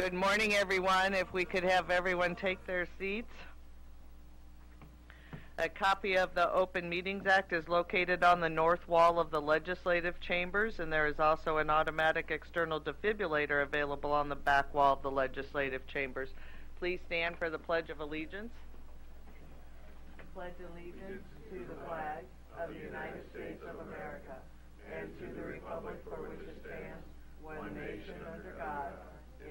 Good morning, everyone. If we could have everyone take their seats. A copy of the Open Meetings Act is located on the north wall of the legislative chambers, and there is also an automatic external defibrillator available on the back wall of the legislative chambers. Please stand for the Pledge of Allegiance. Pledge allegiance to the flag of the United States of America and to the republic for which it stands, one nation under God,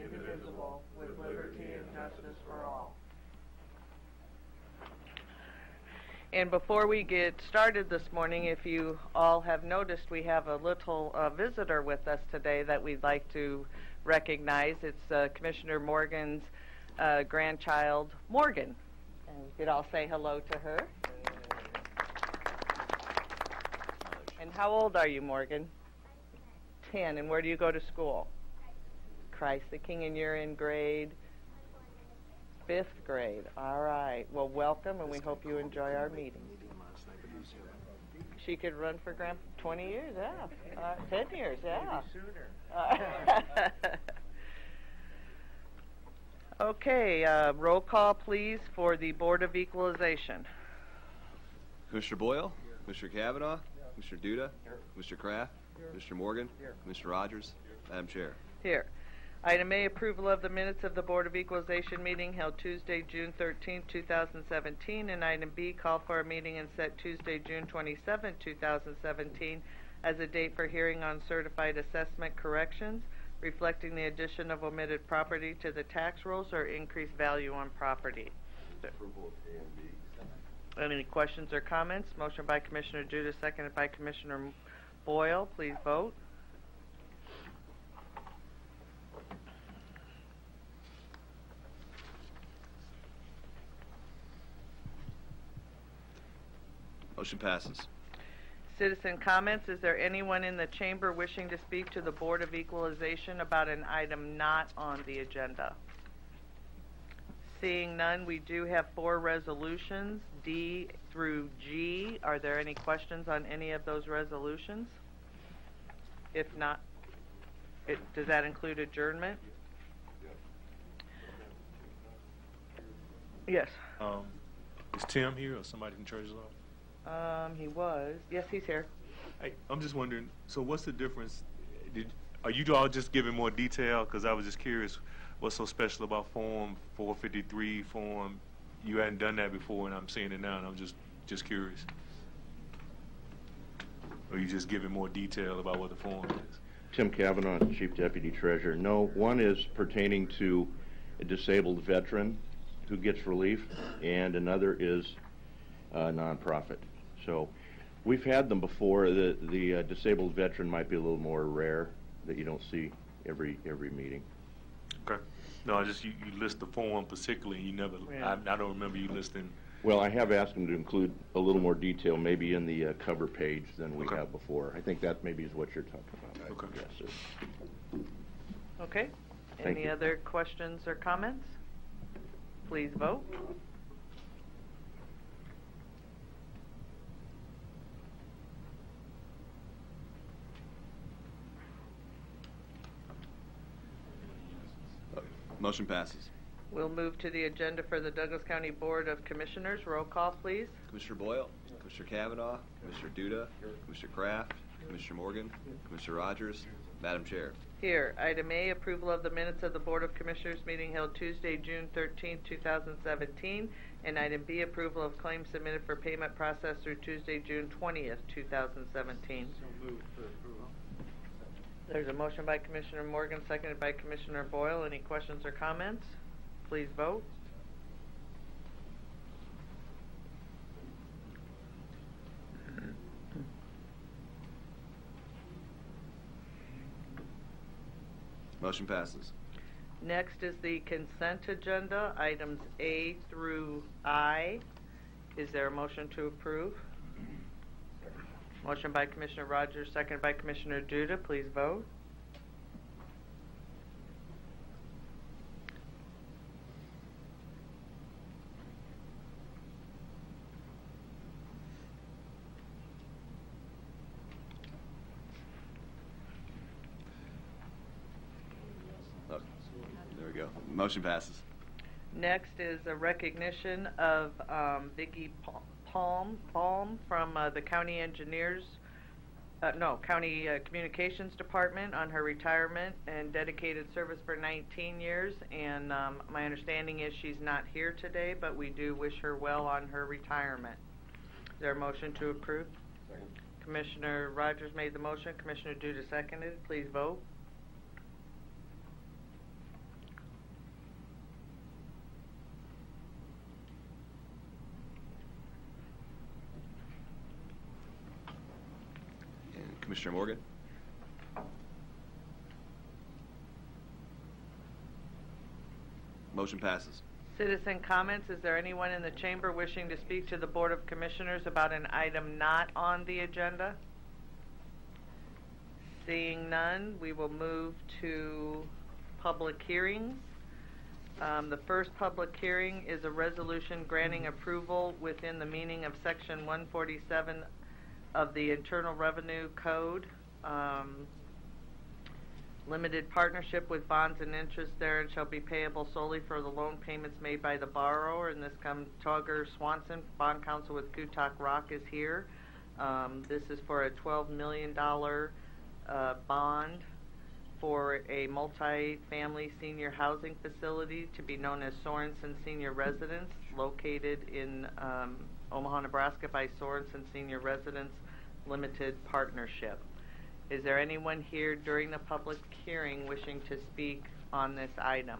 indivisible, with liberty and justice for all. And before we get started this morning, if you all have noticed, we have a little uh, visitor with us today that we'd like to recognize. It's uh, Commissioner Morgan's uh, grandchild, Morgan. And we could all say hello to her. And how old are you, Morgan? Ten. And where do you go to school? Christ the King, and you're in grade fifth grade. All right. Well, welcome, and we hope you enjoy our meeting. She could run for Grand 20 years, yeah. Uh, 10 years, yeah. Uh, okay, uh, roll call, please, for the Board of Equalization. Commissioner Boyle, Mr. Cavanaugh, Mr. Duda, Mr. Kraft, Mr. Morgan, Mr. Rodgers, Madam Chair. Here. Item A, approval of the minutes of the Board of Equalization meeting held Tuesday, June 13, 2017. And item B, call for a meeting and set Tuesday, June 27, 2017 as a date for hearing on certified assessment corrections reflecting the addition of omitted property to the tax rolls or increased value on property. Approval of A and B. Any questions or comments? Motion by Commissioner Duda, seconded by Commissioner Boyle. Please vote. Motion passes. Citizen comments. Is there anyone in the chamber wishing to speak to the Board of Equalization about an item not on the agenda? Seeing none, we do have four resolutions, D through G. Are there any questions on any of those resolutions? If not, it, does that include adjournment? Yes. Um, is Tim here or somebody from Treasurer's office? Um, he was. Yes, he's here. Hey, I'm just wondering, so what's the difference? Did, are you all just giving more detail? Because I was just curious, what's so special about Form 453 form? You hadn't done that before, and I'm seeing it now, and I'm just, just curious. Or are you just giving more detail about what the form is? Tim Kavanaugh, Chief Deputy Treasurer. No, one is pertaining to a disabled veteran who gets relief, and another is a nonprofit. So we've had them before. The, the uh, disabled veteran might be a little more rare that you don't see every, every meeting. Okay. No, I just, you, you list the form particularly, you never, Yeah. I, I don't remember you listing, Well, I have asked them to include a little more detail, maybe in the uh, cover page than we Okay. have before. I think that maybe is what you're talking about. I Okay. guess, is- Okay. Thank Any you. other questions or comments? Please vote. Uh, Motion passes. We'll move to the agenda for the Douglas County Board of Commissioners. Roll call, please. Commissioner Boyle, Commissioner Cavanaugh, Commissioner Duda, Commissioner Kraft, Commissioner Morgan, Commissioner Rodgers, Madam Chair. Here, item A, approval of the minutes of the Board of Commissioners meeting held Tuesday, June 13, 2017. And item B, approval of claims submitted for payment process through Tuesday, June 20th, 2017. There's a motion by Commissioner Morgan, seconded by Commissioner Boyle. Any questions or comments? Please vote. Motion passes. Next is the consent agenda, items A through I. Is there a motion to approve? Motion by Commissioner Rodgers, second by Commissioner Duda. Please vote. Oh, There we go. Motion passes. Next is a recognition of um, Vicki Pa- Palm, Palm from uh, the county engineers, uh, no, county uh, communications department on her retirement and dedicated service for 19 years. And um, my understanding is she's not here today, but we do wish her well on her retirement. Is there a motion to approve? Second. Commissioner Rodgers made the motion. Commissioner Duda seconded. Please vote. And Commissioner Morgan? Motion passes. Citizen comments, is there anyone in the chamber wishing to speak to the Board of Commissioners about an item not on the agenda? Seeing none, we will move to public hearings. Um, the first public hearing is a resolution granting approval within the meaning of Section 147 of the Internal Revenue Code. Um, Limited partnership with bonds and interest therein shall be payable solely for the loan payments made by the borrower, and this comes, Togger Swanson, bond counsel with Kutak Rock is here. Um, this is for a twelve million dollar, uh, bond for a multi-family senior housing facility to be known as Sorenson Senior Residence, located in, um, Omaha, Nebraska by Sorenson Senior Residents Limited Partnership. Is there anyone here during the public hearing wishing to speak on this item?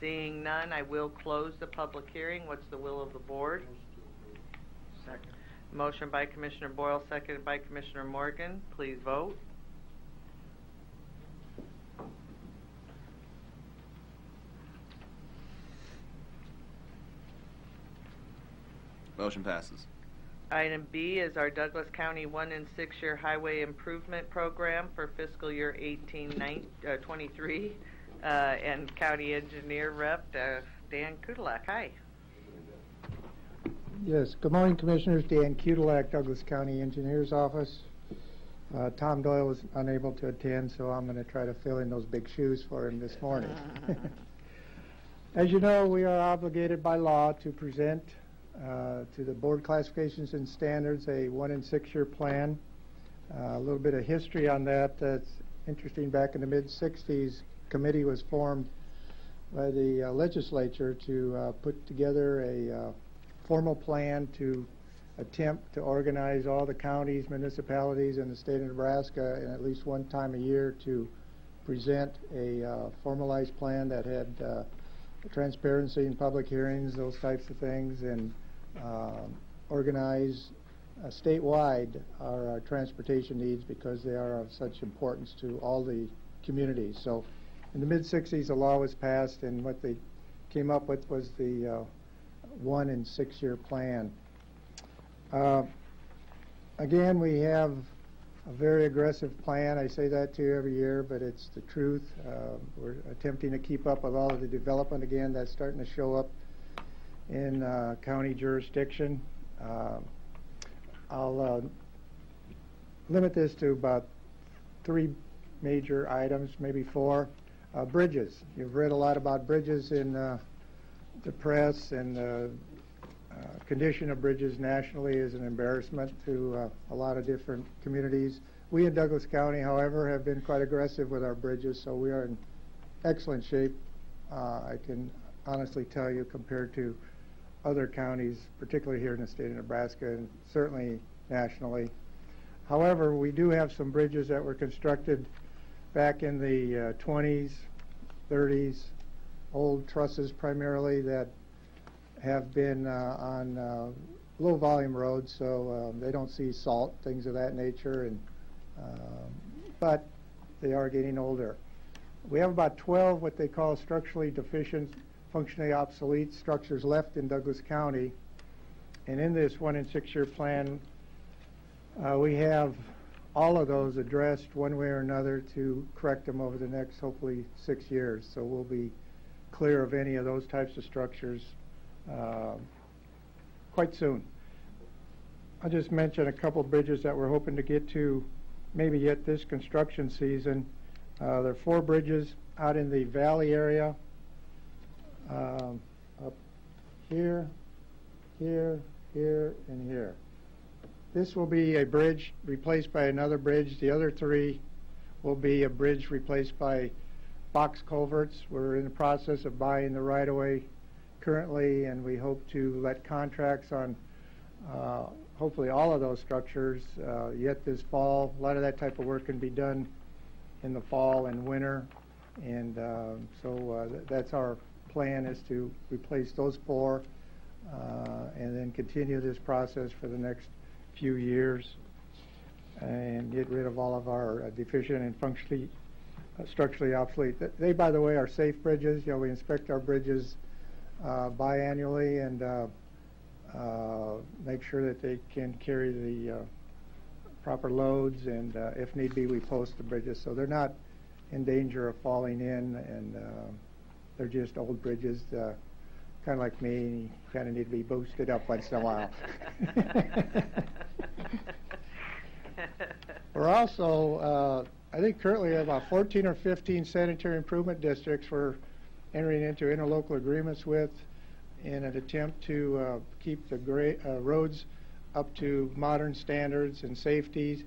Seeing none, I will close the public hearing. What's the will of the board? Second. Motion by Commissioner Boyle, seconded by Commissioner Morgan. Please vote. Motion passes. Item B is our Douglas County one and six-year highway improvement program for fiscal year 18, nine- uh, 23. Uh, and County Engineer Rep, uh, Dan Kutilek. Hi. Yes, good morning, Commissioners. Dan Kutilek, Douglas County Engineers Office. Uh, Tom Doyle was unable to attend, so I'm going to try to fill in those big shoes for him this morning. As you know, we are obligated by law to present uh, to the Board Classifications and Standards a one and six-year plan. Uh, A little bit of history on that. That's interesting. Back in the mid-'60s, committee was formed by the uh, legislature to uh, put together a uh, formal plan to attempt to organize all the counties, municipalities in the state of Nebraska at least one time a year to present a uh, formalized plan that had transparency in public hearings, those types of things, and organize uh, statewide our, our transportation needs because they are of such importance to all the communities. So in the mid-'60s, a law was passed, and what they came up with was the uh, one and six-year plan. Uh, Again, we have a very aggressive plan. I say that to you every year, but it's the truth. Uh, We're attempting to keep up with all of the development again that's starting to show up in uh, county jurisdiction. Uh, I'll limit this to about three major items, maybe four. Uh, Bridges. You've read a lot about bridges in uh, the press, and the uh, condition of bridges nationally is an embarrassment to a lot of different communities. We in Douglas County, however, have been quite aggressive with our bridges, so we are in excellent shape. Uh, I can honestly tell you, compared to other counties, particularly here in the state of Nebraska, and certainly nationally. However, we do have some bridges that were constructed back in the uh, 20s, 30s, old trusses primarily that have been uh, on uh, low volume roads, so um, they don't see salt, things of that nature, and um, but they are getting older. We have about 12 what they call structurally deficient, functionally obsolete structures left in Douglas County, and in this one and six year plan, uh, we have all of those addressed one way or another to correct them over the next hopefully six years. So we'll be clear of any of those types of structures uh, quite soon. I'll just mention a couple bridges that we're hoping to get to maybe yet this construction season. Uh, There are four bridges out in the valley area, um, up here, here, here, and here. This will be a bridge replaced by another bridge. The other three will be a bridge replaced by box culverts. We're in the process of buying the right-of-way currently, and we hope to let contracts on uh, hopefully all of those structures uh, yet this fall. A lot of that type of work can be done in the fall and winter, and so uh, th- that's our plan is to replace those four uh, and then continue this process for the next few years and get rid of all of our uh, deficient and functionally uh, structurally obsolete. They, by the way, are safe bridges. You know, we inspect our bridges uh, biannually and uh, uh, make sure that they can carry the proper loads, and if need be, we post the bridges. So they're not in danger of falling in, and they're just old bridges, kind of like me, You kind of need to be boosted up once in a while. We're also, uh, I think currently we have about 14 or 15 sanitary improvement districts we're entering into interlocal agreements with in an attempt to uh, keep the uh, roads up to modern standards and safety.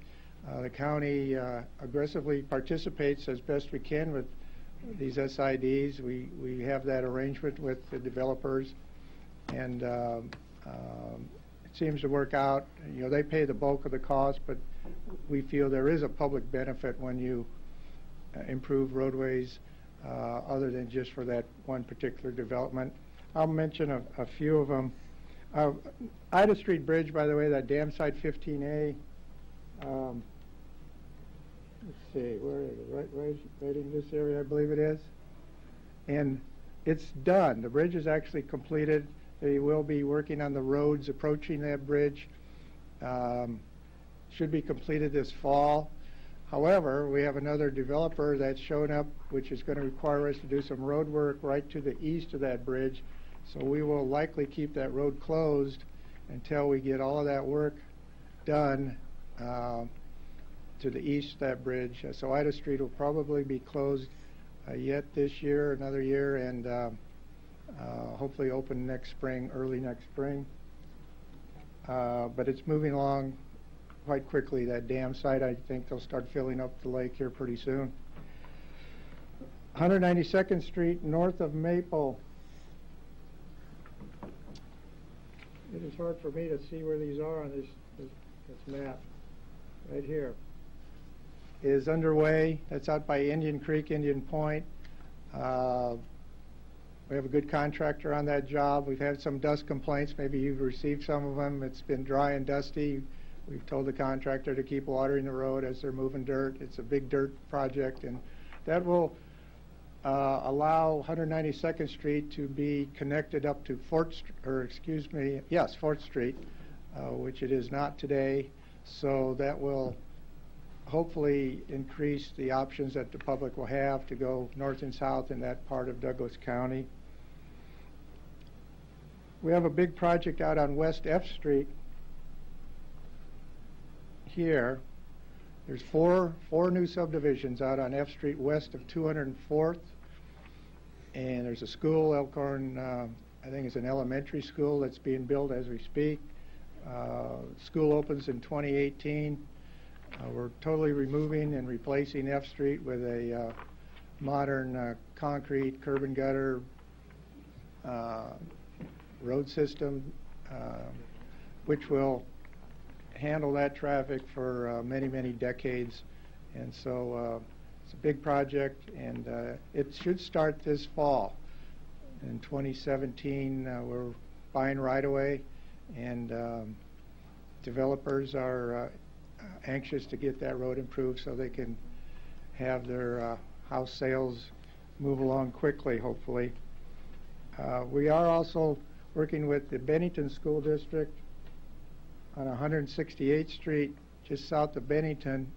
Uh, the county uh, aggressively participates as best we can with these SIDs. We, we have that arrangement with the developers, and um, um, it seems to work out. You know, they pay the bulk of the cost, but we feel there is a public benefit when you uh, improve roadways uh, other than just for that one particular development. I'll mention a, a few of them. Uh, Ida Street Bridge, by the way, that dam site 15A. Um, see, where is it? Right, right, right in this area, I believe it is. And it's done. The bridge is actually completed. They will be working on the roads approaching that bridge. Um, should be completed this fall. However, we have another developer that's shown up, which is going to require us to do some road work right to the east of that bridge. So we will likely keep that road closed until we get all of that work done uh, to the east that bridge. Uh, so Ida Street will probably be closed uh, yet this year, another year, and uh, uh, hopefully open next spring, early next spring. Uh, but it's moving along quite quickly. That dam site, I think they'll start filling up the lake here pretty soon. 192nd Street, north of Maple. It is hard for me to see where these are on this, this, this map. Right here. Is underway. That's out by Indian Creek, Indian Point. Uh, we have a good contractor on that job. We've had some dust complaints. Maybe you've received some of them. It's been dry and dusty. We've told the contractor to keep watering the road as they're moving dirt. It's a big dirt project, and that will uh, allow 192nd Street to be connected up to Fort, St- or excuse me, yes, Fort Street, uh, which it is not today. So that will hopefully increase the options that the public will have to go north and south in that part of Douglas County. We have a big project out on West F Street here. There's four four new subdivisions out on F Street west of 204th, and there's a school, Elkhorn. Uh, I think it's an elementary school that's being built as we speak. Uh, school opens in 2018. Uh, we're totally removing and replacing F Street with a uh, modern uh, concrete curb and gutter uh, road system, uh, which will handle that traffic for uh, many, many decades. And so uh, it's a big project, and it should start this fall. In 2017, uh, we're buying right away, and um, developers are anxious to get that road improved so they can have their uh, house sales move along quickly, hopefully. Uh, we are also working with the Bennington School District on 168th Street, just south of Bennington,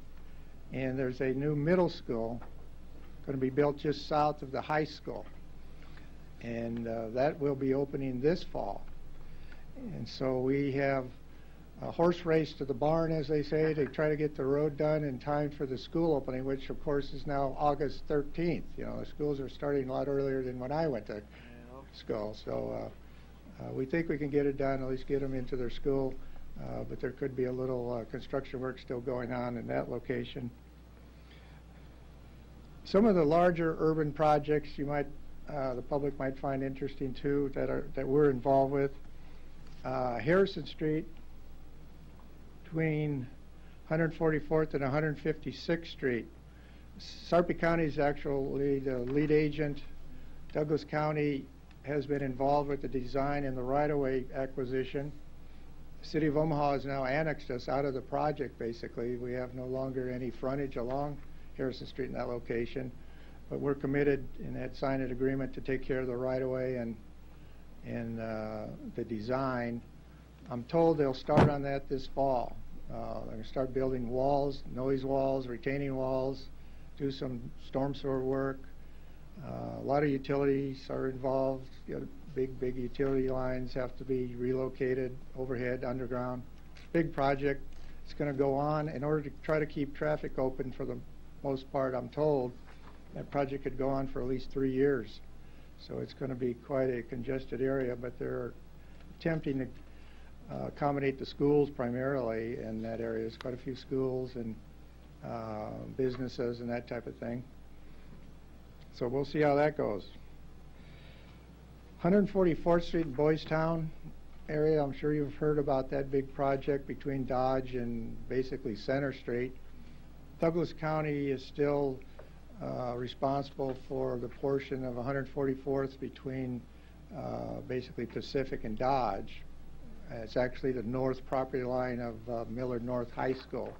and there's a new middle school going to be built just south of the high school, and uh, that will be opening this fall. And so we have a horse race to the barn, as they say, to try to get the road done in time for the school opening, which of course is now August 13th. You know, the schools are starting a lot earlier than when I went to school. So uh, uh, we think we can get it done, at least get them into their school. Uh, but there could be a little uh, construction work still going on in that location. Some of the larger urban projects you might, uh, the public might find interesting too, that are that we're involved with. Uh, Harrison Street between 144th and 156th Street. Sarpy County is actually the lead agent. Douglas County has been involved with the design and the right-of-way acquisition. The City of Omaha has now annexed us out of the project, basically. We have no longer any frontage along Harrison Street in that location. But we're committed and had signed an agreement to take care of the right-of-way and, and uh, the design. I'm told they'll start on that this fall. Uh, They're going to start building walls, noise walls, retaining walls, do some storm sewer work. Uh, A lot of utilities are involved. You know, Big, big utility lines have to be relocated, overhead, underground. Big project. It's going to go on in order to try to keep traffic open for the most part, I'm told. That project could go on for at least three years. So it's going to be quite a congested area, but they're attempting to uh, accommodate the schools primarily in that area. There's quite a few schools and uh, businesses and that type of thing. So we'll see how that goes. 144th Street Boys Town area, I'm sure you've heard about that big project between Dodge and basically Center Street. Douglas County is still uh, responsible for the portion of 144th between uh, basically Pacific and Dodge. Uh, It's actually the north property line of uh, Miller North High School,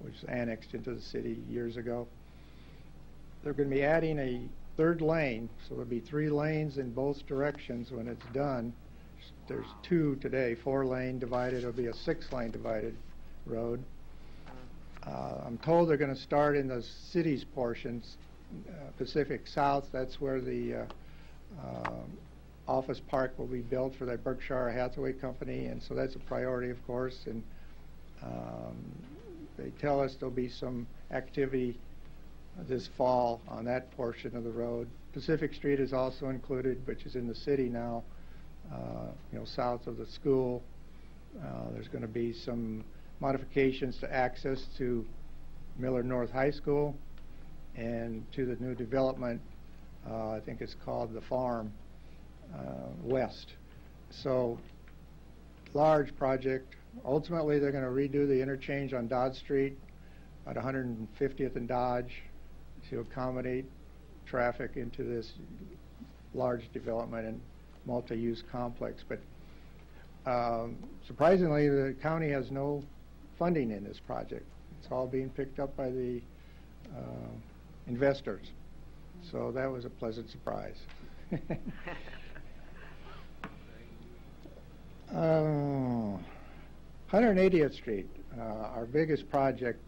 which was annexed into the city years ago. They're going to be adding a third lane, so there'll be three lanes in both directions when it's done. There's two today, four lane divided, it'll be a six lane divided road. Uh, I'm told they're going to start in the city's portions, uh, Pacific South, that's where the uh, um, office park will be built for that Berkshire Hathaway company, and so that's a priority, of course. And um, they tell us there'll be some activity this fall on that portion of the road. Pacific Street is also included, which is in the city now, uh, you know, south of the school. Uh, There's going to be some modifications to access to Miller North High School and to the new development, uh, I think it's called The Farm, West. So, large project. Ultimately, they're going to redo the interchange on Dodge Street at 150th and Dodge to accommodate traffic into this large development and multi-use complex. But um, surprisingly, the county has no funding in this project. It's all being picked up by the uh, investors. So that was a pleasant surprise. Uh, 180th Street, uh, our biggest project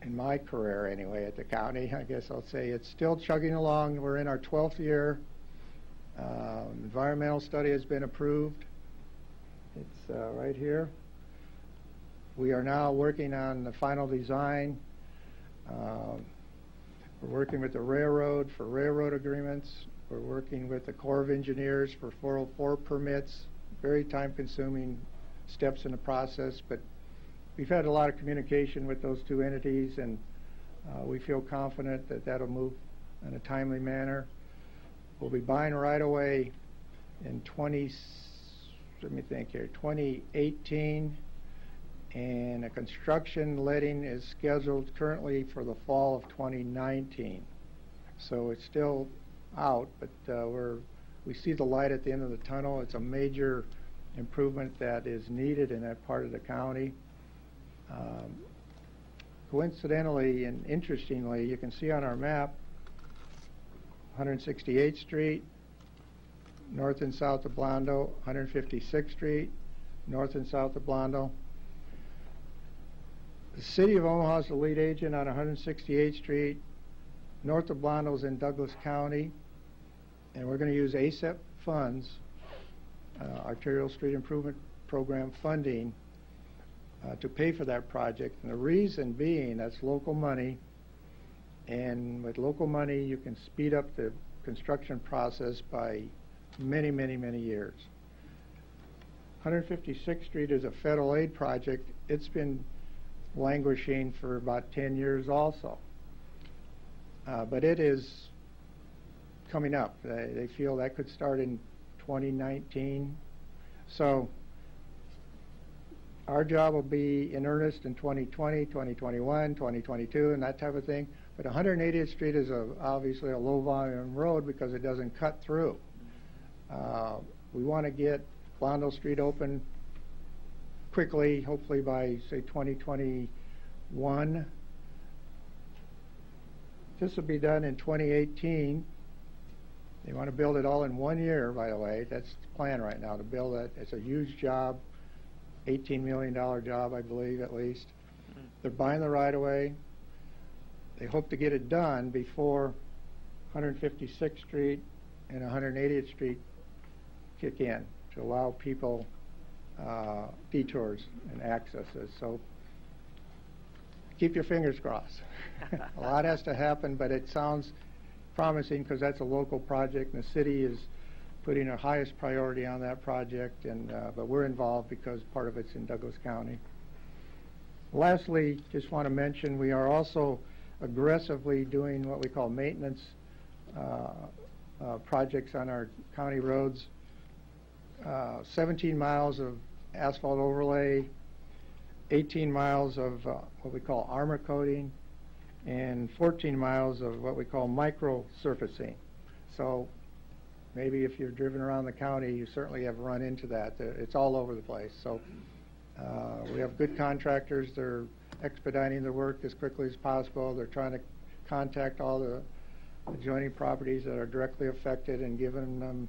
in my career anyway at the county. I guess I'll say it's still chugging along. We're in our 12th year. Um, environmental study has been approved. It's uh, right here. We are now working on the final design. Um, we're working with the railroad for railroad agreements. We're working with the Corps of Engineers for 404 permits. Very time-consuming steps in the process, but we've had a lot of communication with those two entities, and uh, we feel confident that that'll move in a timely manner. We'll be buying right away in 20, let me think here, 2018, and a construction letting is scheduled currently for the fall of 2019. So it's still out, but uh, we're we see the light at the end of the tunnel. It's a major improvement that is needed in that part of the county. Um, coincidentally and interestingly, you can see on our map 168th Street, north and south of Blondo, 156th Street, north and south of Blondo. The city of Omaha is the lead agent on 168th Street. North of Blondo is in Douglas County and we're going to use ASIP funds, uh, Arterial Street Improvement Program funding, uh, to pay for that project. And the reason being, that's local money, and with local money, you can speed up the construction process by many, many, many years. 156th Street is a federal aid project. It's been languishing for about 10 years also. Uh, but it is coming up. They, they feel that could start in 2019. So our job will be in earnest in 2020, 2021, 2022, and that type of thing. But 180th Street is a, obviously a low volume road because it doesn't cut through. Uh, we want to get Blondo Street open quickly, hopefully by, say, 2021. This will be done in 2018. They want to build it all in one year, by the way. That's the plan right now, to build it. It's a huge job, $18 million job, I believe, at least. They're buying the right-of-way. They hope to get it done before 156th Street and 180th Street kick in to allow people uh, detours and accesses. So keep your fingers crossed. a lot has to happen, but it sounds promising because that's a local project, and the city is putting our highest priority on that project. And uh, but we're involved because part of it's in Douglas County. Lastly, just want to mention we are also aggressively doing what we call maintenance uh, uh, projects on our county roads. Uh, 17 miles of asphalt overlay, 18 miles of uh, what we call armor coating, and 14 miles of what we call micro surfacing. So maybe if you've driven around the county, you certainly have run into that. It's all over the place. So uh, we have good contractors. They're expediting the work as quickly as possible. They're trying to contact all the adjoining properties that are directly affected and giving them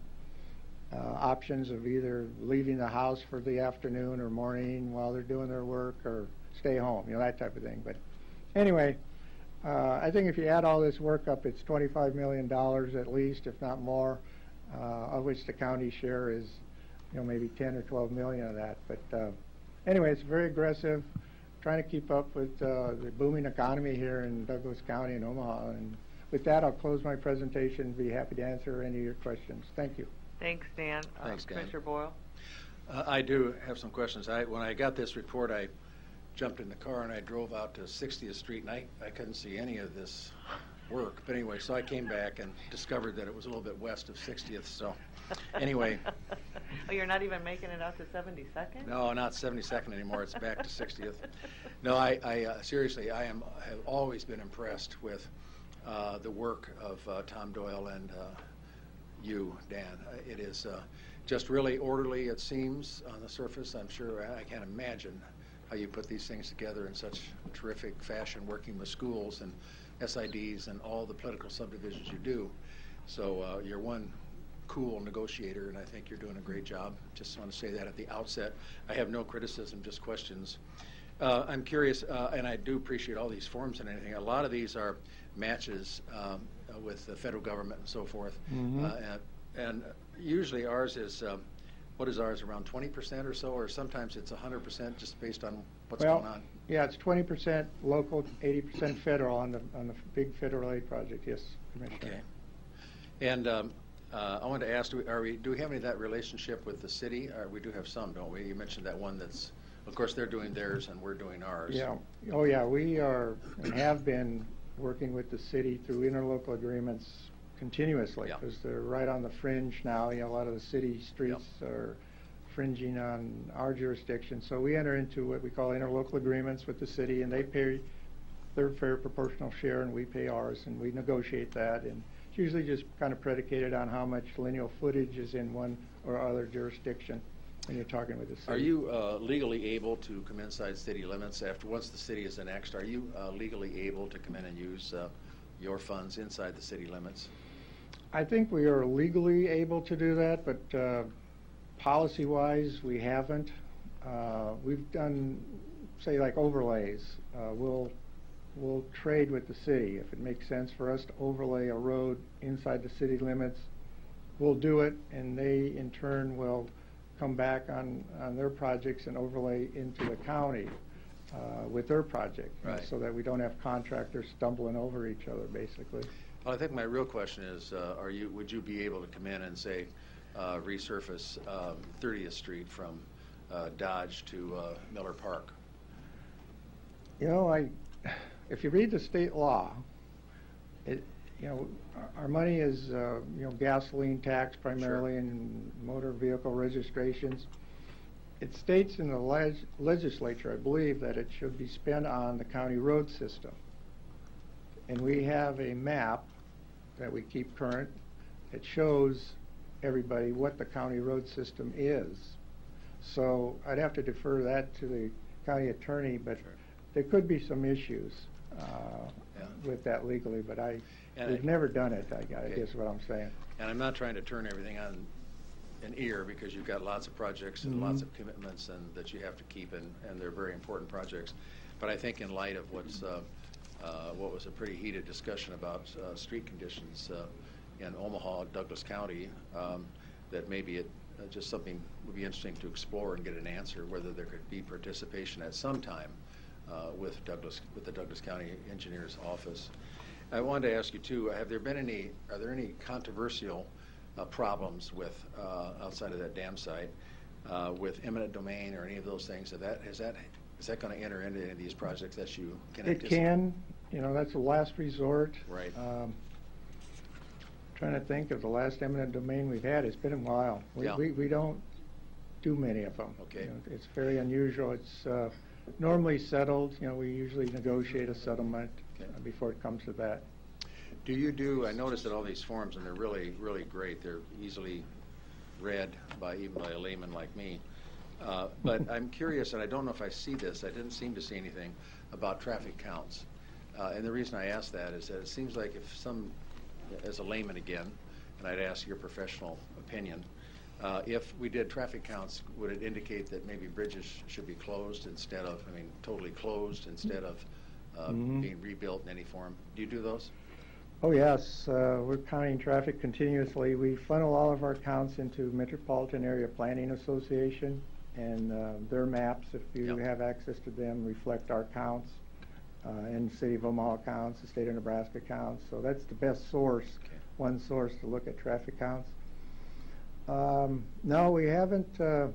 uh, options of either leaving the house for the afternoon or morning while they're doing their work or stay home, you know, that type of thing. But anyway, uh, I think if you add all this work up, it's $25 million at least, if not more, uh, of which the county share is, you know, maybe 10 or 12 million of that. But uh, anyway, it's very aggressive, trying to keep up with uh, the booming economy here in Douglas County and Omaha. And with that, I'll close my presentation and be happy to answer any of your questions. Thank you. Thanks, Dan. Uh, Thanks, Dan. Commissioner Boyle? Uh, I do have some questions. I, when I got this report, I jumped in the car and I drove out to 60th Street and I, I couldn't see any of this work. But anyway, so I came back and discovered that it was a little bit west of 60th. So anyway, Oh, you're not even making it out to 72nd? no, not 72nd anymore. It's back to 60th. No, I, I uh, seriously, I am have always been impressed with uh, the work of uh, Tom Doyle and uh, you, Dan. It is uh, just really orderly, it seems, on the surface. I'm sure, I can't imagine how you put these things together in such terrific fashion, working with schools and SIDs and all the political subdivisions you do. So uh, you're one cool negotiator, and I think you're doing a great job. Just want to say that at the outset. I have no criticism, just questions. Uh, I'm curious, uh, and I do appreciate all these forms and anything. A lot of these are matches um, with the federal government and so forth. Mhm. Uh, and, and usually ours is, um, what is ours, around 20% or so, or sometimes it's 100% just based on what's well, going on? Yeah, it's 20% local, 80% federal on the on the big federal aid project. Yes, Commissioner. Okay. And um, uh, I wanted to ask, do we, are we, do we have any of that relationship with the city? Uh, we do have some, don't we? You mentioned that one that's, of course, they're doing theirs and we're doing ours. Yeah. Oh, yeah. We are and have been working with the city through interlocal agreements continuously Yeah. because they're right on the fringe now. You know, a lot of the city streets are fringing on our jurisdiction. So we enter into what we call interlocal agreements with the city, and they pay their fair proportional share, and we pay ours, and we negotiate that. And it's usually just kind of predicated on how much lineal footage is in one or other jurisdiction when you're talking with the city. Are you uh, legally able to come inside city limits after, once the city is annexed, are you uh, legally able to come in and use uh, your funds inside the city limits? I think we are legally able to do that, but uh, policy-wise, we haven't. Uh, We've done, say, like overlays. Uh, We'll, we'll trade with the city. If it makes sense for us to overlay a road inside the city limits, we'll do it, and they in turn will come back on, on their projects and overlay into the county uh, with their project. Right. So that we don't have contractors stumbling over each other, basically. Well, I think my real question is, uh, are you, would you be able to come in and say, uh, resurface um, 30th Street from uh, Dodge to uh, Miller Park? You know, I, if you read the state law, it, you know, our- money is, uh, you know, gasoline tax primarily and motor vehicle registrations. It states in the leg- legislature, I believe, that it should be spent on the county road system. And we have a map that we keep current It shows everybody what the county road system is. So I'd have to defer that to the county attorney, but Sure. there could be some issues uh, Yeah. with that legally, but I, And we've I- never done it, I Okay. guess what I'm saying. And I'm not trying to turn everything on an ear because you've got lots of projects and lots Mhm. of commitments and that you have to keep and, and they're very important projects. But I think in light of what's, uh, what was a pretty heated discussion about uh, street conditions uh, in Omaha, Douglas County, um, that maybe it, uh, just something would be interesting to explore and get an answer, whether there could be participation at some time uh, with Douglas, with the Douglas County Engineers Office. I wanted to ask you too, have there been any, are there any controversial uh, problems with, uh, outside of that dam site, uh, with eminent domain or any of those things? Is that, is that, is that going to enter into any of these projects that you can It anticipate? can, you know, that's a last resort. Right. Um, Trying to think of the last eminent domain we've had, it's been a while. We- Yeah. We, we don't do many of them. Okay. You know, It's very unusual, it's uh, normally settled, you know, we usually negotiate a settlement Okay. uh, before it comes to that. Do you do, I noticed that all these forms, and they're really, really great, they're easily read by, even by a layman like me. Uh, But I'm curious, and I don't know if I see this, I didn't seem to see anything about traffic counts. Uh, And the reason I ask that is that it seems like if some, as a layman again, and I'd ask your professional opinion, uh, if we did traffic counts, would it indicate that maybe bridges should be closed instead of, I mean, totally closed instead of uh, Mhm. being rebuilt in any form? Do you do those? Oh, yes, uh, we're counting traffic continuously. We funnel all of our counts into Metropolitan Area Planning Association, and uh, their maps, if you Yep. have access to them, reflect our counts, uh, and the City of Omaha counts, the State of Nebraska counts. So that's the best source, Okay. one source to look at traffic counts. Um, No, we haven't uh,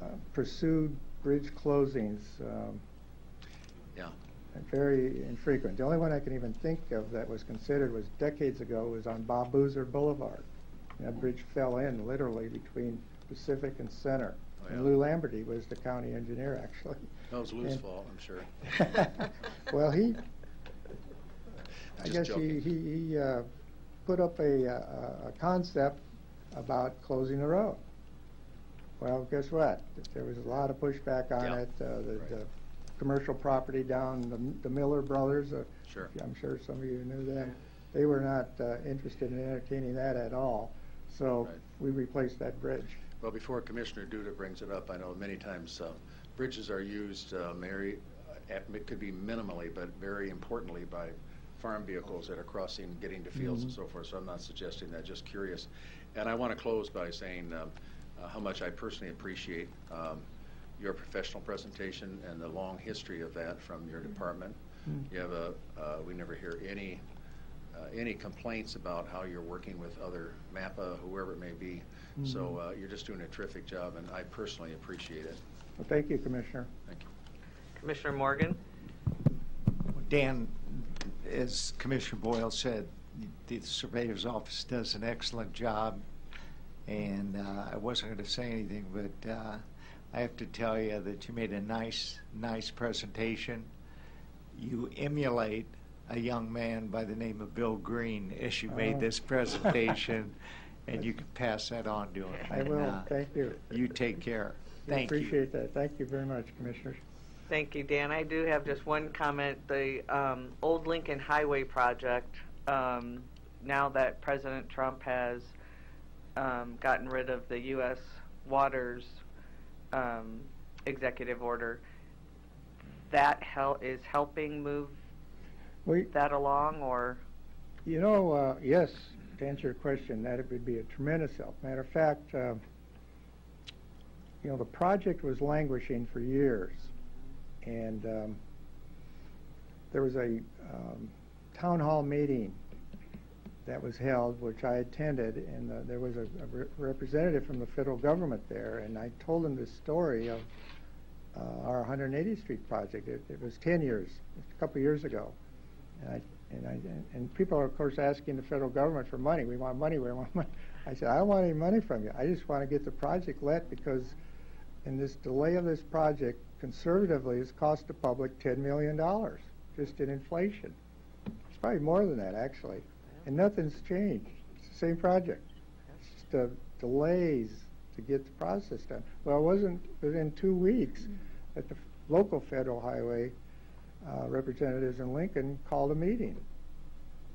uh, pursued bridge closings. um, Yeah. very infrequent. The only one I can even think of that was considered was decades ago was on Bob Boozer Boulevard. That bridge fell in literally between Pacific and Center. Oh, And. Lou Lamberty was the county engineer, actually. That was Lou's And- fault, I'm sure. Well, he, I Just guess he, joking. he, he uh, put up a, a, a concept about closing the road. Well, guess what? There was a lot of pushback on Yeah. it. Uh, the, Right. the commercial property down, the, the Miller brothers, uh, Sure. I'm sure some of you knew them. They were not uh, interested in entertaining that at all. So Right. we replaced that bridge. Well, before Commissioner Duda brings it up, I know many times uh, bridges are used, uh, Mary, uh, at- it could be minimally, but very importantly by farm vehicles that are crossing, getting to fields and Mhm. so forth, so I'm not suggesting that, just curious. And I want to close by saying um, uh, how much I personally appreciate um, your professional presentation and the long history of that from your department. Mm. You have a, uh, we never hear any, uh, any complaints about how you're working with other MAPA, whoever it may be. So Mhm. uh, you're just doing a terrific job, and I personally appreciate it. Well, thank you, Commissioner. Thank you. Commissioner Morgan? Dan, as Commissioner Boyle said, the Surveyor's Office does an excellent job, and uh, I wasn't going to say anything, but uh, I have to tell you that you made a nice, nice presentation. You emulate a young man by the name of Bill Green as you made Oh. this presentation, and you can pass that on to him. I And, will, uh, thank you. You take care. We Thank you. Appreciate that. Thank you very much, Commissioners. Thank you, Dan. I do have just one comment. The um, Old Lincoln Highway project, um, now that President Trump has um, gotten rid of the U.S. Waters um, executive order, that hel- is helping move We, that along, or You know, uh, yes, to answer your question, that it would be a tremendous help. Matter of fact, uh, you know, the project was languishing for years. And um, there was a um, town hall meeting that was held, which I attended, and uh, there was a, a re- representative from the federal government there, and I told him this story of uh, our 180th Street project. It, it was 10 years, a couple of years ago, and I and I and people are of course asking the federal government for money. We want money. We want money. I said I don't want any money from you. I just want to get the project let because in this delay of this project, conservatively, it's cost the public 10 million dollars just in inflation. It's probably more than that actually, and nothing's changed. It's the same project. It's just uh, delays to get the process done. Well, it wasn't within two weeks that the local federal highway uh, representatives in Lincoln called a meeting,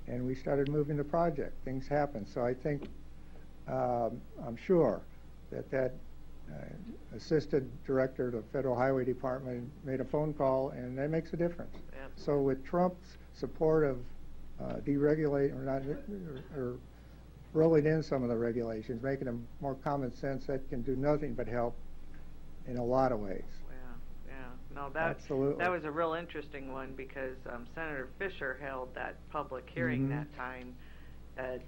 and we started moving the project. Things happened. So I think, um, I'm sure that that uh, assistant director of the Federal Highway Department made a phone call, and that makes a difference. Yep. So with Trump's support of uh, deregulate or not, or, or rolling in some of the regulations, making them more common sense, that can do nothing but help in a lot of ways. No, that Absolutely. that was a real interesting one because um, Senator Fischer held that public hearing Mhm. that time that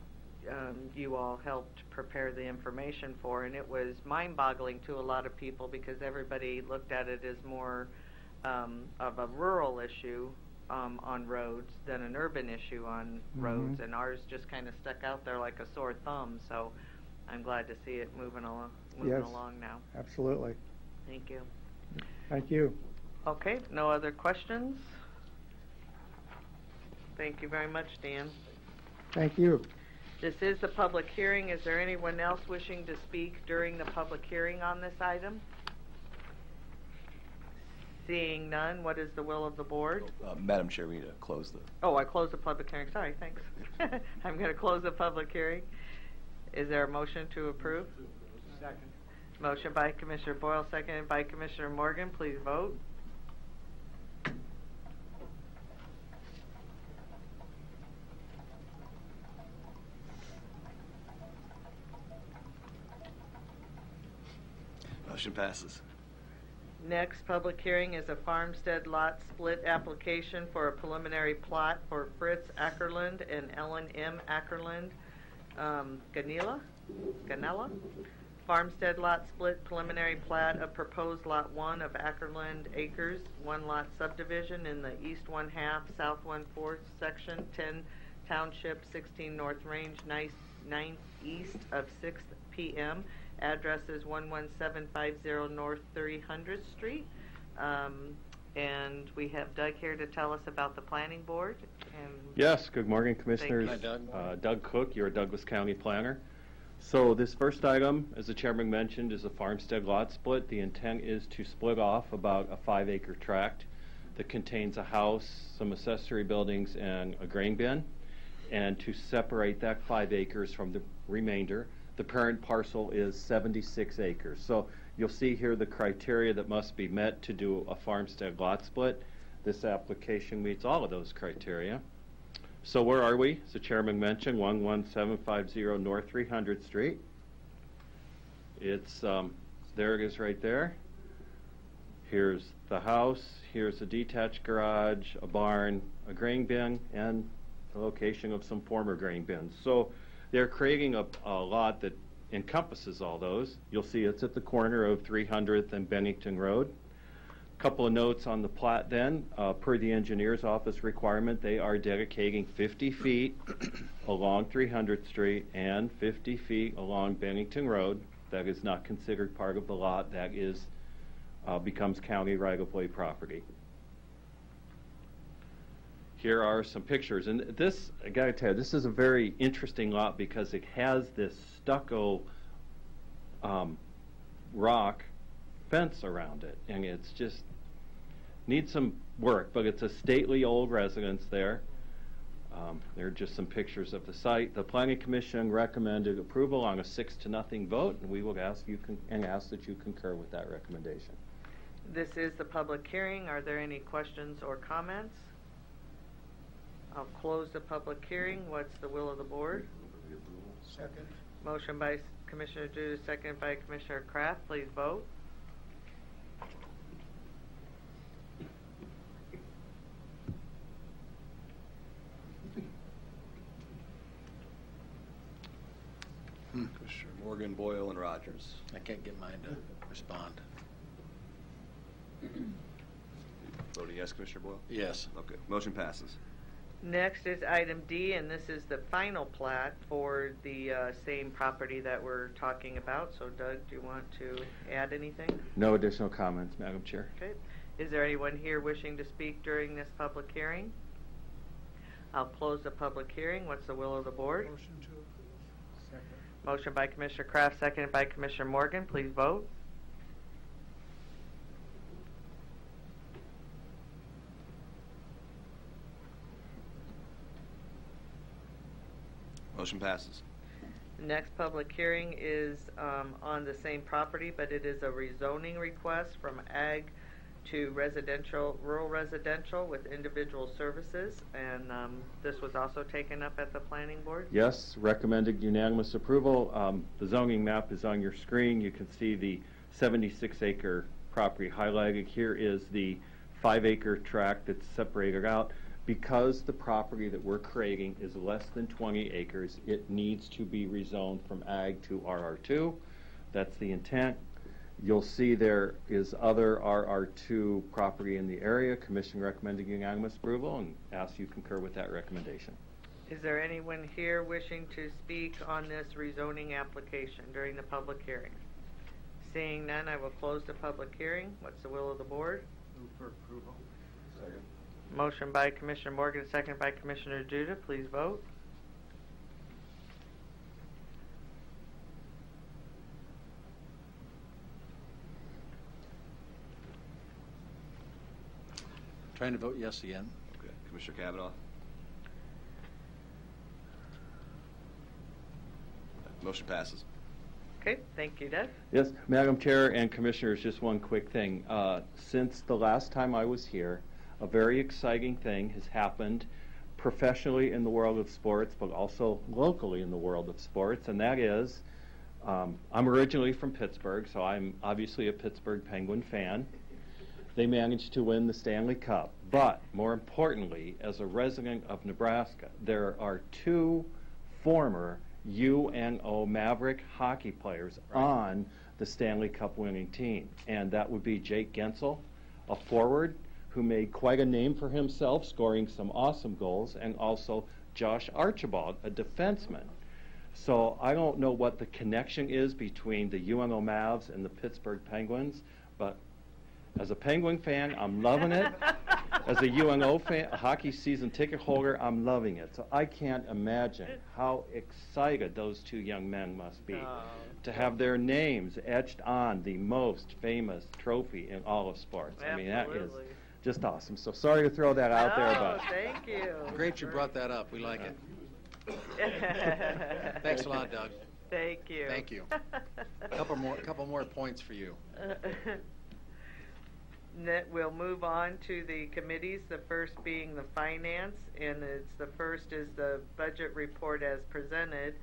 um, you all helped prepare the information for, and it was mind-boggling to a lot of people because everybody looked at it as more um, of a rural issue um, on roads than an urban issue on roads, Mhm. and ours just kind of stuck out there like a sore thumb. So I'm glad to see it moving along, moving Yes. along now. Absolutely. Thank you. Thank you. Okay, no other questions? Thank you very much, Dan. Thank you. This is the public hearing. Is there anyone else wishing to speak during the public hearing on this item? Seeing none, what is the will of the board? Uh, Madam Chair, we need to close the. Oh, I closed the public hearing. Sorry, thanks. I'm going to close the public hearing. Is there a motion to approve? Second. Motion by Commissioner Boyle, seconded by Commissioner Morgan. Please vote. Motion passes. Next public hearing is a farmstead lot split application for a preliminary plot for Fritz Ackerland and Ellen M. Ackerland, um, Ganila, Ganella? Farmstead lot split preliminary plat of proposed lot one of Ackerland Acres, one lot subdivision in the east one half, south one fourth, section ten, township sixteen north range, ninth, ninth east of sixth PM. Address is 11750 North 300th Street. Um, And we have Doug here to tell us about the planning board. And Yes, good morning, Commissioners. Hi, Doug. Uh, Doug Cook, you're a Douglas County planner. So this first item, as the chairman mentioned, is a farmstead lot split. The intent is to split off about a five-acre tract that contains a house, some accessory buildings, and a grain bin, and to separate that five acres from the remainder. The parent parcel is 76 acres. So you'll see here the criteria that must be met to do a farmstead lot split. This application meets all of those criteria. So where are we? As the chairman mentioned, 11750 North 300th Street. It's, um, there it is right there. Here's the house, here's a detached garage, a barn, a grain bin, and the location of some former grain bins. So they're creating a, a lot that encompasses all those. You'll see it's at the corner of 300th and Bennington Road. A Couple of notes on the plat then. Uh, per the engineer's office requirement, they are dedicating 50 feet along 300th Street and 50 feet along Bennington Road. That is not considered part of the lot. That is, uh, becomes county right-of-way property. Here are some pictures, and this, I gotta tell you, this is a very interesting lot because it has this stucco um, rock fence around it, and it's just needs some work, but it's a stately old residence there. Um, there are just some pictures of the site. The Planning Commission recommended approval on a six to nothing vote, and we will ask you and ask that you concur with that recommendation. this is the public hearing. Are there any questions or comments? I'll close the public hearing. What's the will of the board? Second. Motion by Commissioner Duda, second by Commissioner Kraft. Please vote. Hmm. Commissioner Morgan, Boyle, and Rodgers. I can't get mine to respond. Voting yes, Commissioner Boyle? Yes. Okay, motion passes. Next is item D, and this is the final plat for the uh, same property that we're talking about. So Doug, do you want to add anything? No additional comments, Madam Chair. Okay. Is there anyone here wishing to speak during this public hearing? I'll close the public hearing. What's the will of the board? Motion to approve. Motion by Commissioner Kraft, seconded by Commissioner Morgan. Please vote. Motion passes. The next public hearing is um, on the same property, but it is a rezoning request from ag to residential, rural residential with individual services. And um, this was also taken up at the planning board. Yes, recommended unanimous approval. Um, The zoning map is on your screen. You can see the 76-acre property highlighted. Here is the five-acre tract that's separated out. Because the property that we're creating is less than 20 acres, it needs to be rezoned from ag to RR2. That's the intent. You'll see there is other RR2 property in the area. Commission recommended unanimous approval and ask you to concur with that recommendation. Is there anyone here wishing to speak on this rezoning application during the public hearing? Seeing none, I will close the public hearing. What's the will of the board? Move for approval. Second. Motion by Commissioner Morgan, second by Commissioner Duda. Please vote. Trying to vote yes again. Okay, Commissioner Cavanaugh? Motion passes. Okay, thank you, Doug. Yes, Madam Chair and Commissioners, just one quick thing. Uh, Since the last time I was here, a very exciting thing has happened professionally in the world of sports, but also locally in the world of sports, and that is, um, I'm originally from Pittsburgh, so I'm obviously a Pittsburgh Penguin fan. They managed to win the Stanley Cup. But more importantly, as a resident of Nebraska, there are two former UNO Maverick hockey players on the Stanley Cup winning team. And that would be Jake Guentzel, a forward who made quite a name for himself, scoring some awesome goals, and also Josh Archibald, a defenseman. So I don't know what the connection is between the UNO Mavs and the Pittsburgh Penguins, but as a Penguin fan, I'm loving it. As a UNO fan, a hockey season ticket holder, I'm loving it. So I can't imagine how excited those two young men must be Oh. to have their names etched on the most famous trophy in all of sports. I mean, that is Absolutely. Just awesome. So sorry to throw that out there, Oh, but thank you. Great you brought that up. We like it. Thanks a lot, Doug. Thank you. Thank you. A Couple more, couple more points for you. Ne- We'll move on to the committees, the first being the finance, and it's, the first is the budget report as presented.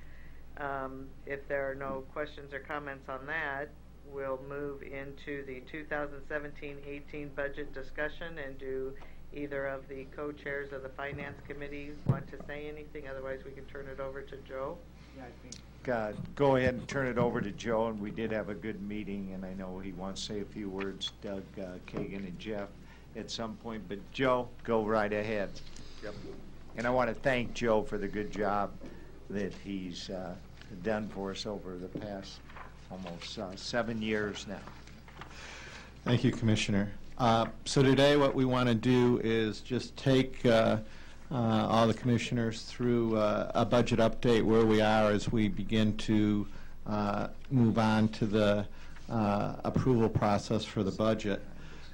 Um, If there are no questions or comments on that, we'll move into the 2017-18 budget discussion and do either of the co-chairs of the finance committees want to say anything? Otherwise, we can turn it over to Joe. Yeah, I think. Uh, Go ahead and turn it over to Joe, and we did have a good meeting, and I know he wants to say a few words, Doug uh, Kagan and Jeff, at some point, but Joe, go right ahead. Yep. And I want to thank Joe for the good job that he's uh, done for us over the past almost uh, seven years now. Thank you, Commissioner. Uh, So today, what we want to do is just take uh, uh, all the commissioners through uh, a budget update where we are as we begin to uh, move on to the approval process for the budget.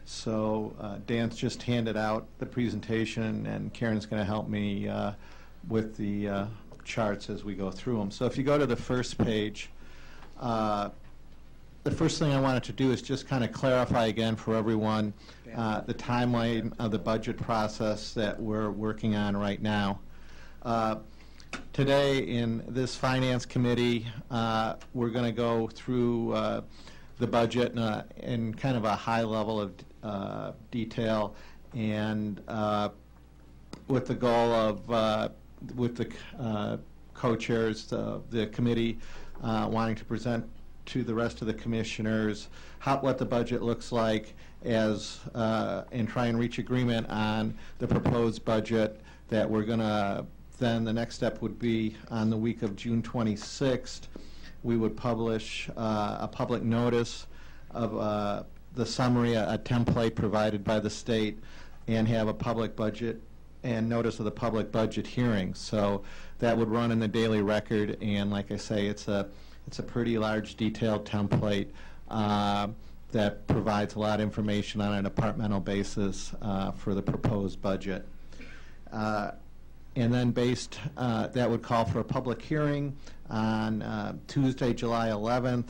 So Dan's just handed out the presentation, and Karen's going to help me with the charts as we go through them. So if you go to the first page, uh, the first thing I wanted to do is just kind of clarify again for everyone uh, the timeline of the budget process that we're working on right now. Uh, Today, in this Finance Committee, uh, we're going to go through uh, the budget in a- in kind of a high level of uh, detail, and uh, with the goal of, uh, with the uh, co-chairs of the committee uh, wanting to present to the rest of the commissioners how, what the budget looks like as, uh, and try and reach agreement on the proposed budget that we're going to, then the next step would be on the week of June 26th, we would publish uh, a public notice of uh, the summary, a a template provided by the state, and have a public budget and notice of the public budget hearing. So that would run in the daily record, and like I say, it's a, it's a pretty large detailed template uh, that provides a lot of information on a departmental basis uh, for the proposed budget. Uh, And then based, uh, that would call for a public hearing on uh, Tuesday, July 11th,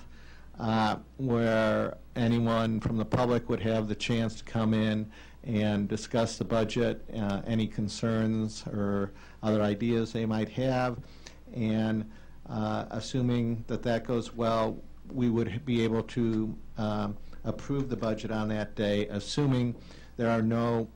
uh, where anyone from the public would have the chance to come in and discuss the budget, uh, any concerns or other ideas they might have. And uh, assuming that that goes well, we would be able to um, approve the budget on that day, assuming there are no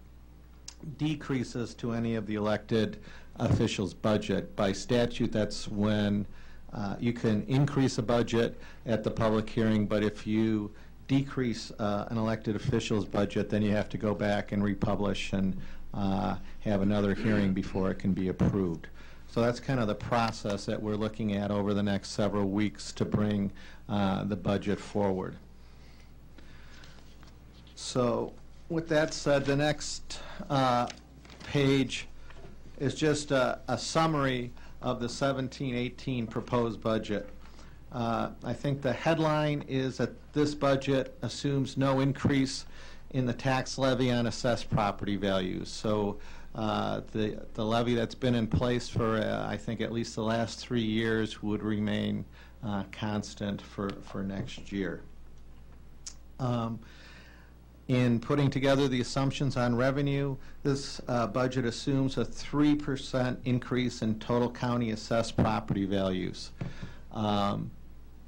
decreases to any of the elected officials' budget. By statute, that's when uh, you can increase a budget at the public hearing, but if you decrease uh, an elected official's budget, then you have to go back and republish and uh, have another hearing before it can be approved. So that's kind of the process that we're looking at over the next several weeks to bring uh, the budget forward. So with that said, the next uh, page is just a a summary of the 17-18 proposed budget. Uh, I think the headline is that this budget assumes no increase in the tax levy on assessed property values. So uh, the the levy that's been in place for, uh, I think, at least the last three years would remain uh, constant for for next year. Um, in putting together the assumptions on revenue, this uh, budget assumes a 3% increase in total county assessed property values. Um,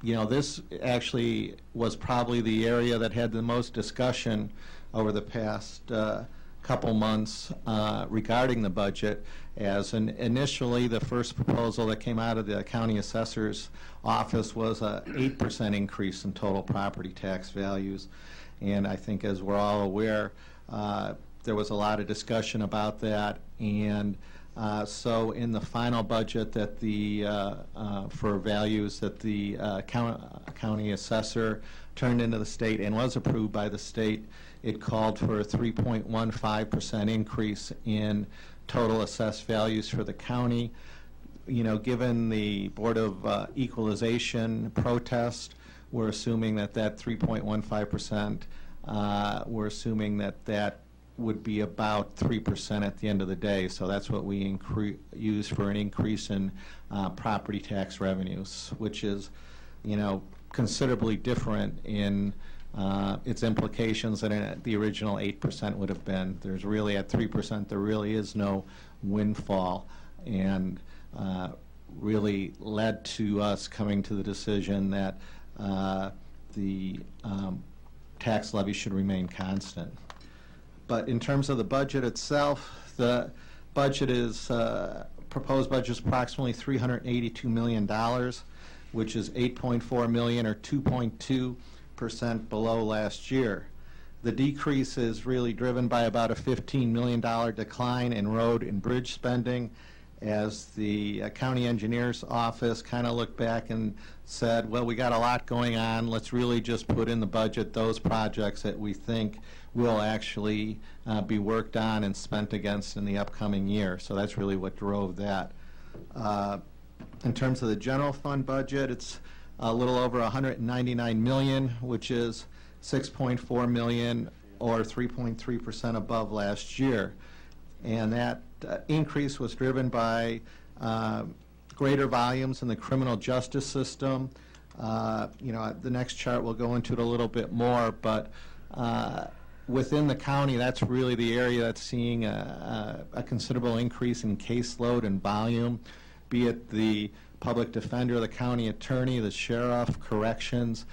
You know, this actually was probably the area that had the most discussion over the past uh, couple months uh, regarding the budget, as in- initially, the first proposal that came out of the county assessor's office was a 8% increase in total property tax values. And I think, as we're all aware, uh, there was a lot of discussion about that. And uh, so in the final budget that the, uh, uh, for values that the uh, count- county assessor turned into the state and was approved by the state, it called for a 3.15% increase in total assessed values for the county. You know, given the Board of uh, Equalization protest, we're assuming that that 3.15%, uh, we're assuming that that would be about 3% at the end of the day. So that's what we use for an increase in uh, property tax revenues, which is, you know, considerably different in uh, its implications than uh, the original 8% would have been. There's really, at 3%, there really is no windfall. And uh, really led to us coming to the decision that uh, the um, tax levy should remain constant. But in terms of the budget itself, the budget is, uh, proposed budget is approximately $382 million, which is 8.4 million or 2.2 percent below last year. The decrease is really driven by about a $15 million decline in road and bridge spending as the uh, county engineer's office kind of looked back and said, well, we got a lot going on, let's really just put in the budget those projects that we think will actually uh, be worked on and spent against in the upcoming year. So that's really what drove that. Uh, In terms of the general fund budget, it's a little over 199 million, which is 6.4 million or 3.3% above last year. And that uh, increase was driven by uh, greater volumes in the criminal justice system. Uh, You know, the next chart will go into it a little bit more, but uh, within the county, that's really the area that's seeing a a- a considerable increase in caseload and volume, be it the public defender, the county attorney, the sheriff, corrections.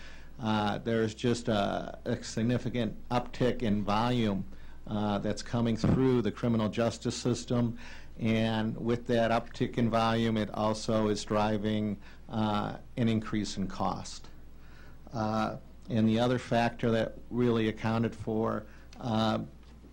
Uh, There's just a a significant uptick in volume uh, that's coming through the criminal justice system. And with that uptick in volume, it also is driving uh, an increase in cost. Uh, And the other factor that really accounted for uh,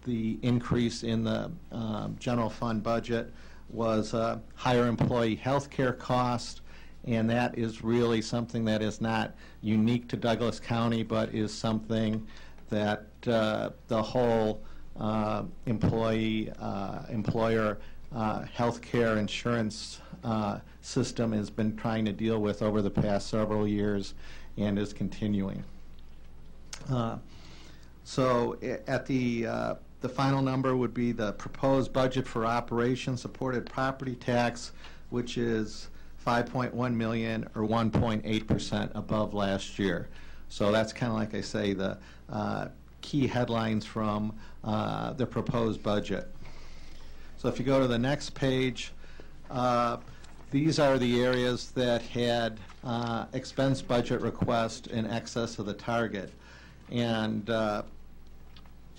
the increase in the um, general fund budget was uh, higher employee health care cost, and that is really something that is not unique to Douglas County, but is something that uh, the whole uh, employee, uh, employer uh, health care insurance uh, system has been trying to deal with over the past several years and is continuing. Uh, So at the, uh, the final number would be the proposed budget for operation supported property tax, which is 5.1 million or 1.8% above last year. So that's kind of like I say, the uh, key headlines from uh, the proposed budget. So if you go to the next page, uh, these are the areas that had uh, expense budget request in excess of the target. And uh,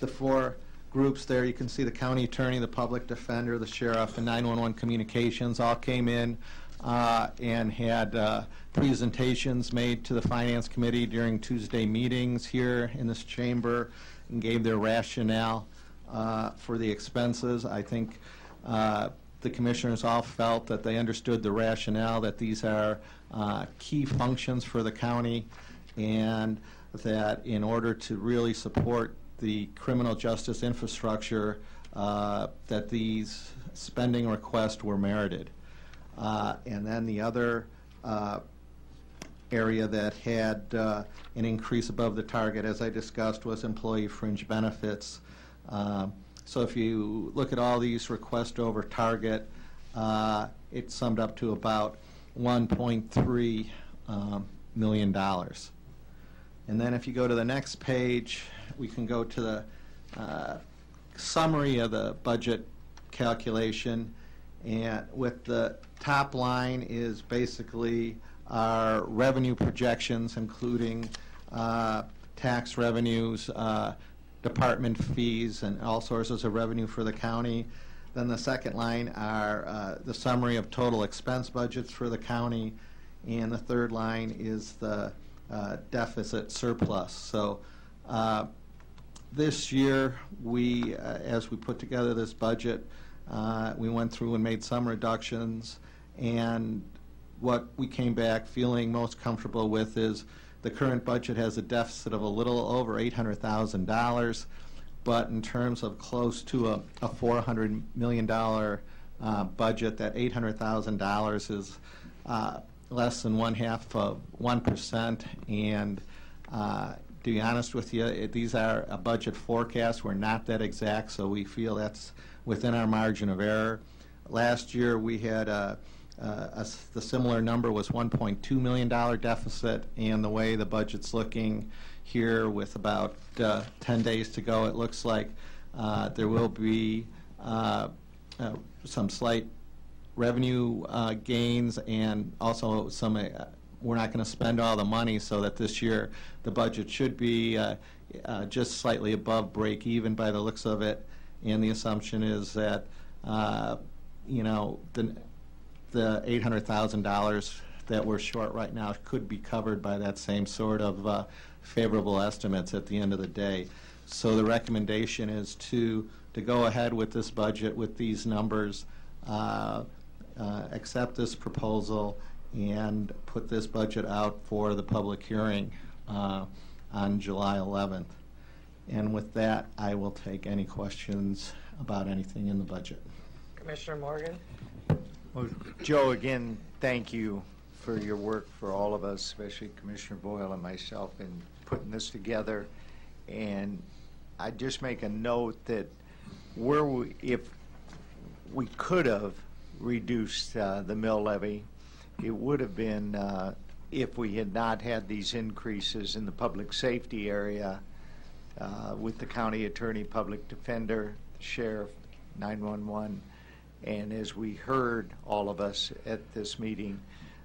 the four groups there, you can see the county attorney, the public defender, the sheriff, and 911 communications all came in uh, and had uh, presentations made to the finance committee during Tuesday meetings here in this chamber and gave their rationale uh, for the expenses. I think uh, the commissioners all felt that they understood the rationale, that these are uh, key functions for the county, and that in order to really support the criminal justice infrastructure, uh, that these spending requests were merited. Uh, And then the other uh, area that had uh, an increase above the target, as I discussed, was employee fringe benefits. Um, So if you look at all these requests over target, uh, it summed up to about $1.3 um, million dollars. And then if you go to the next page, we can go to the uh, summary of the budget calculation. And with the top line is basically our revenue projections, including uh, tax revenues, uh, department fees, and all sources of revenue for the county. Then the second line are uh, the summary of total expense budgets for the county. And the third line is the uh, deficit surplus. So uh, this year, we, uh, as we put together this budget, uh, we went through and made some reductions, and what we came back feeling most comfortable with is the current budget has a deficit of a little over $800,000, but in terms of close to a, a $400 million uh, budget, that $800,000 is uh, less than one half of 1%, and uh, to be honest with you, it- these are a budget forecast. We're not that exact, so we feel that's within our margin of error. Last year, we had a, a- a s- the similar number was $1.2 million deficit, and the way the budget's looking here with about uh, 10 days to go, it looks like uh, there will be uh, uh, some slight revenue uh, gains and also some, uh, we're not going to spend all the money so that this year the budget should be uh, uh, just slightly above break even by the looks of it. And the assumption is that, uh, you know, the, the $800,000 that we're short right now could be covered by that same sort of uh, favorable estimates at the end of the day. So the recommendation is to, to go ahead with this budget with these numbers, uh, uh, accept this proposal, and put this budget out for the public hearing uh, on July 11th. And with that, I will take any questions about anything in the budget. Commissioner Morgan? Well, Joe, again, thank you for your work for all of us, especially Commissioner Boyle and myself in putting this together. And I just make a note that where we, if we could have reduced uh, the mill levy, it would have been uh, if we had not had these increases in the public safety area uh, with the county attorney, public defender, sheriff, 911. And as we heard, all of us at this meeting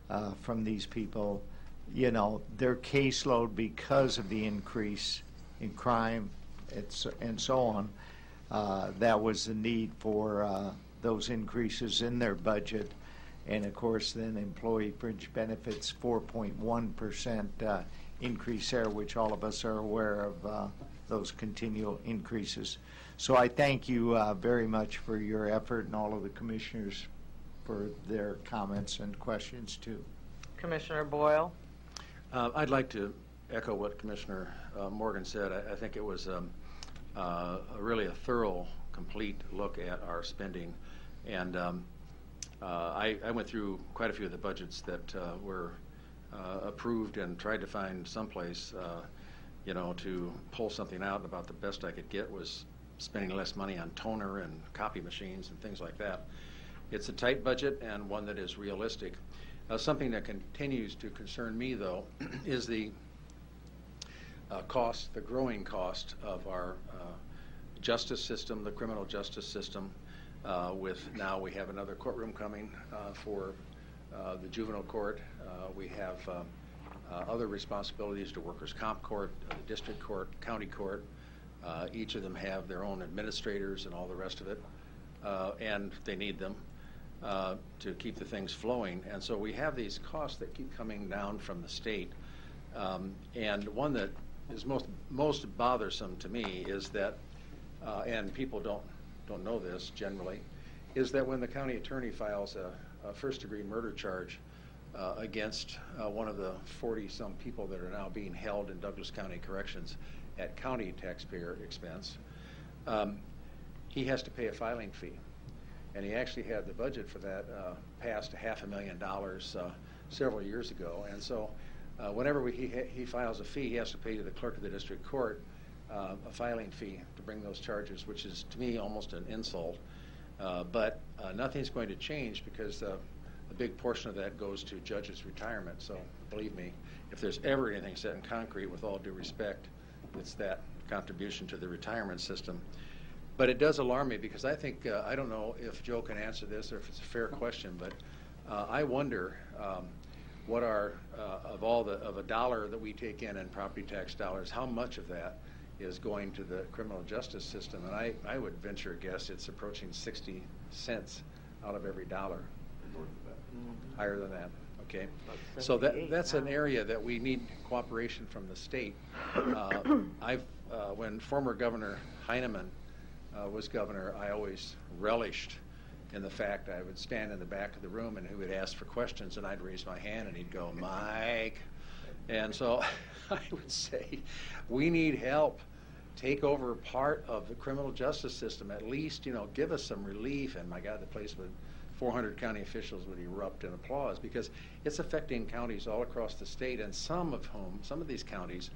uh, from these people, you know, their caseload because of the increase in crime and so on, uh, that was the need for uh, those increases in their budget. And of course, then employee fringe benefits, 4.1% uh, increase there, which all of us are aware of uh, those continual increases. So I thank you uh, very much for your effort and all of the commissioners for their comments and questions too. Commissioner Boyle? Uh, I'd like to echo what Commissioner uh, Morgan said. I, I think it was um, uh, really a thorough, complete look at our spending. And um, uh, I, I went through quite a few of the budgets that uh, were uh, approved and tried to find someplace, uh, you know, to pull something out. About the best I could get was spending less money on toner and copy machines and things like that. It's a tight budget and one that is realistic. Uh, something that continues to concern me, though, is the uh, cost, the growing cost of our uh, justice system, the criminal justice system. Uh, with now we have another courtroom coming uh, for uh, the juvenile court. Uh, we have um, uh, other responsibilities to workers' comp court, uh, district court, county court. Each of them have their own administrators and all the rest of it, and they need them to keep the things flowing. And so we have these costs that keep coming down from the state. Um, and one that is most most bothersome to me is that, uh, and people don't don't know this generally, is that when the county attorney files a, a first-degree murder charge uh, against uh, one of the 40-some people that are now being held in Douglas County Corrections at county taxpayer expense, um, he has to pay a filing fee. And he actually had the budget for that uh, passed a half a million dollars uh, several years ago. And so uh, whenever we, he, he files a fee, he has to pay to the clerk of the district court uh, a filing fee to bring those charges, which is to me almost an insult. Uh, but uh, nothing's going to change because a big portion of that goes to judges' retirement. So believe me, if there's ever anything set in concrete, with all due respect, it's that contribution to the retirement system. But it does alarm me because I think, uh, I don't know if Joe can answer this or if it's a fair question, but uh, I wonder um, what are uh, of all the, of a dollar that we take in in property tax dollars, how much of that is going to the criminal justice system? And I, I would venture a guess it's approaching 60 cents out of every dollar. Higher than that, okay? So that, that's an area that we need cooperation from the state. Uh, I've, uh, when former Governor Heineman uh, was governor, I always relished in the fact I would stand in the back of the room and he would ask for questions and I'd raise my hand and he'd go, Mike. And so I would say, we need help. Take over part of the criminal justice system. At least, you know, give us some relief. And my God, the place would, 400 county officials would erupt in applause because it's affecting counties all across the state and some of whom, some of these counties,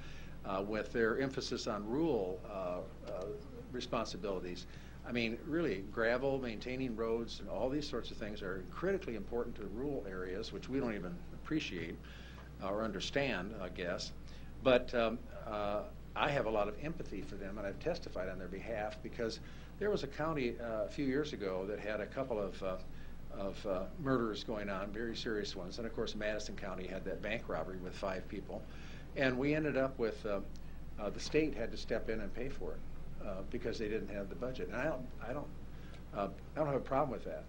uh, with their emphasis on rural uh, uh, responsibilities. I mean, really, gravel, maintaining roads, and all these sorts of things are critically important to rural areas, which we don't even appreciate or understand, I guess. But um, uh, I have a lot of empathy for them, and I've testified on their behalf because there was a county uh, a few years ago that had a couple of uh, of uh, murders going on, very serious ones, and of course Madison County had that bank robbery with five people, and we ended up with uh, uh, the state had to step in and pay for it uh, because they didn't have the budget. And I don't, I don't, uh, I don't have a problem with that.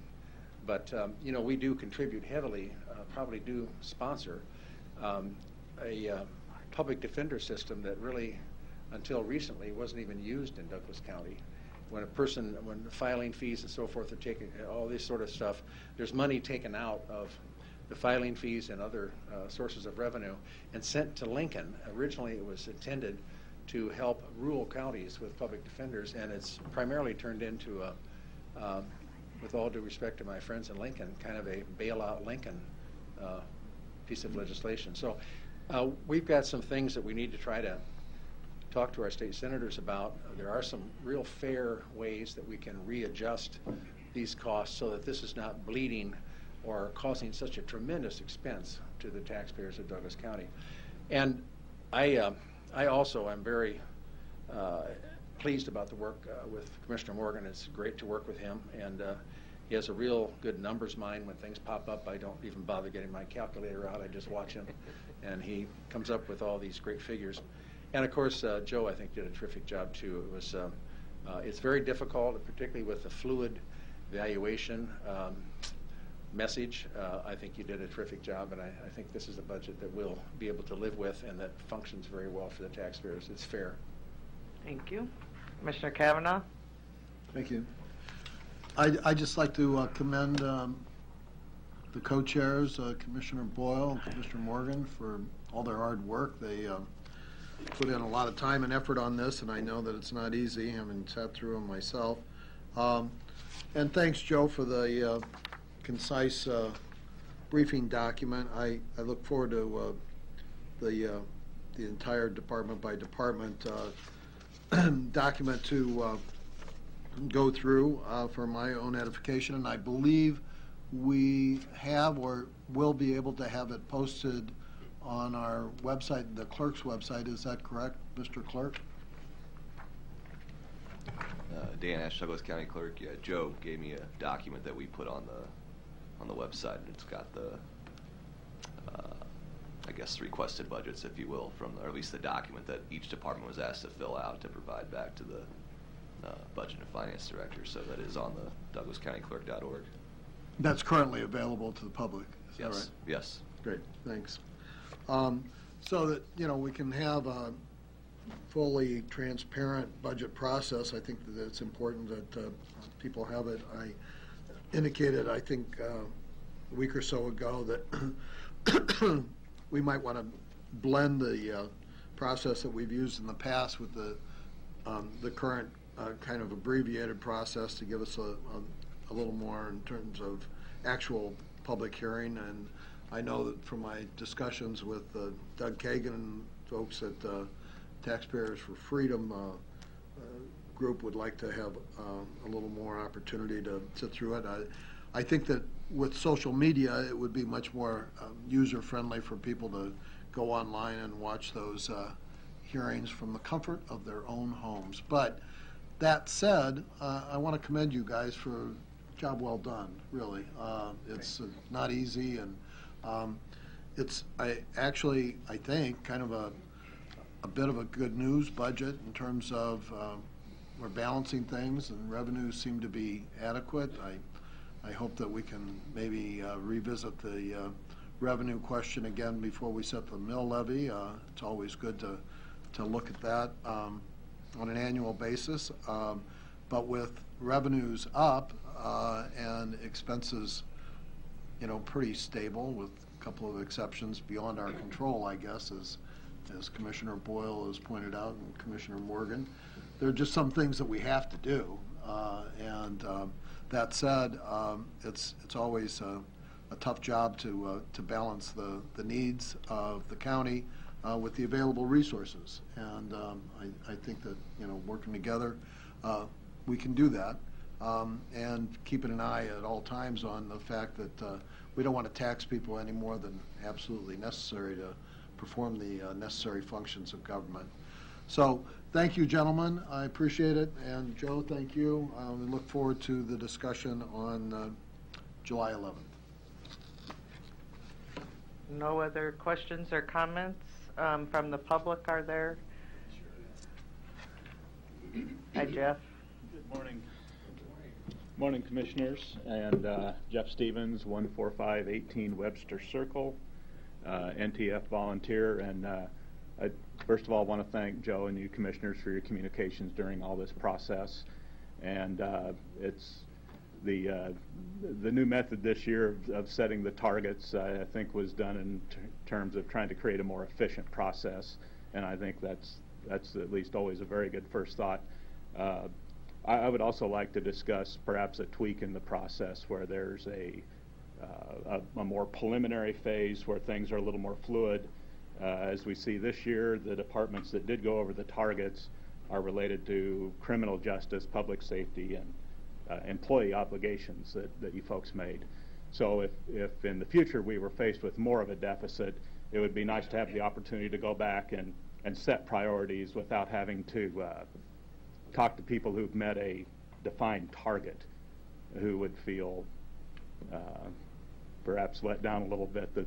But um, you know, we do contribute heavily, probably do sponsor um, a uh, public defender system that really, until recently, wasn't even used in Douglas County. When a person, when filing fees and so forth are taken, all this sort of stuff, there's money taken out of the filing fees and other uh, sources of revenue and sent to Lincoln. Originally, it was intended to help rural counties with public defenders, and it's primarily turned into a, uh, with all due respect to my friends in Lincoln, kind of a bailout Lincoln uh, piece of legislation. So uh, we've got some things that we need to try to talk to our state senators about. There are some real fair ways that we can readjust these costs so that this is not bleeding or causing such a tremendous expense to the taxpayers of Douglas County. And I, uh, I also am very uh, pleased about the work uh, with Commissioner Morgan. It's great to work with him, and uh, he has a real good numbers mind. When things pop up, I don't even bother getting my calculator out. I just watch him, and he comes up with all these great figures. And of course, uh, Joe, I think, did a terrific job too. It was, uh, uh, it's very difficult, particularly with the fluid valuation um, message. Uh, I think you did a terrific job, and I, I think this is a budget that we'll be able to live with and that functions very well for the taxpayers. It's fair. Thank you. Commissioner Cavanaugh? Thank you. I'd, I'd just like to uh, commend um, the co-chairs, uh, Commissioner Boyle and Commissioner Morgan, for all their hard work. They uh, put in a lot of time and effort on this, and I know that it's not easy, having sat through them myself. Um, And thanks, Joe, for the uh, concise uh, briefing document. I, I look forward to uh, the, the entire department by department document to go through uh, for my own edification, and I believe we have or will be able to have it posted on our website, the clerk's website. Is that correct, Mr. Clerk? Uh, Dan Esch, Douglas County Clerk. Yeah, Joe gave me a document that we put on the on the website, and it's got the, uh, I guess, requested budgets, if you will, from or at least the document that each department was asked to fill out to provide back to the uh, Budget and Finance Director. So that is on the DouglasCountyClerk.org. That's currently available to the public. Is Yes. right? Yes. Great, thanks. Um, So that, you know, we can have a fully transparent budget process, I think that it's important that uh, people have it. I indicated, I think, uh, a week or so ago that we might want to blend the uh, process that we've used in the past with the, um, the current uh, kind of abbreviated process to give us a, a- a little more in terms of actual public hearing. And I know that from my discussions with uh, Doug Kagan and folks at uh, Taxpayers for Freedom uh, uh, group would like to have um, a little more opportunity to sit through it. I, I think that with social media, it would be much more um, user-friendly for people to go online and watch those uh, hearings from the comfort of their own homes. But that said, uh, I want to commend you guys for a job well done, really. Uh, It's uh, not easy, and um, it's, I, actually, I think, kind of a, a bit of a good news budget in terms of um, we're balancing things and revenues seem to be adequate. I, I hope that we can maybe uh, revisit the uh, revenue question again before we set the mill levy. Uh, It's always good to, to look at that um, on an annual basis. Um, But with revenues up uh, and expenses, you know, pretty stable with a couple of exceptions beyond our control, I guess, as, as Commissioner Boyle has pointed out and Commissioner Morgan. There are just some things that we have to do. Uh, And um, that said, um, it's, it's always a, a tough job to, uh, to balance the, the needs of the county uh, with the available resources. And um, I, I think that, you know, working together, uh, we can do that. Um, And keeping an eye at all times on the fact that uh, we don't want to tax people any more than absolutely necessary to perform the uh, necessary functions of government. So, thank you, gentlemen, I appreciate it, and Joe, thank you. Uh, We look forward to the discussion on uh, July 11th. No other questions or comments um, from the public, are there? Hi, Jeff. Good morning. Morning, Commissioners, and uh, Jeff Stevens, 14518 Webster Circle, uh, NTF volunteer, and uh, I first of all want to thank Joe and you Commissioners for your communications during all this process. And uh, it's the uh, the new method this year of, of setting the targets, uh, I think, was done in terms of trying to create a more efficient process, and I think that's that's at least always a very good first thought. Uh, I, I would also like to discuss perhaps a tweak in the process where there's a, uh, a, a more preliminary phase where things are a little more fluid. Uh, as we see this year, the departments that did go over the targets are related to criminal justice, public safety, and uh, employee obligations that, that you folks made. So if, if in the future we were faced with more of a deficit, it would be nice to have the opportunity to go back and, and set priorities without having to uh, talk to people who've met a defined target who would feel uh, perhaps let down a little bit that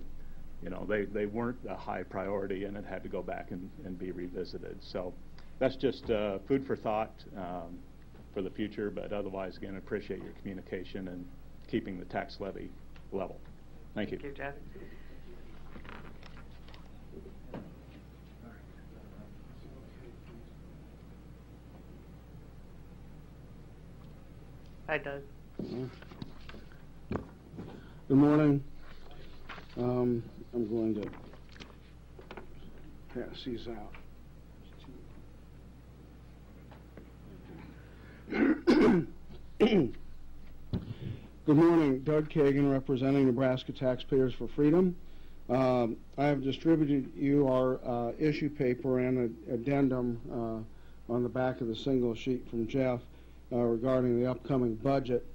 you know they, they weren't a high priority and it had to go back and, and be revisited. So that's just uh, food for thought. Um, for the future, but otherwise, again, appreciate your communication and keeping the tax levy level. Thank you. Thank you, Jeff. Hi, Doug. Good morning. Um, I'm going to pass these out. Good morning, Doug Kagan, representing Nebraska Taxpayers for Freedom. Um, I have distributed you our uh, issue paper and an addendum uh, on the back of the single sheet from Jeff uh, regarding the upcoming budget.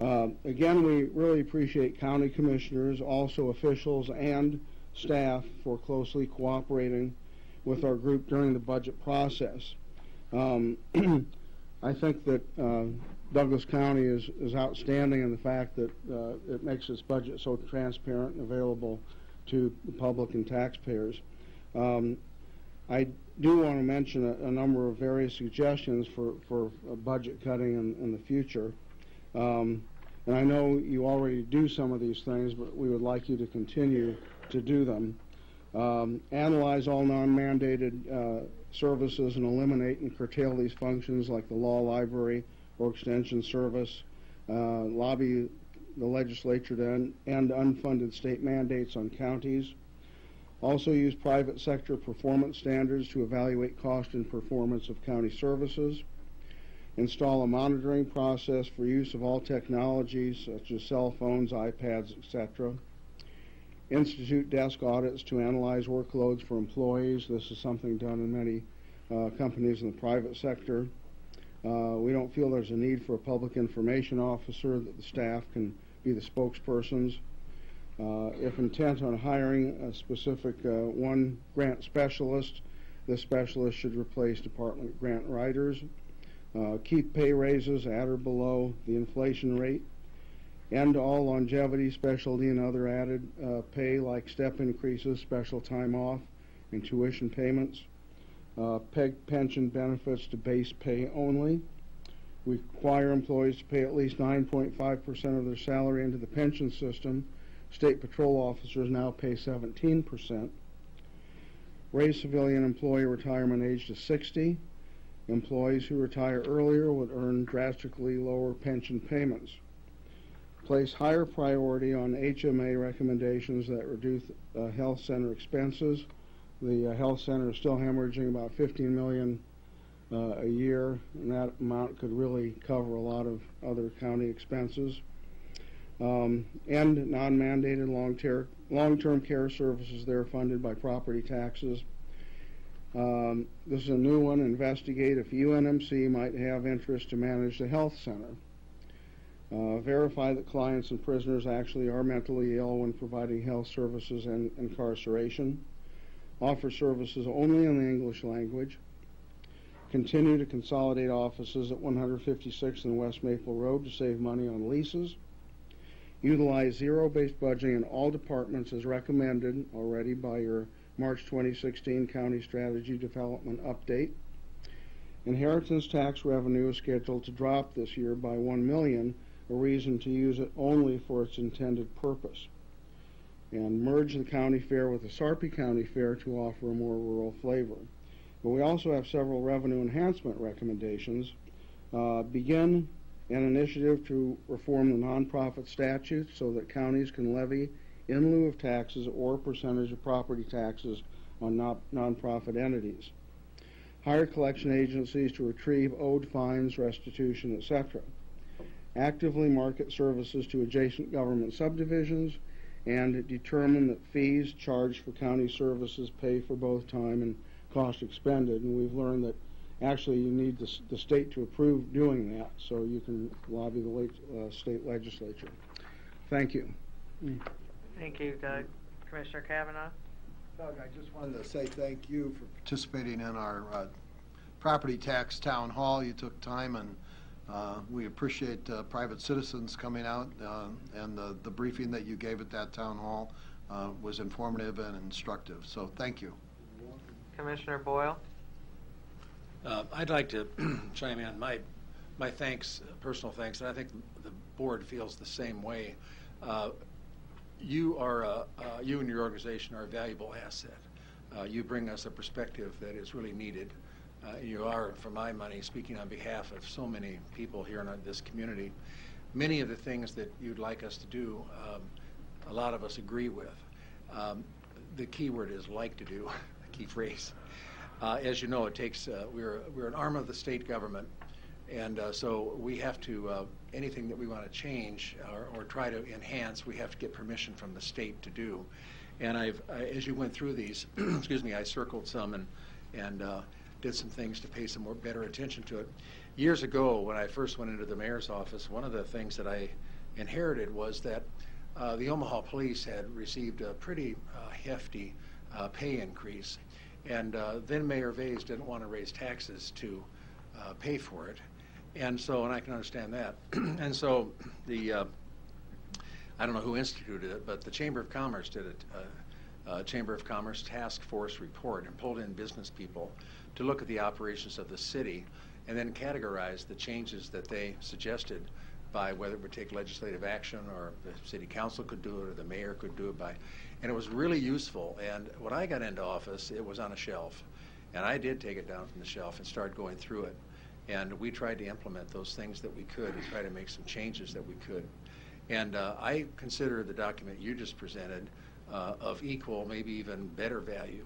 Uh, Again, we really appreciate county commissioners, also officials and staff for closely cooperating with our group during the budget process. Um, I think that uh, Douglas County is, is outstanding in the fact that uh, it makes its budget so transparent and available to the public and taxpayers. Um, I do want to mention a, a number of various suggestions for, for uh, budget cutting in, in the future. Um, and I know you already do some of these things, but we would like you to continue to do them. Um, analyze all non-mandated uh, services and eliminate and curtail these functions like the law library or extension service. Uh, lobby the legislature to end, end unfunded state mandates on counties. Also use private sector performance standards to evaluate cost and performance of county services. Install a monitoring process for use of all technologies such as cell phones, iPads, etc. Institute desk audits to analyze workloads for employees. This is something done in many uh, companies in the private sector. Uh, we don't feel there's a need for a public information officer, that the staff can be the spokespersons. Uh, if intent on hiring a specific uh, one grant specialist, the specialist should replace department grant writers. Uh, keep pay raises at or below the inflation rate. End all longevity, specialty, and other added uh, pay like step increases, special time off, and tuition payments. Uh, peg pension benefits to base pay only. Require employees to pay at least 9.5% of their salary into the pension system. State patrol officers now pay 17%. Raise civilian employee retirement age to 60. Employees who retire earlier would earn drastically lower pension payments. Place higher priority on HMA recommendations that reduce uh, health center expenses. The uh, health center is still hemorrhaging about 15 million uh, a year, and that amount could really cover a lot of other county expenses. Um, and non-mandated long-term care services that are funded by property taxes. Um, this is a new one. Investigate if UNMC might have interest to manage the health center. Uh, verify that clients and prisoners actually are mentally ill when providing health services and incarceration. Offer services only in the English language. Continue to consolidate offices at 156 and West Maple Road to save money on leases. Utilize zero-based budgeting in all departments as recommended already by your March 2016 County Strategy Development Update. Inheritance tax revenue is scheduled to drop this year by 1 million, a reason to use it only for its intended purpose. And merge the county fair with the Sarpy County Fair to offer a more rural flavor. But we also have several revenue enhancement recommendations. Uh, begin an initiative to reform the nonprofit statute so that counties can levy in lieu of taxes or percentage of property taxes on non- nonprofit entities. Hire collection agencies to retrieve owed fines, restitution, etc. Actively market services to adjacent government subdivisions and determine that fees charged for county services pay for both time and cost expended. And we've learned that actually you need the, the state to approve doing that, so you can lobby the late, uh, state legislature. Thank you. Thank you, Doug. Commissioner Cavanaugh? Doug, I just wanted to say thank you for participating in our uh, property tax town hall. You took time, and uh, we appreciate uh, private citizens coming out, uh, and the the briefing that you gave at that town hall uh, was informative and instructive, so thank you. Commissioner Boyle? Uh, I'd like to chime in. My, my thanks, personal thanks, and I think the board feels the same way. Uh, You are, a- uh, you and your organization are a valuable asset. Uh, You bring us a perspective that is really needed. Uh, You are, for my money, speaking on behalf of so many people here in this community. Many of the things that you'd like us to do, um, a lot of us agree with. Um, The key word is like to do, a key phrase. Uh, As you know, it takes, uh, we're, we're an arm of the state government, and uh, so we have to, uh, anything that we want to change or, or try to enhance, we have to get permission from the state to do. And I've, I- as you went through these, excuse me, I circled some and, and uh, did some things to pay some more, better attention to it. Years ago, when I first went into the mayor's office, one of the things that I inherited was that uh, the Omaha Police had received a pretty uh, hefty uh, pay increase. And uh, then Mayor Veys didn't want to raise taxes to uh, pay for it. And so, and I can understand that. and so the, uh, I don't know who instituted it, but the Chamber of Commerce did it. Chamber of Commerce Task Force report and pulled in business people to look at the operations of the city and then categorize the changes that they suggested by whether it would take legislative action or the city council could do it or the mayor could do it by. And it was really useful. And when I got into office, it was on a shelf. And I did take it down from the shelf and start going through it. And we tried to implement those things that we could and try to make some changes that we could. And uh, I consider the document you just presented uh, of equal, maybe even better value,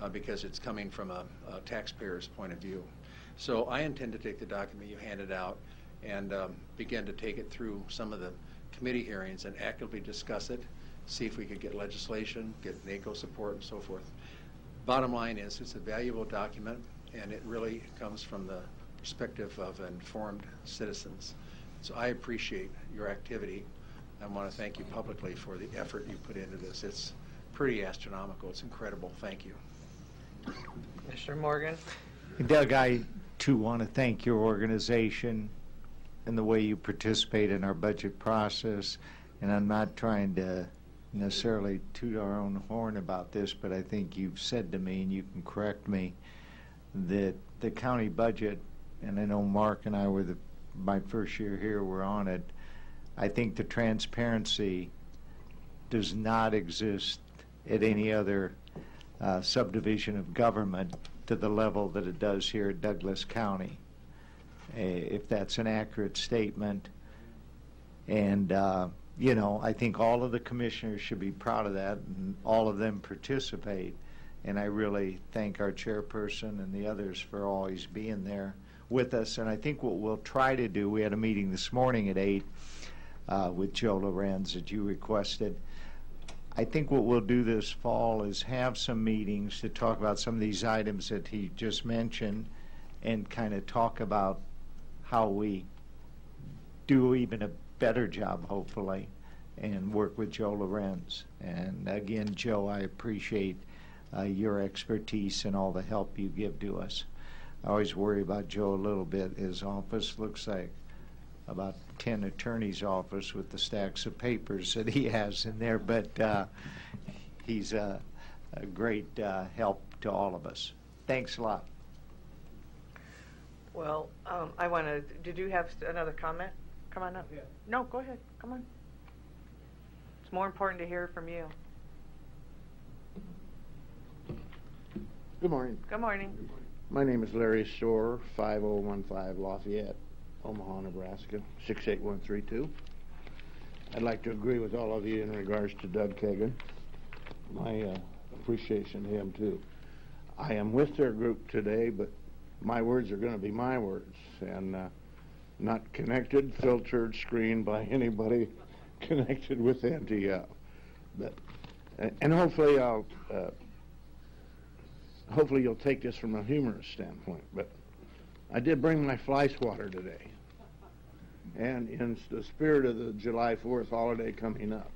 uh, because it's coming from a, a taxpayer's point of view. So I intend to take the document you handed out and um, begin to take it through some of the committee hearings and actively discuss it, see if we could get legislation, get NACO support and so forth. Bottom line is, it's a valuable document, and it really comes from the perspective of informed citizens. So I appreciate your activity. I want to thank you publicly for the effort you put into this. It's pretty astronomical. It's incredible. Thank you. Commissioner Morgan? Doug, I too want to thank your organization and the way you participate in our budget process. And I'm not trying to necessarily toot our own horn about this, but I think you've said to me, and you can correct me, that the county budget, and I know Mark and I were the, my first year here, were on it. I think the transparency does not exist at any other uh, subdivision of government to the level that it does here at Douglas County. Uh, if that's an accurate statement. And, uh, you know, I think all of the commissioners should be proud of that, and all of them participate. And I really thank our chairperson and the others for always being there with us. And I think what we'll try to do, we had a meeting this morning at 8 uh, with Joe Lorenz that you requested. I think what we'll do this fall is have some meetings to talk about some of these items that he just mentioned and kind of talk about how we do even a better job, hopefully, and work with Joe Lorenz. And again, Joe, I appreciate uh, your expertise and all the help you give to us. I always worry about Joe a little bit. His office looks like about 10 attorney's office with the stacks of papers that he has in there, but uh, he's a, a great uh, help to all of us. Thanks a lot. Well, um, I want to, did you have another comment? Come on up. No, go ahead, come on. It's more important to hear from you. Good morning. Good morning. My name is Larry Storer, 5015 Lafayette, Omaha, Nebraska, 68132. I'd like to agree with all of you in regards to Doug Kagan. My uh, appreciation to him, too. I am with their group today, but my words are going to be my words and uh, not connected, filtered, screened by anybody connected with NTF. But, and hopefully I'll uh, hopefully you'll take this from a humorous standpoint, but I did bring my fly swatter today. And in the spirit of the July 4th holiday coming up,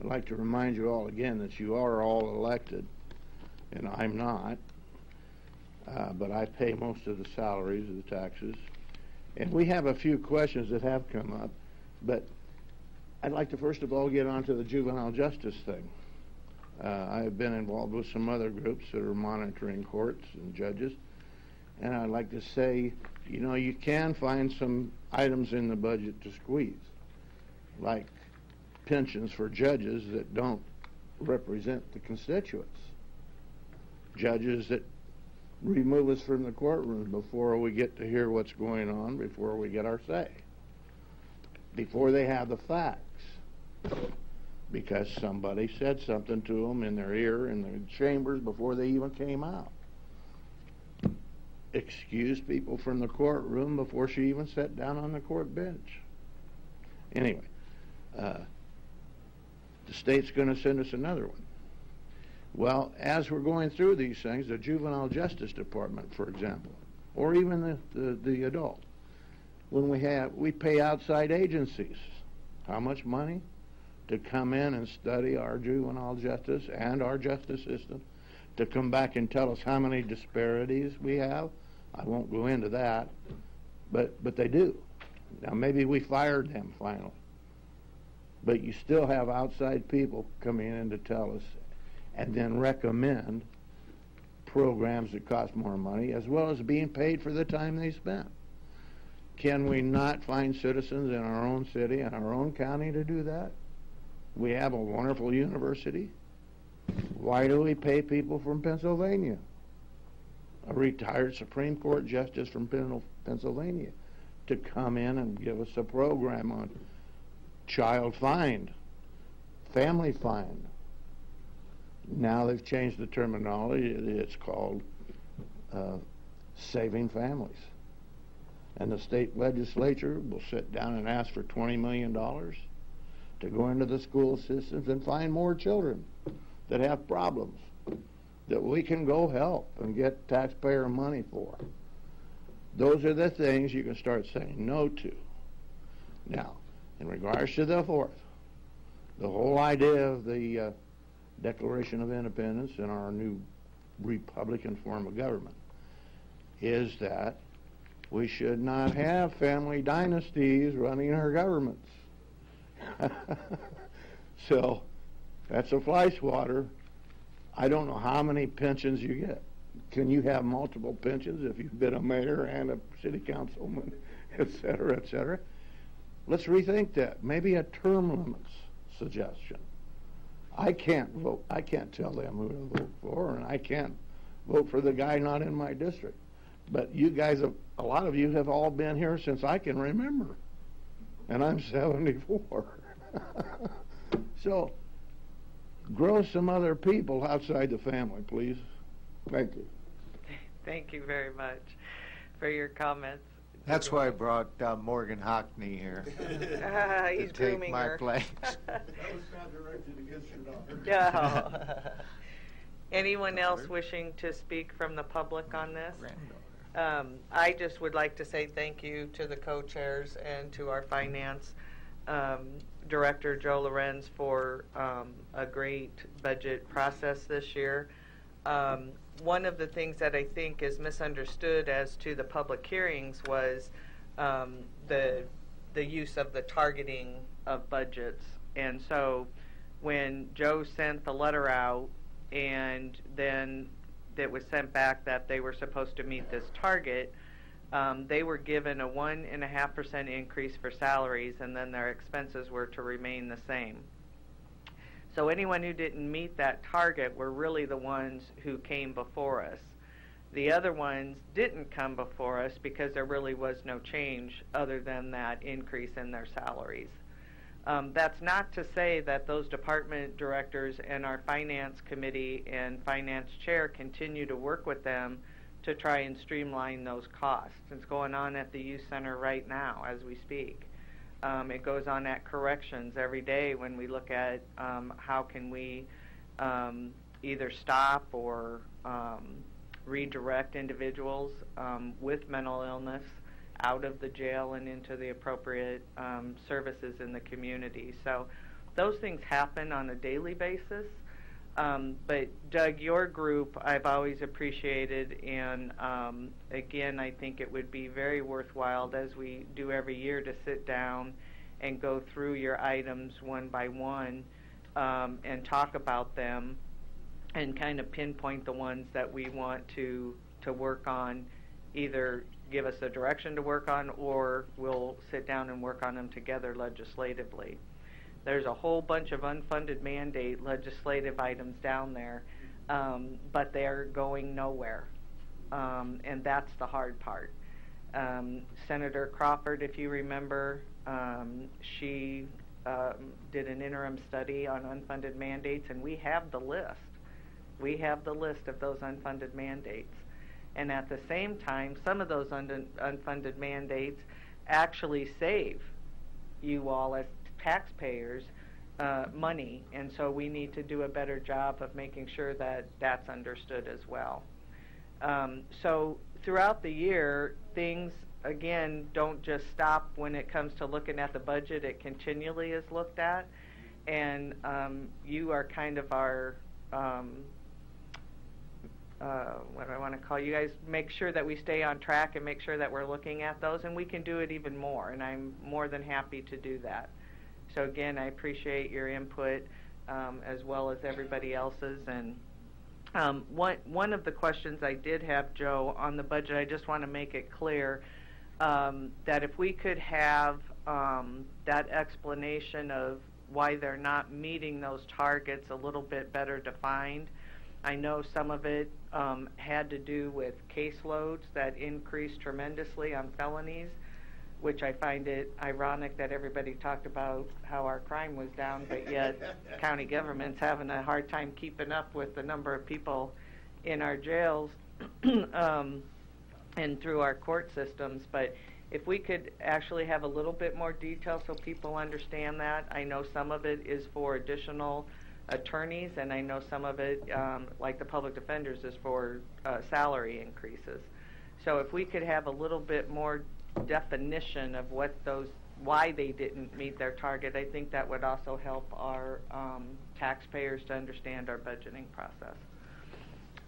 I'd like to remind you all again that you are all elected, and I'm not. Uh, but I pay most of the salaries of the taxes. And we have a few questions that have come up, but I'd like to first of all get onto the juvenile justice thing. Uh, I've been involved with some other groups that are monitoring courts and judges, And I'd like to say, you know, you can find some items in the budget to squeeze, like pensions for judges that don't represent the constituents. Judges that remove us from the courtroom before we get to hear what's going on, before we get our say, before they have the facts. Because somebody said something to them in their ear in the chambers before they even came out. Excuse people from the courtroom before she even sat down on the court bench. Anyway, uh, the state's going to send us another one. Well, as we're going through these things, the Juvenile Justice Department, for example, or even the, the, the adult, when we have, we pay outside agencies how much money to come in and study our juvenile justice and our justice system, to come back and tell us how many disparities we have. I won't go into that, but, but they do. Now, maybe we fired them finally, but you still have outside people coming in to tell us and then recommend programs that cost more money as well as being paid for the time they spent. Can we not find citizens in our own city and our own county to do that? We have a wonderful university. Why do we pay people from Pennsylvania? A retired Supreme Court justice from Pennsylvania to come in and give us a program on child find, family find, now they've changed the terminology. It's called uh, saving families. And the state legislature will sit down and ask for $20 million to go into the school systems and find more children that have problems that we can go help and get taxpayer money for. Those are the things you can start saying no to. Now, in regards to the fourth, the whole idea of the uh, Declaration of Independence and our new Republican form of government is that we should not have family dynasties running our governments. so that's a fly swatter. I don't know how many pensions you get. Can you have multiple pensions if you've been a mayor and a city councilman, et cetera, et cetera? Let's rethink that. Maybe a term limits suggestion. I can't vote. I can't tell them who to vote for, and I can't vote for the guy not in my district. But you guys, have, a lot of you have all been here since I can remember, and I'm 74. so, grow some other people outside the family, please. Thank you. Thank you very much for your comments. That's why I brought uh, Morgan Hockney here. Ah, to he's take grooming my her. place. No. Anyone else wishing to speak from the public on this? Um, I just would like to say thank you to the co-chairs and to our finance um, director, Joe Lorenz, for um, a great budget process this year. Um, one of the things that I think is misunderstood as to the public hearings was um, the the use of the targeting of budgets, and so when Joe sent the letter out, and then it was sent back that they were supposed to meet this target, um, they were given a one and a half percent increase for salaries, and then their expenses were to remain the same. So anyone who didn't meet that target were really the ones who came before us. The other ones didn't come before us because there really was no change other than that increase in their salaries. Um, that's not to say that those department directors and our finance committee and finance chair continue to work with them to try and streamline those costs. It's going on at the youth center right now as we speak. Um, it goes on at corrections every day when we look at um, how can we um, either stop or um, redirect individuals um, with mental illness out of the jail and into the appropriate um, services in the community. So those things happen on a daily basis. Um, but Doug, your group I've always appreciated, and um, again, I think it would be very worthwhile as we do every year to sit down and go through your items one by one um, and talk about them and kind of pinpoint the ones that we want to to work on either give us a direction to work on or we'll sit down and work on them together legislatively. There's a whole bunch of unfunded mandate legislative items down there, um, but they're going nowhere. Um, and that's the hard part. Um, Senator Crawford, if you remember, um, she um, did an interim study on unfunded mandates, and we have the list. We have the list of those unfunded mandates. And at the same time, some of those un- unfunded mandates actually save you all as taxpayers uh, money, and so we need to do a better job of making sure that that's understood as well. Um, so throughout the year, things again don't just stop when it comes to looking at the budget. It continually is looked at, and um, you are kind of our um, uh, what do I want to call you guys? Make sure that we stay on track and make sure that we're looking at those, and we can do it even more. And I'm more than happy to do that. So again, I appreciate your input um, as well as everybody else's. And um, one one of the questions I did have, Joe, on the budget, I just want to make it clear um, that if we could have um, that explanation of why they're not meeting those targets a little bit better defined. I know some of it um, had to do with caseloads that increased tremendously on felonies, which I find it ironic that everybody talked about how our crime was down, but yet county government's having a hard time keeping up with the number of people in our jails um, and through our court systems. But if we could actually have a little bit more detail so people understand that, I know some of it is for additional attorneys, and I know some of it, um, like the public defenders, is for uh, salary increases. So if we could have a little bit more definition of what those, why they didn't meet their target, I think that would also help our um, taxpayers to understand our budgeting process.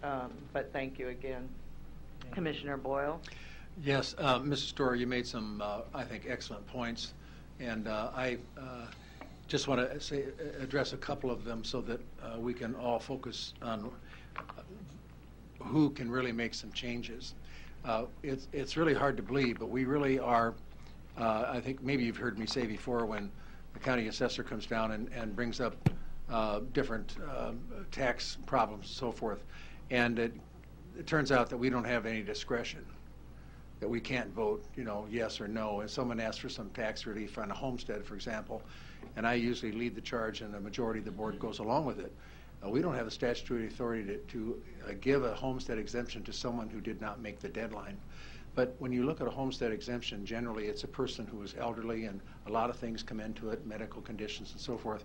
Um, but thank you again. Commissioner Boyle? Yes, uh, Mrs. Storer, you made some, uh, I think, excellent points, and uh, I uh, just want to say, address a couple of them so that uh, we can all focus on uh, who can really make some changes. Uh, it's, it's really hard to believe, but we really are, uh, I think maybe you've heard me say before when the county assessor comes down and, and brings up uh, different um, tax problems and so forth, and it, it turns out that we don't have any discretion that we can't vote, you know, yes or no. And someone asks for some tax relief on a homestead, for example, and I usually lead the charge and the majority of the board goes along with it. Uh, we don't have the statutory authority to, to uh, give a homestead exemption to someone who did not make the deadline. But when you look at a homestead exemption, generally it's a person who is elderly and a lot of things come into it, medical conditions and so forth.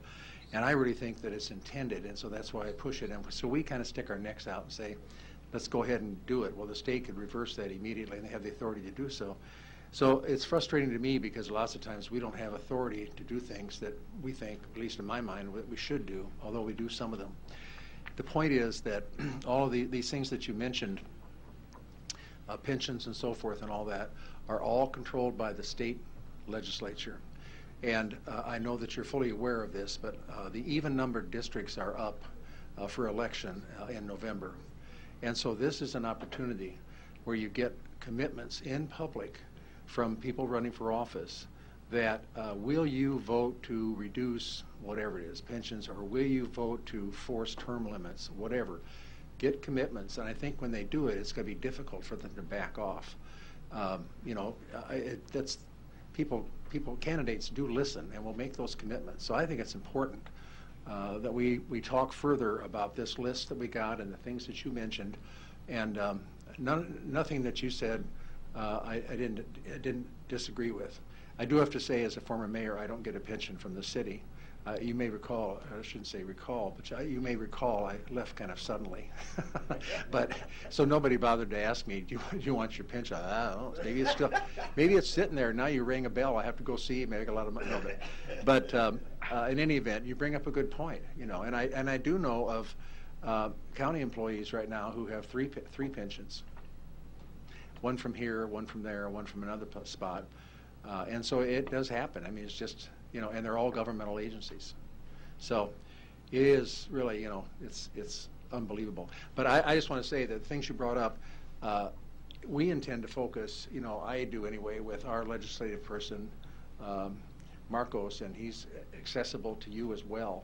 And I really think that it's intended, and so that's why I push it. And so we kind of stick our necks out and say, let's go ahead and do it. Well, the state could reverse that immediately, and they have the authority to do so. So it's frustrating to me because lots of times we don't have authority to do things that we think, at least in my mind, that we should do, although we do some of them. The point is that all of the, these things that you mentioned, uh, pensions and so forth and all that, are all controlled by the state legislature. And uh, I know that you're fully aware of this, but uh, the even-numbered districts are up uh, for election uh, in November. And so this is an opportunity where you get commitments in public from people running for office that uh, will you vote to reduce whatever it is, pensions, or will you vote to force term limits, whatever. Get commitments, and I think when they do it, it's going to be difficult for them to back off. Um, you know, it, that's people. People, candidates do listen and will make those commitments. So I think it's important uh, that we we talk further about this list that we got and the things that you mentioned, and um, none, nothing that you said I, I, didn't, I didn't disagree with. I do have to say, as a former mayor, I don't get a pension from the city. Uh, you may recall, I shouldn't say recall, but you may recall I left kind of suddenly. but so nobody bothered to ask me, do you, do you want your pension? I don't know. Maybe it's still, maybe it's sitting there. Now you ring a bell. I have to go see. Make a lot of money. No, but but um, uh, in any event, you bring up a good point. You know, and I and I do know of uh, county employees right now who have three three pensions one from here, one from there, one from another spot. Uh, and so it does happen. I mean, it's just, you know, and they're all governmental agencies. So it is really, you know, it's, it's unbelievable. But I, I just want to say that the things you brought up, uh, we intend to focus, you know, I do anyway, with our legislative person, um, Marcos, and he's accessible to you as well.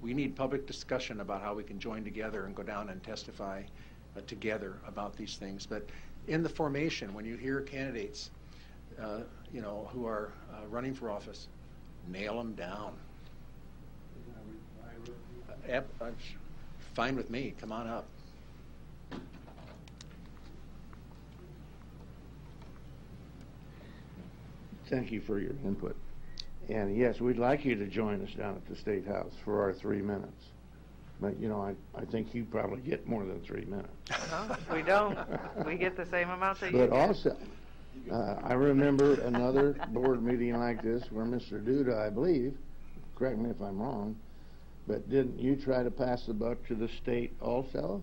We need public discussion about how we can join together and go down and testify uh, together about these things. But in the formation, when you hear candidates, uh, you know, who are uh, running for office, nail them down. Uh, Fine with me, come on up. Thank you for your input. And yes, we'd like you to join us down at the State House for our three minutes. But, you know, I, I think you probably get more than three minutes. No, we don't. We get the same amount that you But get. also, uh, I remember another board meeting like this where Mr. Duda, I believe, correct me if I'm wrong, but didn't you try to pass the buck to the state also?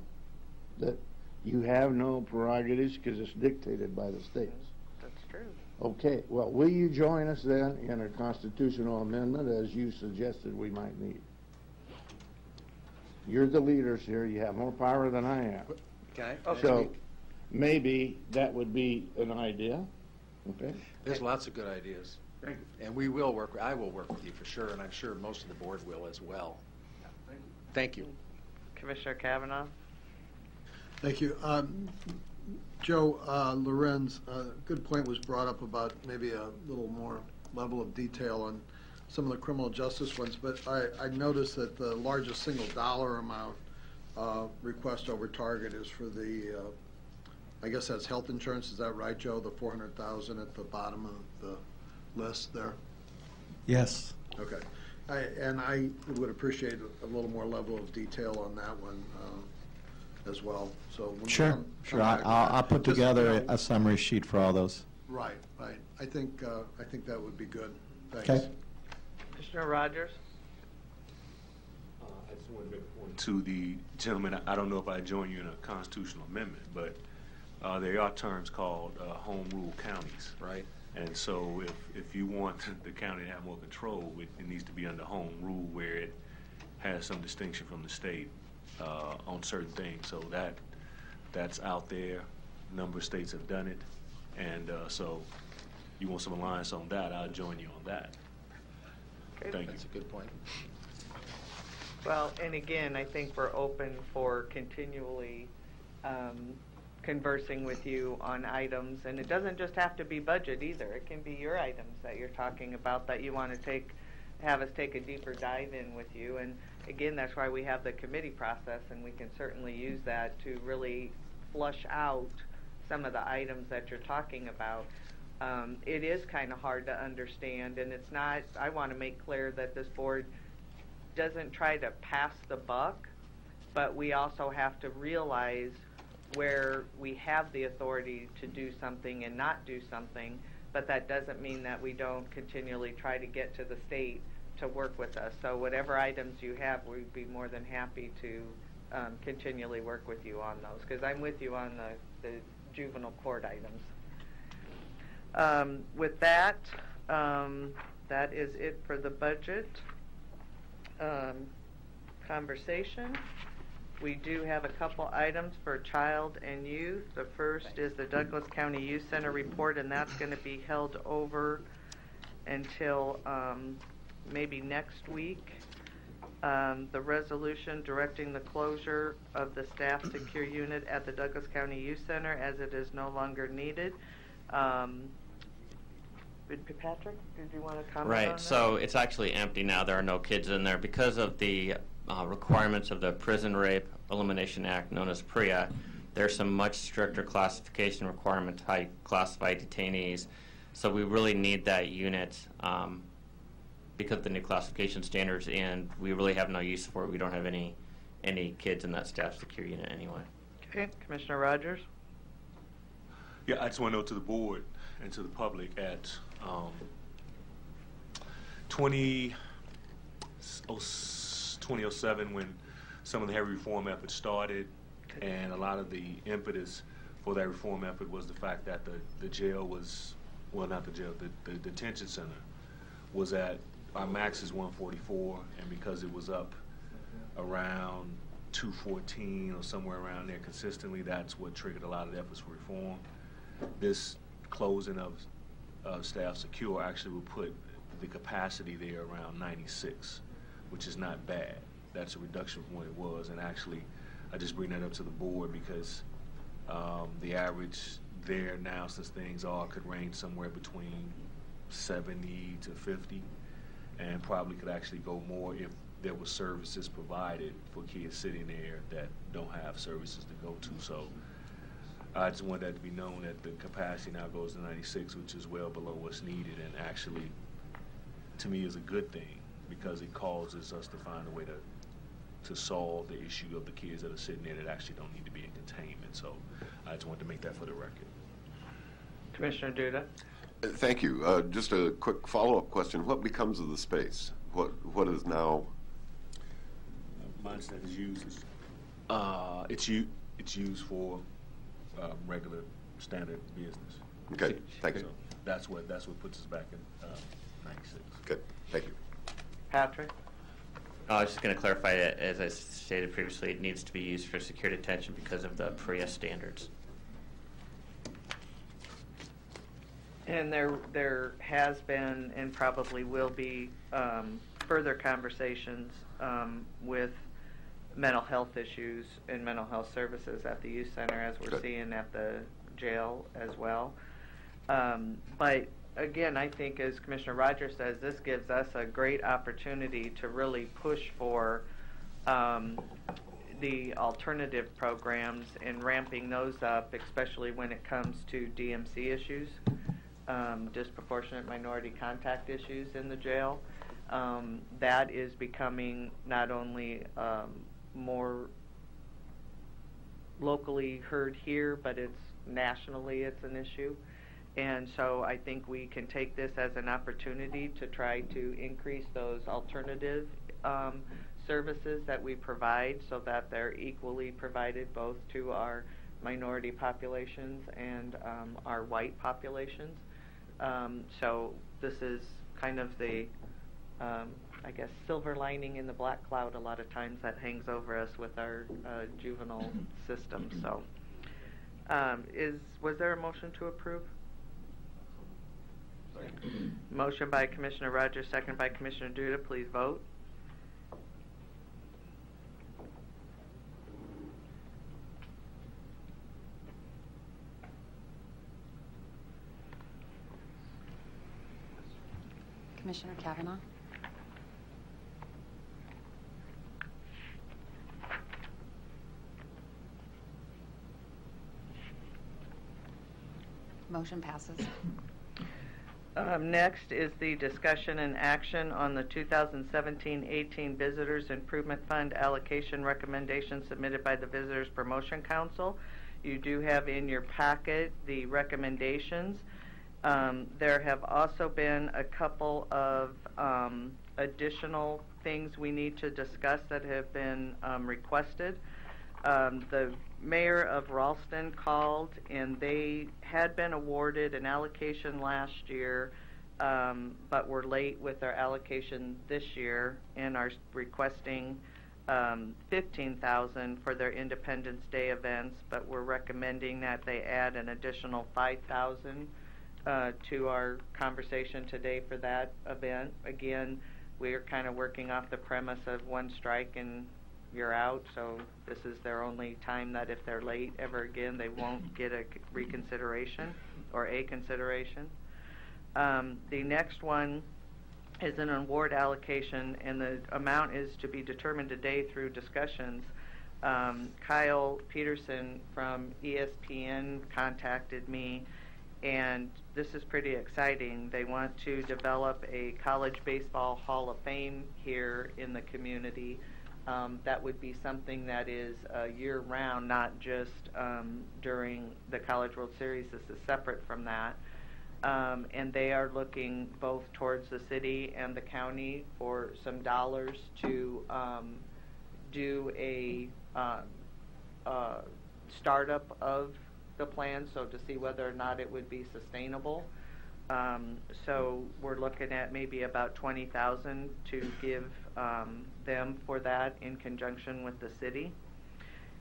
That you have no prerogatives because it's dictated by the states? That's true. Okay, well, will you join us then in a constitutional amendment as you suggested we might need? You're the leaders here, you have more power than I am. Can I? Okay. So, maybe that would be an idea, okay? There's lots of good ideas. Thank you. And we will work, I will work with you for sure, and I'm sure most of the board will as well. Thank you. Commissioner Cavanaugh? Thank you. Um, Joe, uh, Lorenz, a good point was brought up about maybe a little more level of detail on some of the criminal justice ones, but I, I noticed that the largest single dollar amount uh, request over target is for the, uh, I guess that's health insurance, is that right, Joe? The 400,000 at the bottom of the list there? Yes. Okay. I, and I would appreciate a little more level of detail on that one uh, as well, so. when Sure, come- sure. I, I'll, I'll put Just, together you a- know, a summary sheet for all those. Right, right. I think, uh, I think that would be good. Thanks. Okay. Commissioner Rodgers? Uh, I just want to make a point to the gentleman, I- I don't know if I join you in a constitutional amendment, but uh, there are terms called uh, home rule counties. Right. And so if, if you want the county to have more control, it, it needs to be under home rule where it has some distinction from the state uh, on certain things. So that, that's out there. A Number of states have done it. And uh, so you want some alliance on that, I'll join you on that. Okay. Thank you. That's a good point. Well, and again, I think we're open for continually um, conversing with you on items, and it doesn't just have to be budget either. It can be your items that you're talking about that you want to take, have us take a deeper dive in with you. And again, that's why we have the committee process, and we can certainly use that to really flush out some of the items that you're talking about. Um, it is kind of hard to understand, and it's not, I want to make clear that this board doesn't try to pass the buck, but we also have to realize where we have the authority to do something and not do something, but that doesn't mean that we don't continually try to get to the state to work with us. So whatever items you have, we'd be more than happy to um, continually work with you on those, because I'm with you on the, the juvenile court items. Um, with that, um, that is it for the budget um, conversation. We do have a couple items for child and youth. The first is the Douglas County Youth Center report, and that's going to be held over until um, maybe next week. Um, the resolution directing the closure of the staff secure unit at the Douglas County Youth Center as it is no longer needed. Um, Patrick, did you want to comment on Right, that? so it's actually empty now. There are no kids in there because of the uh, requirements of the Prison Rape Elimination Act, known as PREA. There's some much stricter classification requirements, how you classify detainees. So we really need that unit um, because of the new classification standards, and we really have no use for it. We don't have any any kids in that staff secure unit anyway. Okay, Commissioner Rodgers? Yeah, I just want to know to the board and to the public at um, 20, oh, 2007, when some of the heavy reform efforts started, and a lot of the impetus for that reform effort was the fact that the, the jail was, well, not the jail, the, the detention center was at, our max is 144, and because it was up around 214 or somewhere around there consistently, that's what triggered a lot of the efforts for reform. this closing of, of staff secure actually will put the capacity there around 96, which is not bad. That's a reduction from what it was, and actually, I just bring that up to the board because um, the average there now, since things are, could range somewhere between 70 to 50, and probably could actually go more if there were services provided for kids sitting there that don't have services to go to. So I just want that to be known that the capacity now goes to 96, which is well below what's needed, and actually, to me, is a good thing because it causes us to find a way to to solve the issue of the kids that are sitting there that actually don't need to be in containment. So I just wanted to make that for the record. Commissioner Duda? Uh, Thank you. Uh, Just a quick follow-up question. What becomes of the space? What What is now, Mine's that is used, uh, it's u, it's used for, uh, regular, standard business. Okay, thank you. So That's what, that's what puts us back in, uh, ninety-six. good, thank you. Patrick? I was just going to clarify that, as I stated previously, it needs to be used for secure detention because of the PREA standards. And there, there has been and probably will be um, further conversations um, with mental health issues and mental health services at the youth center, as we're Good. seeing at the jail as well. Um, but again, I think as Commissioner Rodgers says, this gives us a great opportunity to really push for um, the alternative programs and ramping those up, especially when it comes to DMC issues, um, disproportionate minority contact issues in the jail. Um, that is becoming not only um, more locally heard here, but it's nationally it's an issue. And so I think we can take this as an opportunity to try to increase those alternative um, services that we provide so that they're equally provided both to our minority populations and um, our white populations. Um, so this is kind of the, um, I guess, silver lining in the black cloud a lot of times that hangs over us with our uh, juvenile system. So, um, is was there a motion to approve? Motion by Commissioner Rodgers, second by Commissioner Duda. Please vote. Commissioner Cavanaugh? Motion passes. Um, next is the discussion and action on the 2017-18 Visitors Improvement Fund allocation recommendation submitted by the Visitors Promotion Council. You do have in your packet the recommendations. Um, there have also been a couple of um, additional things we need to discuss that have been um, requested. Um, the mayor of Ralston called, and they had been awarded an allocation last year, um, but were late with their allocation this year, and are requesting um, 15,000 for their Independence Day events. But we're recommending that they add an additional 5,000 uh, to our conversation today for that event. Again, we're kind of working off the premise of one strike and you're out, so this is their only time that if they're late ever again, they won't get a reconsideration or a consideration. Um, the next one is an award allocation, and the amount is to be determined today through discussions. Um, Kyle Peterson from ESPN contacted me, and this is pretty exciting. They want to develop a college baseball hall of fame here in the community. Um, that would be something that is uh, year round, not just um, during the College World Series. This is separate from that. Um, and they are looking both towards the city and the county for some dollars to um, do a uh, uh, startup of the plan, so to see whether or not it would be sustainable. Um, so we're looking at maybe about twenty thousand to give um, them for that in conjunction with the city.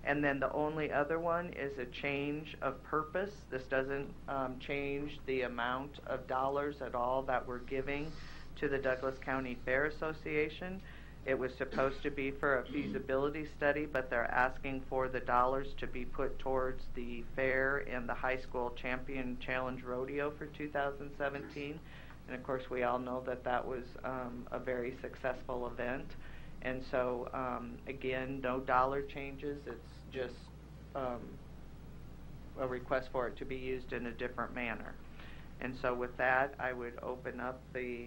And then the only other one is a change of purpose. This doesn't um, change the amount of dollars at all that we're giving to the Douglas County Fair Association. It was supposed to be for a feasibility study, but they're asking for the dollars to be put towards the fair and the high school champion challenge rodeo for 2017. And of course, we all know that that was um, a very successful event. And so, um, again, no dollar changes. It's just um, a request for it to be used in a different manner. And so with that, I would open up the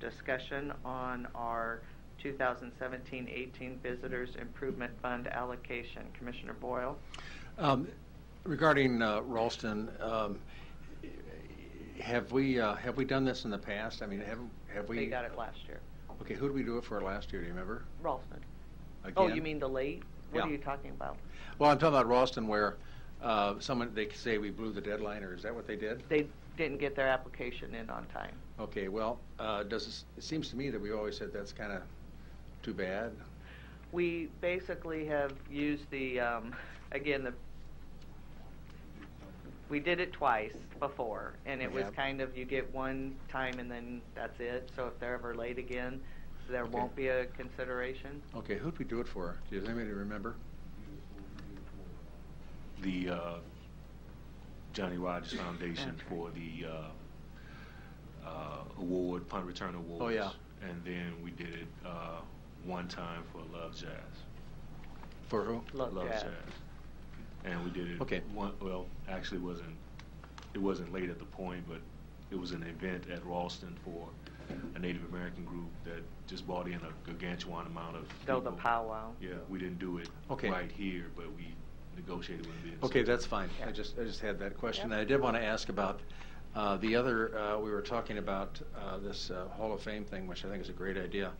discussion on our 2017-18 Visitors Improvement Fund allocation. Commissioner Boyle? Um, Regarding uh, Ralston, um, have we, uh, have we done this in the past? I mean, have, have we? They got it last year. Okay, who did we do it for last year, do you remember? Ralston. Again? Oh, you mean the late? What are you talking about? Well, I'm talking about Ralston where uh, someone, they say we blew the deadline, or is that what they did? They didn't get their application in on time. Okay, well, uh, does, this- it seems to me that we always said that's kind of too bad. We basically have used the, um, again, the, we did it twice before, and it was Yeah. kind of, you get one time and then that's it. So if they're ever late again, there Okay. won't be a consideration. Okay, who'd we do it for? Does anybody remember? The uh, Johnny Rodgers Foundation for the uh, uh, award, punt return awards. Oh, yeah. And then we did it uh, one time for Love Jazz. For who? Love Jazz. And we did it. Okay. One, well, actually, it wasn't it wasn't late at the point, but it was an event at Ralston for a Native American group that just bought in a gargantuan amount of. Oh, the people. powwow. Yeah, we didn't do it Okay. right here, but we negotiated with them. Okay, that's fine. I just, I just had that question. And I did want to ask about uh, the other, uh, we were talking about uh, this uh, Hall of Fame thing, which I think is a great idea.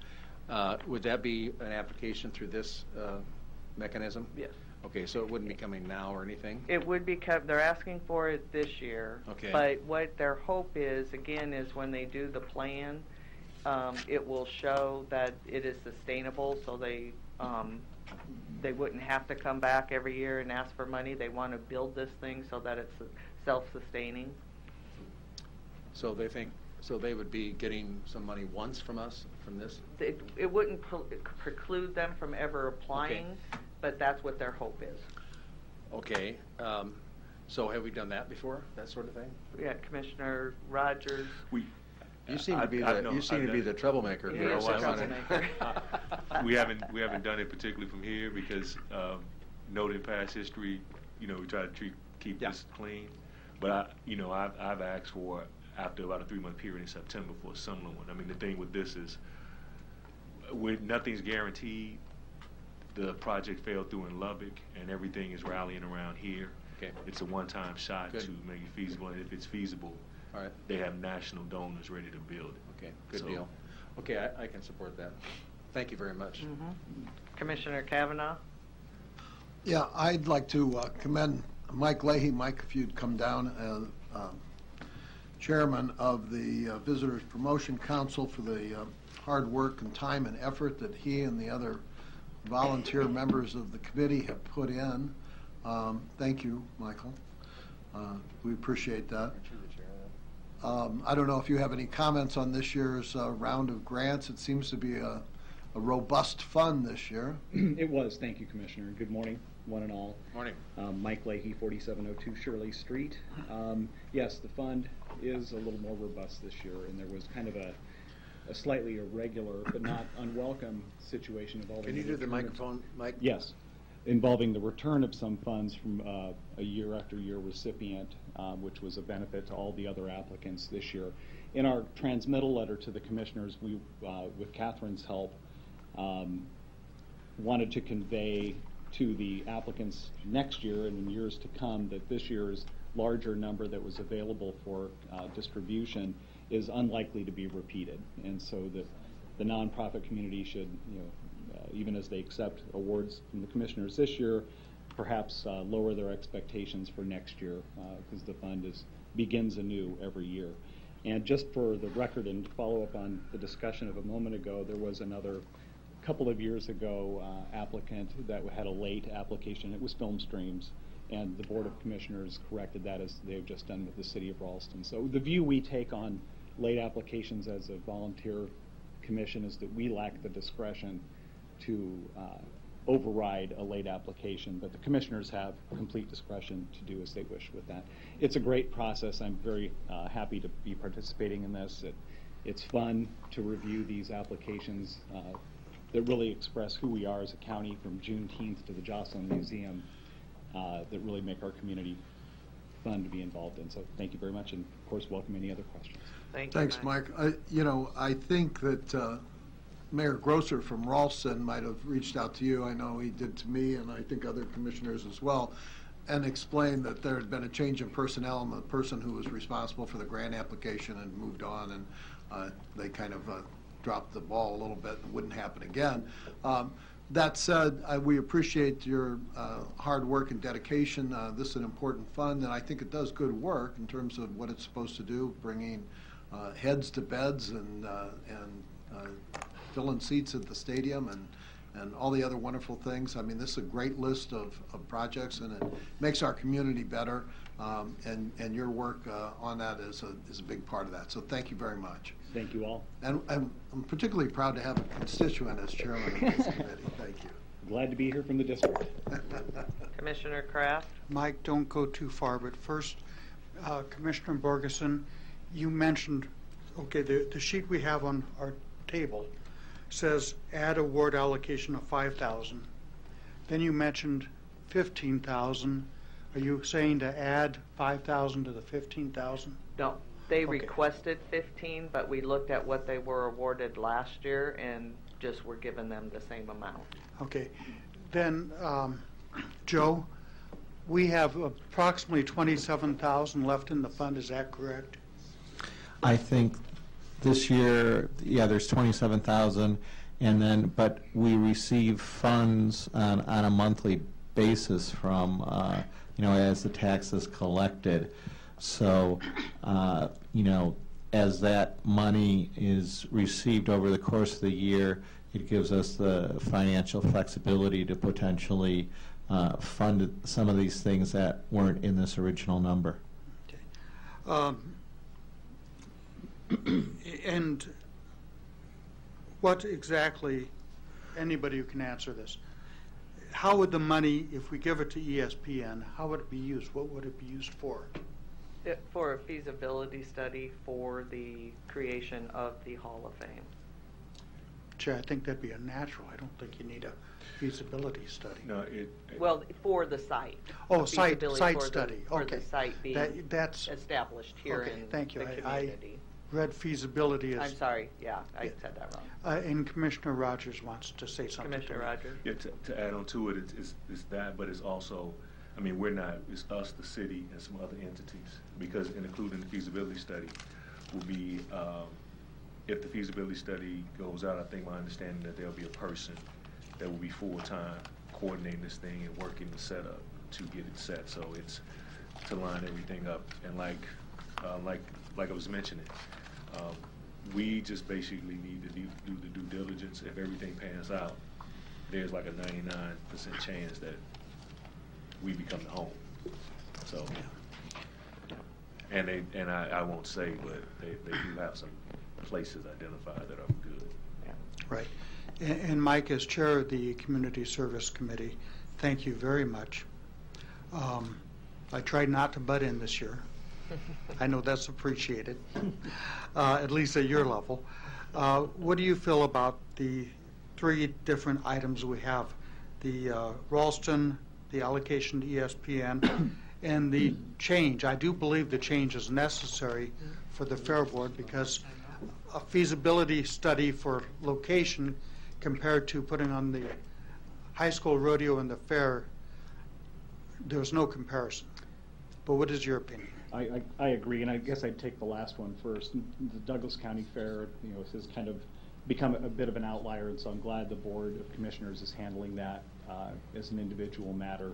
Uh, Would that be an application through this uh, mechanism? Yes. Okay, so it wouldn't be coming now or anything? It would be, they're asking for it this year. Okay. But what their hope is, again, is when they do the plan, um, it will show that it is sustainable, so they, um, they wouldn't have to come back every year and ask for money. They want to build this thing so that it's self-sustaining. So they think, so they would be getting some money once from us, from this? It, it wouldn't pre- preclude them from ever applying, but that's what their hope is. Okay, um, so have we done that before, that sort of thing? Yeah, Commissioner Rodgers. We, You seem to I've- be I've the, known- you seem I've to be done the troublemaker He here. is so the I wanna- troublemaker. we haven't we haven't done it particularly from here because um, noting past history, you know, we try to treat, keep Yeah. this clean. But I, you know, I've I've asked for after about a three month period in September for a similar one. I mean, the thing with this is, with nothing's guaranteed. The project fell through in Lubbock, and everything is rallying around here. Okay. It's a one-time shot Good. to make it feasible, and if it's feasible, All right. they have national donors ready to build it. Okay, good So- deal. Okay, I, I can support that. Thank you very much. Commissioner Cavanaugh? Yeah, I'd like to uh, commend Mike Leahy. Mike, if you'd come down, uh, uh, Chairman of the uh, Visitors Promotion Council for the uh, hard work and time and effort that he and the other volunteer members of the committee have put in. Um, Thank you, Michael. Uh, We appreciate that. Um, I don't know if you have any comments on this year's uh, round of grants. It seems to be a a robust fund this year. It was, thank you, Commissioner. Good morning, one and all. Morning. Um, Mike Leahy, 4702 Shirley Street. Um, Yes, the fund is a little more robust this year, and there was kind of a a slightly irregular but not unwelcome situation involving. Can you do the microphone, Mike? Yes, involving the return of some funds from uh, a year after year recipient, um, which was a benefit to all the other applicants this year. In our transmittal letter to the commissioners, we, uh, with Catherine's help, um, wanted to convey to the applicants next year and in years to come that this year's larger number that was available for uh, distribution is unlikely to be repeated. And so that the nonprofit community should, you know, uh, even as they accept awards from the commissioners this year, perhaps uh, lower their expectations for next year because the fund is begins anew every year. And just for the record and to follow up on the discussion of a moment ago, there was another couple of years ago uh, applicant that had a late application. It was Film Streams, and the Board of Commissioners corrected that as they've just done with the City of Ralston. So the view we take on late applications as a volunteer commission is that we lack the discretion to uh, override a late application, but the commissioners have complete discretion to do as they wish with that. It's a great process. I'm very uh, happy to be participating in this. It, it's fun to review these applications uh, that really express who we are as a county from Juneteenth to the Joslyn Museum uh, that really make our community fun to be involved in. So thank you very much, and of course, welcome any other questions. Thank you, Thanks, Mike. I- You know, I think that uh, Mayor Groesser from Ralston might have reached out to you. I know he did to me, and I think other commissioners as well, and explained that there had been a change in personnel, and the person who was responsible for the grant application had moved on, and uh, they kind of uh, dropped the ball a little bit. It wouldn't happen again. Um, That said, I- we appreciate your uh, hard work and dedication. Uh, This is an important fund, and I think it does good work in terms of what it's supposed to do, bringing uh, heads to beds and, uh, and uh, filling seats at the stadium and, and all the other wonderful things. I mean, this is a great list of, of projects, and it makes our community better. Um, And, and your work uh, on that is a, is a big part of that. So thank you very much. Thank you all. And and I'm particularly proud to have a constituent as chairman of this committee. Thank you. Glad to be here from the district. Commissioner Kraft? Mike, don't go too far, but first, uh, Commissioner Borgeson, you mentioned, okay, the, the sheet we have on our table says add award allocation of five thousand. Then you mentioned fifteen thousand. Are you saying to add five thousand to the fifteen thousand? No, they Okay. requested 15, but we looked at what they were awarded last year and just were giving them the same amount. Okay, then, um, Joe, we have approximately twenty-seven thousand left in the fund, is that correct? I think this year, yeah, there's 27,000, and then, but we receive funds on, on a monthly basis from, uh, you know, as the tax is collected. So, uh, you know, as that money is received over the course of the year, it gives us the financial flexibility to potentially uh, fund some of these things that weren't in this original number. Um, And what exactly, anybody who can answer this, how would the money, if we give it to ESPN, how would it be used? What would it be used for? It- For a feasibility study for the creation of the Hall of Fame. Chair, I think that'd be a natural. I don't think you need a feasibility study. No, it, Well, for the site. Oh, site- site for the- study. For the Okay. site being That- that's- established here Okay, in thank you. the I- I community. Read feasibility as. I'm sorry, yeah, I Yeah. said that wrong. Uh, And Commissioner Rodgers wants to say something. to Commissioner me. Rodgers? Yeah, to, to add on to it, it's, it's, it's that, but it's also, I mean, we're not, it's us, the city, and some other entities. Because, and including the feasibility study, will be, um, if the feasibility study goes out, I think my understanding that there'll be a person that will be full-time coordinating this thing and working the setup to get it set. So it's to line everything up. And like, uh, like, like I was mentioning, um, we just basically need to do, do the due diligence. If everything pans out, there's like a ninety-nine percent chance that we become the home. So, and they, and I, I won't say, but they, they do have some places identified that are good. Right. And and Mike, as Chair of the Community Service Committee, thank you very much. Um, I tried not to butt in this year. I know that's appreciated, uh, at least at your level. Uh, What do you feel about the three different items we have? The uh, Ralston, the allocation to ESPN, and the change. I do believe the change is necessary for the Fair Board because a feasibility study for location compared to putting on the high school rodeo and the fair, there's no comparison. But what is your opinion? I, I, I agree, and I guess I'd take the last one first. The Douglas County Fair, you know, has kind of become a bit of an outlier, and so I'm glad the Board of Commissioners is handling that uh, as an individual matter.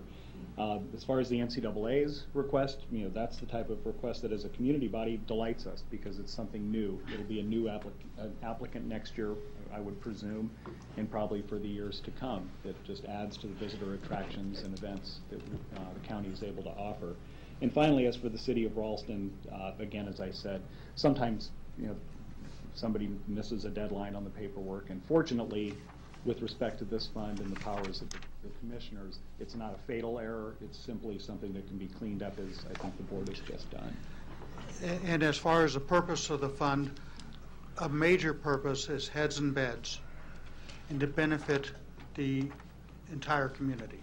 Uh, As far as the NCAA's request, you know, that's the type of request that as a community body delights us because it's something new. It'll be a new applic- applicant next year, I would presume, and probably for the years to come. It just adds to the visitor attractions and events that uh, the county is able to offer. And finally, as for the city of Ralston, uh, again, as I said, sometimes, you know, somebody misses a deadline on the paperwork, and fortunately, with respect to this fund and the powers of the the commissioners, it's not a fatal error, it's simply something that can be cleaned up as I think the board has just done. And as far as the purpose of the fund, a major purpose is heads and beds, and to benefit the entire community.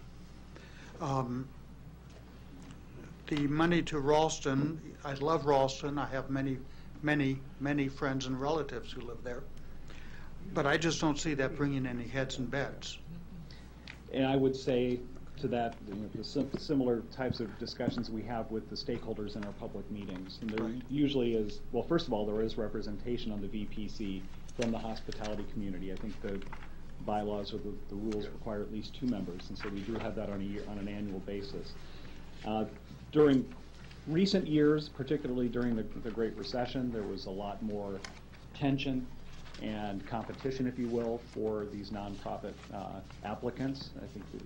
Um, The money to Ralston, I love Ralston, I have many, many, many friends and relatives who live there, but I just don't see that bringing any heads and beds. And I would say to that, you know, the sim- similar types of discussions we have with the stakeholders in our public meetings. And there usually is, well, first of all, there is representation on the VPC from the hospitality community. I think the bylaws or the, the rules require at least two members, and so we do have that on a year, on an annual basis. Uh, During recent years, particularly during the, the Great Recession, there was a lot more tension and competition, if you will, for these nonprofit uh, applicants. I think the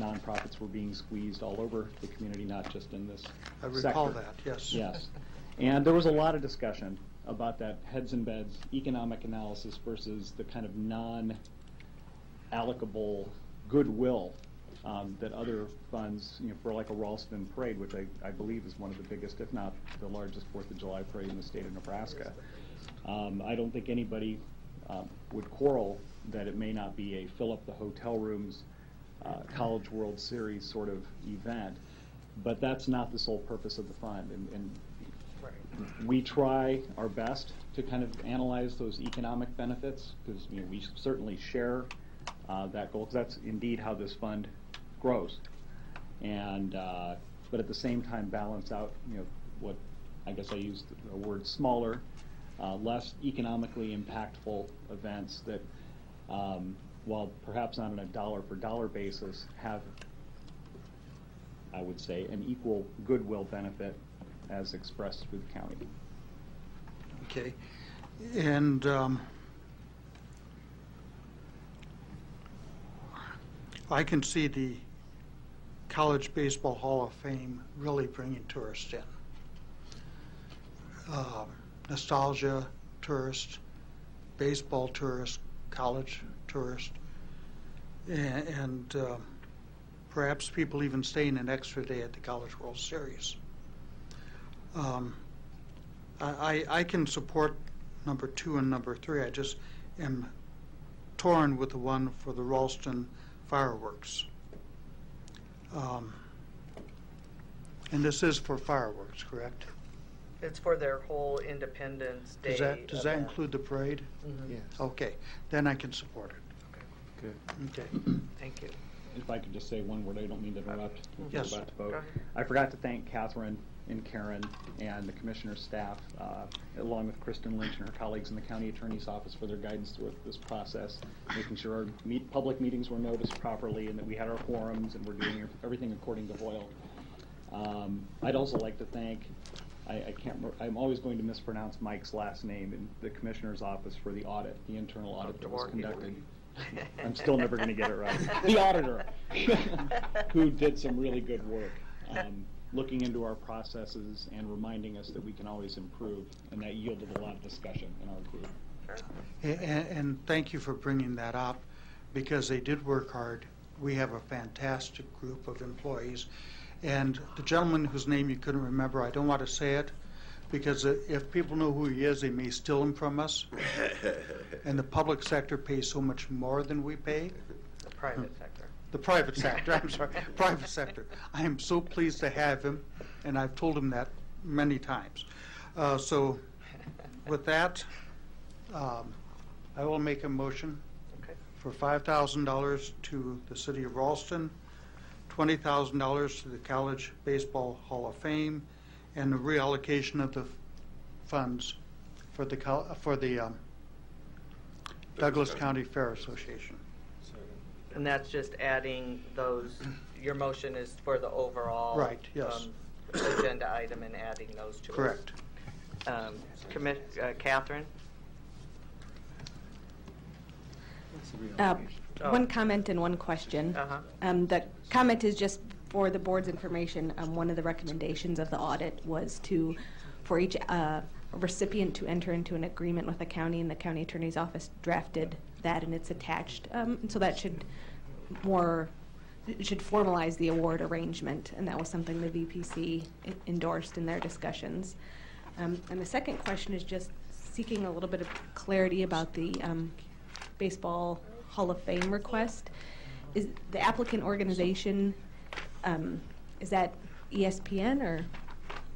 nonprofits were being squeezed all over the community, not just in this I recall sector. that, yes. Yes. And there was a lot of discussion about that heads and beds economic analysis versus the kind of non-allocable goodwill um, that other funds, you know, for like a Ralston parade, which I, I believe is one of the biggest, if not the largest Fourth of July parade in the state of Nebraska. Um, I don't think anybody um, would quarrel that it may not be a fill up the hotel rooms, uh, College World Series sort of event, but that's not the sole purpose of the fund. And, and we try our best to kind of analyze those economic benefits because you know, we certainly share uh, that goal because that's indeed how this fund grows. And uh, but at the same time balance out you know what I guess I used the word smaller, uh, less economically impactful events that um, while perhaps not on a dollar for dollar basis have I would say an equal goodwill benefit as expressed through the county. Okay, and um, I can see the College Baseball Hall of Fame really bringing tourists in. Um, Nostalgia tourists, baseball tourists, college tourists, a- and uh, perhaps people even staying an extra day at the College World Series. Um, I I can support number two and number three. I just am torn with the one for the Ralston fireworks. Um, And this is for fireworks, correct? It's for their whole Independence Day Does that, does that event. include the parade? Mhm. Yes. Okay, then I can support it. Okay, good. Okay. Thank you. If I could just say one word, I don't mean to interrupt. Yes. about to vote. Go ahead. I forgot to thank Catherine and Karen and the commissioner's staff, uh, along with Kristen Lynch and her colleagues in the county attorney's office for their guidance through this process, making sure our meet, public meetings were noticed properly and that we had our quorums and we're doing everything according to Hoyle. Um, I'd also like to thank, I, I can't, remember- I'm always going to mispronounce Mike's last name in the commissioner's office for the audit, the internal audit that was conducted. I'm still never going to get it right. The auditor, who did some really good work, um, looking into our processes and reminding us that we can always improve, and that yielded a lot of discussion in our group. And, and thank you for bringing that up, because they did work hard. We have a fantastic group of employees. And the gentleman whose name you couldn't remember, I don't want to say it, because if people know who he is, they may steal him from us. And the public sector pays so much more than we pay. The private sector. The private sector, I'm sorry, private sector. I am so pleased to have him, and I've told him that many times. Uh, So with that, um, I will make a motion Okay. for $5,000 to the city of Ralston, $20,000 to the College Baseball Hall of Fame, and the reallocation of the funds for the, for the um, Douglas County Fair Association. And that's just adding those, your motion is for the overall. Right, yes. um, Agenda item and adding those to it. Correct. Um, Commi- uh, Catherine? Uh, Oh. One comment and one question. Uh-huh. Um, The comment is just for the board's information. Um, One of the recommendations of the audit was to, for each uh, recipient to enter into an agreement with the county, and the county attorney's office drafted that, and it's attached. Um, and So that should more, should formalize the award arrangement, and that was something the VPC endorsed in their discussions. Um, And the second question is just seeking a little bit of clarity about the um, Baseball Hall of Fame request. Is the applicant organization, um, is that ESPN or?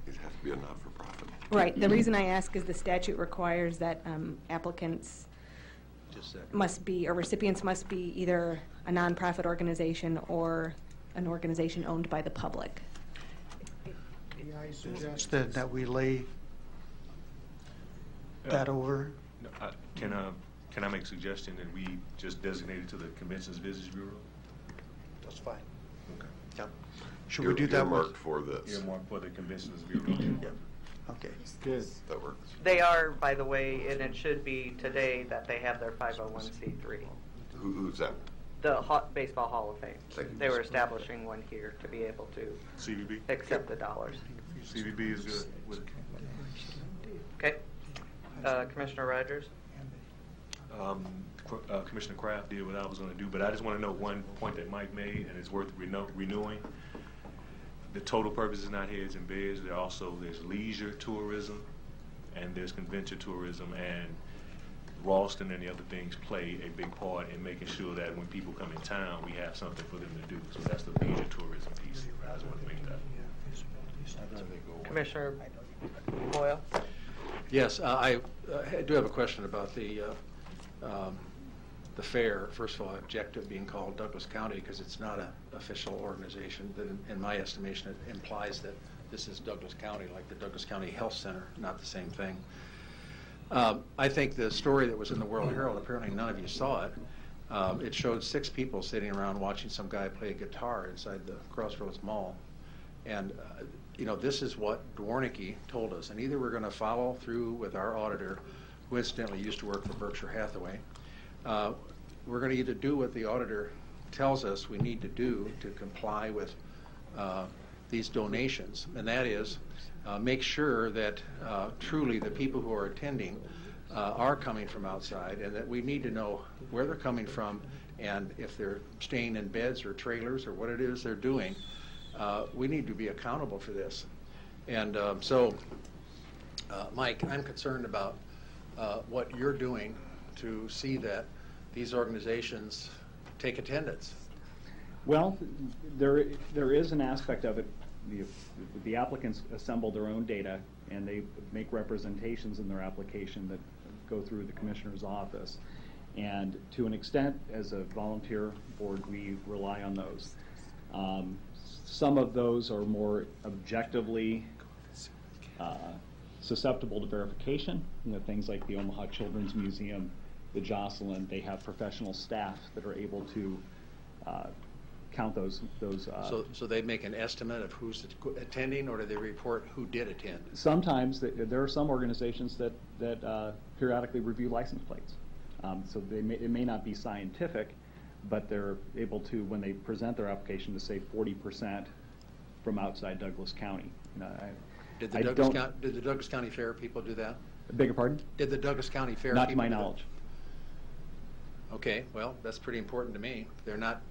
It'd have to be a not-for-profit. Right, the reason I ask is the statute requires that um, applicants Just a second. Must be, or recipients must be either a nonprofit organization or an organization owned by the public. I suggest that, that we lay that over. No, I- Can, uh, can I make a suggestion that we just designate it to the Conventions Visitors Bureau? That's fine. Okay. Yep. Should we do that with? Earmarked for this. Earmarked for the Conventions Bureau. Okay. Good. That works. They are, by the way, and it should be today that they have their 501c3, Who, who's that? the Ho- Baseball Hall of Fame. Thank you. They were establishing one here to be able to CVB? accept the dollars. CVB is good with, Okay? Uh, Commissioner Rodgers? um, Qu- uh, Commissioner Kraft did what I was gonna do, but I just wanna note one point that Mike made, and it's worth reno- renewing. The total purpose is not heads and beds, there also, there's leisure tourism, and there's convention tourism, and Ralston and the other things play a big part in making sure that when people come in town, we have something for them to do. So that's the leisure tourism piece. I just want to make that. Commissioner Boyle? Yes, uh, I uh, I do have a question about the, uh, um, the fair. First of all, I object to being called Douglas County because it's not an official organization. That, in- in my estimation, it implies that this is Douglas County, like the Douglas County Health Center, not the same thing. Um, I think the story that was in the World Herald, apparently none of you saw it, um, it showed six people sitting around watching some guy play a guitar inside the Crossroads Mall. And, uh, you know, this is what Dwarnicki told us. And either we're going to follow through with our auditor, who incidentally used to work for Berkshire Hathaway, uh, we're going to either do what the auditor tells us we need to do to comply with uh, these donations, and that is uh, make sure that uh, truly the people who are attending uh, are coming from outside, and that we need to know where they're coming from, and if they're staying in beds or trailers or what it is they're doing, uh, we need to be accountable for this. And um, so, uh, Mike, I'm concerned about what you're doing to see that these organizations take attendance. Well, there, there is an aspect of it, the, the applicants assemble their own data, and they make representations in their application that go through the commissioner's office. And to an extent, as a volunteer board, we rely on those. Um, Some of those are more objectively uh, susceptible to verification, you know, things like the Omaha Children's Museum, the Joslyn, they have professional staff that are able to uh, count those, those. uh, So, so they make an estimate of who's attending, or do they report who did attend? Sometimes, th- there are some organizations that, that uh, periodically review license plates. Um, So they may, it may not be scientific, but they're able to, when they present their application, to say forty percent from outside Douglas County. You know, I- Did the I Douglas don't- County, did the Douglas County Fair people do that? Beg your pardon? Did the Douglas County Fair Not to people my do that? knowledge. Okay, well, that's pretty important to me. They're not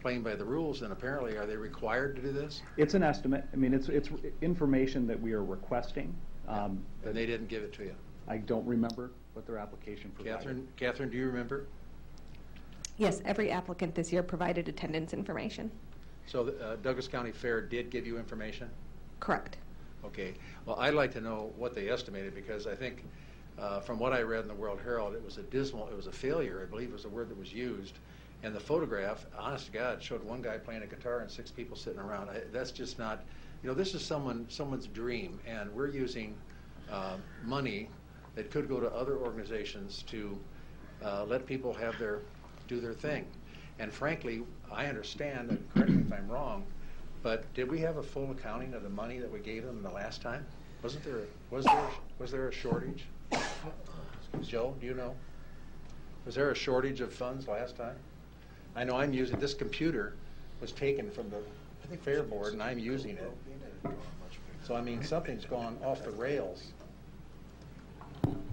playing by the rules, and apparently, are they required to do this? It's an estimate. I mean, it's, it's information that we are requesting. um, And they didn't give it to you? I don't remember what their application provided. Catherine, Catherine, do you remember? Yes, every applicant this year provided attendance information. So the, uh, Douglas County Fair did give you information? Correct. Okay, well, I'd like to know what they estimated, because I think, uh, from what I read in the World Herald, it was a dismal, it was a failure, I believe was the word that was used. And the photograph, honest to God, showed one guy playing a guitar and six people sitting around. I, that's just not, you know, this is someone, someone's dream, and we're using uh, money that could go to other organizations to Uh, Let people have their, do their thing. And frankly, I understand, and correct me if I'm wrong, but did we have a full accounting of the money that we gave them the last time? Wasn't there, was there, was there a shortage? Joe, do you know? Was there a shortage of funds last time? I know I'm using, this computer was taken from the, I think, Fair Board, and I'm using it. So I mean, something's gone off the rails.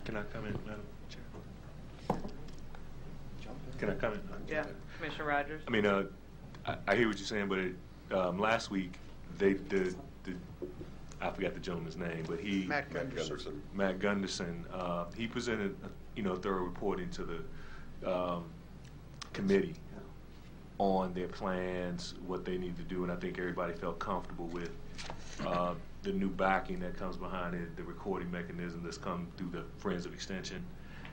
Can I comment, Madam Chair? Can I comment? Yeah, Commissioner Rodgers? I mean, uh, I, I hear what you're saying, but it, um, last week, they, the, the, I forgot the gentleman's name, but he. Matt Gunderson. Matt Gunderson, uh, he presented, you know, thorough reporting to the, um, committee on their plans, what they need to do, and I think everybody felt comfortable with, uh, the new backing that comes behind it, the recording mechanism that's come through the Friends of Extension.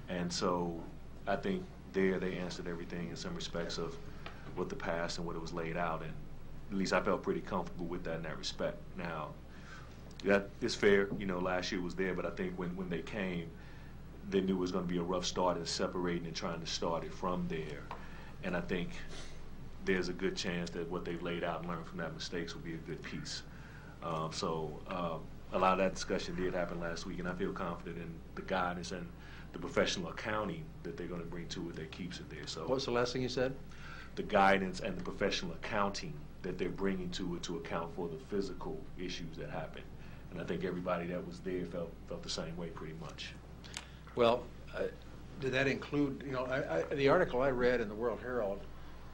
And so I think there, they answered everything in some respects of what the past and what it was laid out, and at least I felt pretty comfortable with that in that respect. Now, that is fair, you know, last year was there, but I think when, when they came, they knew it was gonna be a rough start in separating and trying to start it from there. And I think there's a good chance that what they've laid out and learned from that mistakes will be a good piece. Um, so, um, a lot of that discussion did happen last week, and I feel confident in the guidance and the professional accounting that they're gonna bring to it that keeps it there, so. what's the last thing you said? The guidance and the professional accounting that they're bringing to it to account for the physical issues that happen. And I think everybody that was there felt, felt the same way pretty much. Well, uh, did that include, you know, I, I, the article I read in the World Herald,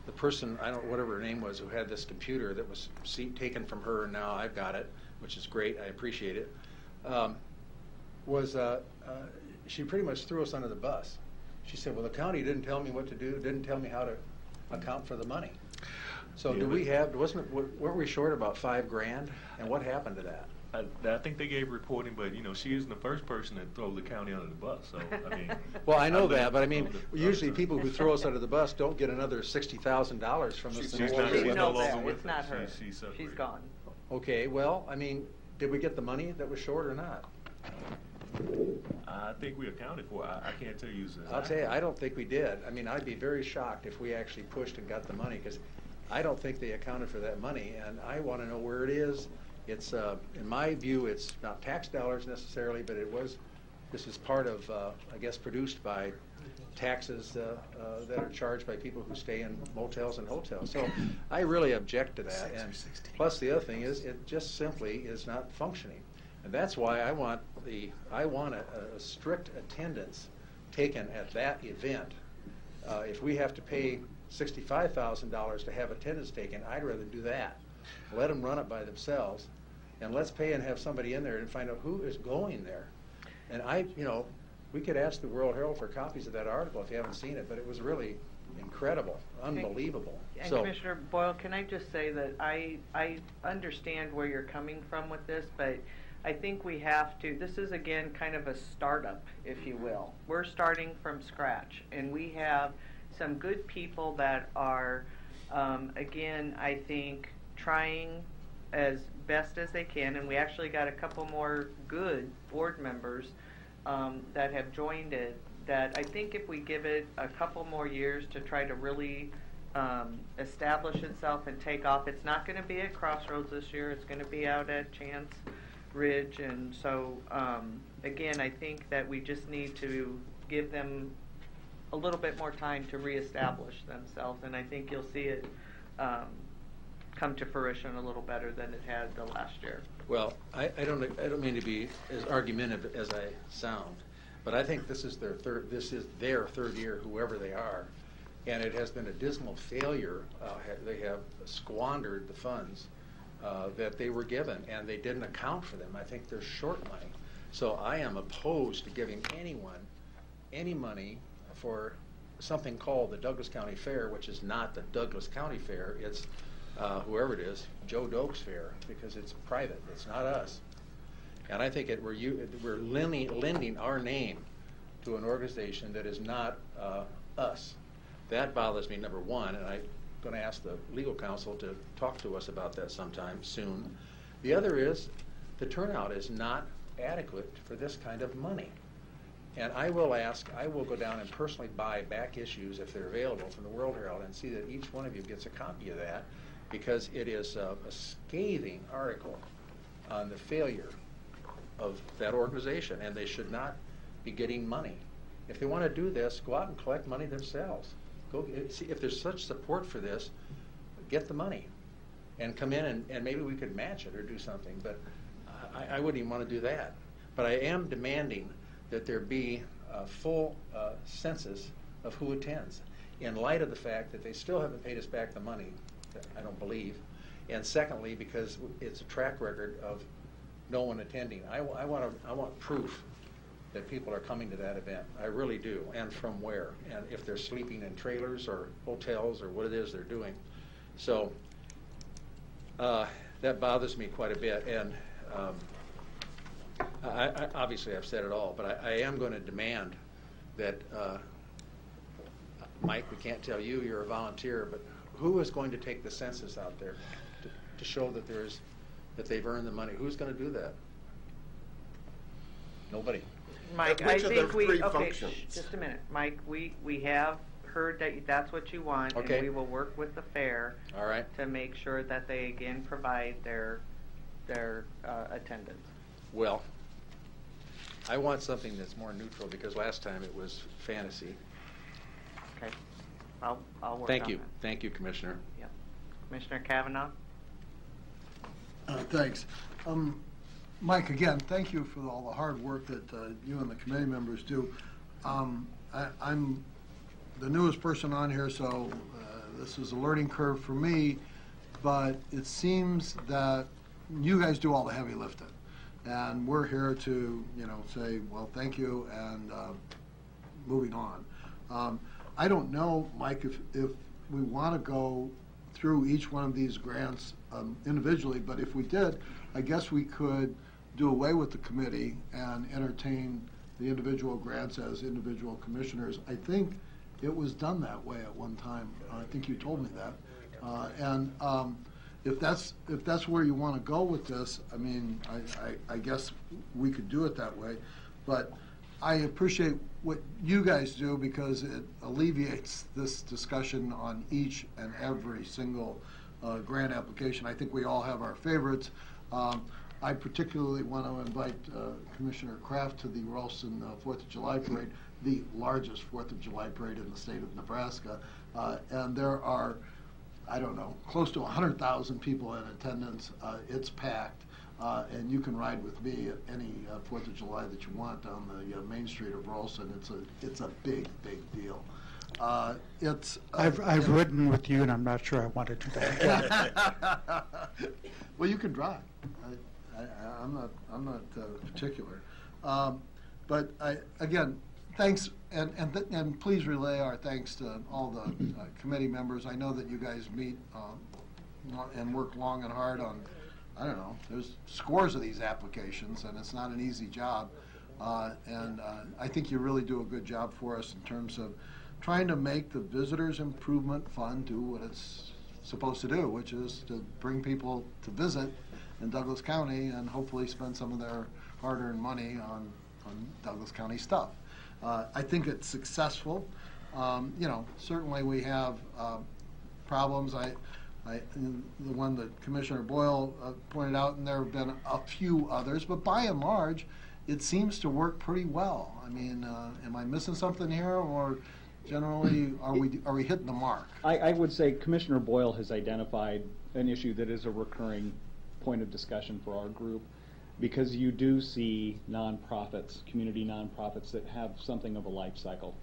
the person, I don't, whatever her name was, who had this computer that was see, taken from her, and now I've got it, which is great, I appreciate it, um, was, uh, uh, she pretty much threw us under the bus. She said, well, the county didn't tell me what to do, didn't tell me how to account for the money. So Yeah, do we have, wasn't, it- weren't we short about five grand? And what happened to that? I, I think they gave reporting, but, you know, she isn't the first person to throw the county under the bus, so, I mean. Well, I know I've that, but I mean, the- usually people who throw us under the bus don't get another sixty thousand dollars from us. She's not- next she's no longer with It's not us. her. She's- she's separated. She's gone. Okay, well, I mean, did we get the money that was short or not? I think we accounted for, it. I, I can't tell you. exactly. I'll tell you, I don't think we did. I mean, I'd be very shocked if we actually pushed and got the money, because I don't think they accounted for that money, and I want to know where it is. It's, uh, in my view, it's not tax dollars necessarily, but it was, this is part of, uh, I guess, produced by taxes uh, uh, that are charged by people who stay in motels and hotels. So I really object to that. And plus, the other thing is, it just simply is not functioning. And that's why I want the, I want a, a strict attendance taken at that event. Uh, If we have to pay sixty-five thousand dollars to have attendance taken, I'd rather do that. Let them run it by themselves, and let's pay and have somebody in there and find out who is going there. And I, you know, we could ask the World Herald for copies of that article if you haven't seen it, but it was really incredible, unbelievable. And So, Commissioner Boyle, can I just say that I, I understand where you're coming from with this, but I think we have to, this is again kind of a startup, if you will. We're starting from scratch, and we have some good people that are, um, again, I think, trying as best as they can, and we actually got a couple more good board members um, that have joined it, that I think if we give it a couple more years to try to really um, establish itself and take off, it's not going to be at Crossroads this year. It's going to be out at Chance Ridge, and so um, again, I think that we just need to give them a little bit more time to reestablish themselves, and I think you'll see it um, come to fruition a little better than it had the last year. well, I, I don't, I don't mean to be as argumentative as I sound, but I think this is their third, this is their third year, whoever they are. And it has been a dismal failure. Uh, They have squandered the funds uh, that they were given, and they didn't account for them. I think they're short money. So I am opposed to giving anyone any money for something called the Douglas County Fair, which is not the Douglas County Fair. It's uh, whoever it is, Joe Doakes Fair, because it's private. It's not us. And I think it, we're, u- we're lending, lending our name to an organization that is not uh, us. That bothers me, number one, and I'm going to ask the legal counsel to talk to us about that sometime soon. The other is, the turnout is not adequate for this kind of money. And I will ask, I will go down and personally buy back issues if they're available from the World Herald and see that each one of you gets a copy of that because it is a, a scathing article on the failure of that organization and they should not be getting money. If they want to do this, go out and collect money themselves. Go see if there's such support for this, get the money and come in and, and maybe we could match it or do something. But I, I wouldn't even want to do that. But I am demanding that there be a full uh, census of who attends in light of the fact that they still haven't paid us back the money, I don't believe. And secondly, because it's a track record of no one attending. I, I want to, I want proof that people are coming to that event. I really do, and from where, and if they're sleeping in trailers or hotels or what it is they're doing. So uh, that bothers me quite a bit, and um, I, I, obviously I've said it all, but I, I am going to demand that, uh, Mike, we can't tell you, you're a volunteer, but who is going to take the census out there to, to show that there is, that they've earned the money? Who's going to do that? Nobody. Mike, Which I of the think we, three okay, functions? just a minute. Mike, we, we have heard that that's what you want. Okay. And we will work with the fair All right. to make sure that they again provide their, their uh, attendance. Well, I want something that's more neutral because last time it was fantasy. Okay. I'll, I'll work on Thank you. that. Thank you, Commissioner. Yep. Commissioner Cavanaugh? Uh, Thanks. Um, Mike, again, thank you for all the hard work that uh, you and the committee members do. Um, I- I'm the newest person on here, so uh, this is a learning curve for me, but it seems that you guys do all the heavy lifting. And we're here to, you know, say, well, thank you, and uh, moving on. Um, I don't know, Mike, if, if we want to go through each one of these grants um, individually, but if we did, I guess we could do away with the committee and entertain the individual grants as individual commissioners. I think it was done that way at one time. I think you told me that. Uh, And um, if that's, if that's where you want to go with this, I mean, I, I, I guess we could do it that way. But I appreciate what you guys do because it alleviates this discussion on each and every single uh, grant application. I think we all have our favorites. Um, I particularly want to invite uh, Commissioner Kraft to the Ralston uh, Fourth of July Parade, the largest Fourth of July parade in the state of Nebraska. Uh, And there are, I don't know, close to 100,000 people in attendance. Uh, It's packed. Uh, and you can ride with me at any uh, Fourth of July that you want on the uh, main street of Ralston. It's a, it's a big, big deal. Uh, It's. uh, I've, I've ridden with you, and I'm not sure I want to do that again. Well, you can drive. I, I, I'm not, I'm not uh, particular. Um, But I, again, thanks, and, and, th- and please relay our thanks to all the uh, committee members. I know that you guys meet um, and work long and hard on, I don't know, there's scores of these applications, and it's not an easy job. Uh, And uh, I think you really do a good job for us in terms of trying to make the Visitors Improvement Fund do what it's supposed to do, which is to bring people to visit in Douglas County and hopefully spend some of their hard-earned money on, on Douglas County stuff. Uh, I think it's successful. Um, You know, certainly we have uh, problems. I, I, the one that Commissioner Boyle uh, pointed out, and there have been a few others, but by and large, it seems to work pretty well. I mean, uh, am I missing something here, or generally, are we, are we hitting the mark? I, I would say Commissioner Boyle has identified an issue that is a recurring point of discussion for our group, because you do see nonprofits, community nonprofits that have something of a life cycle.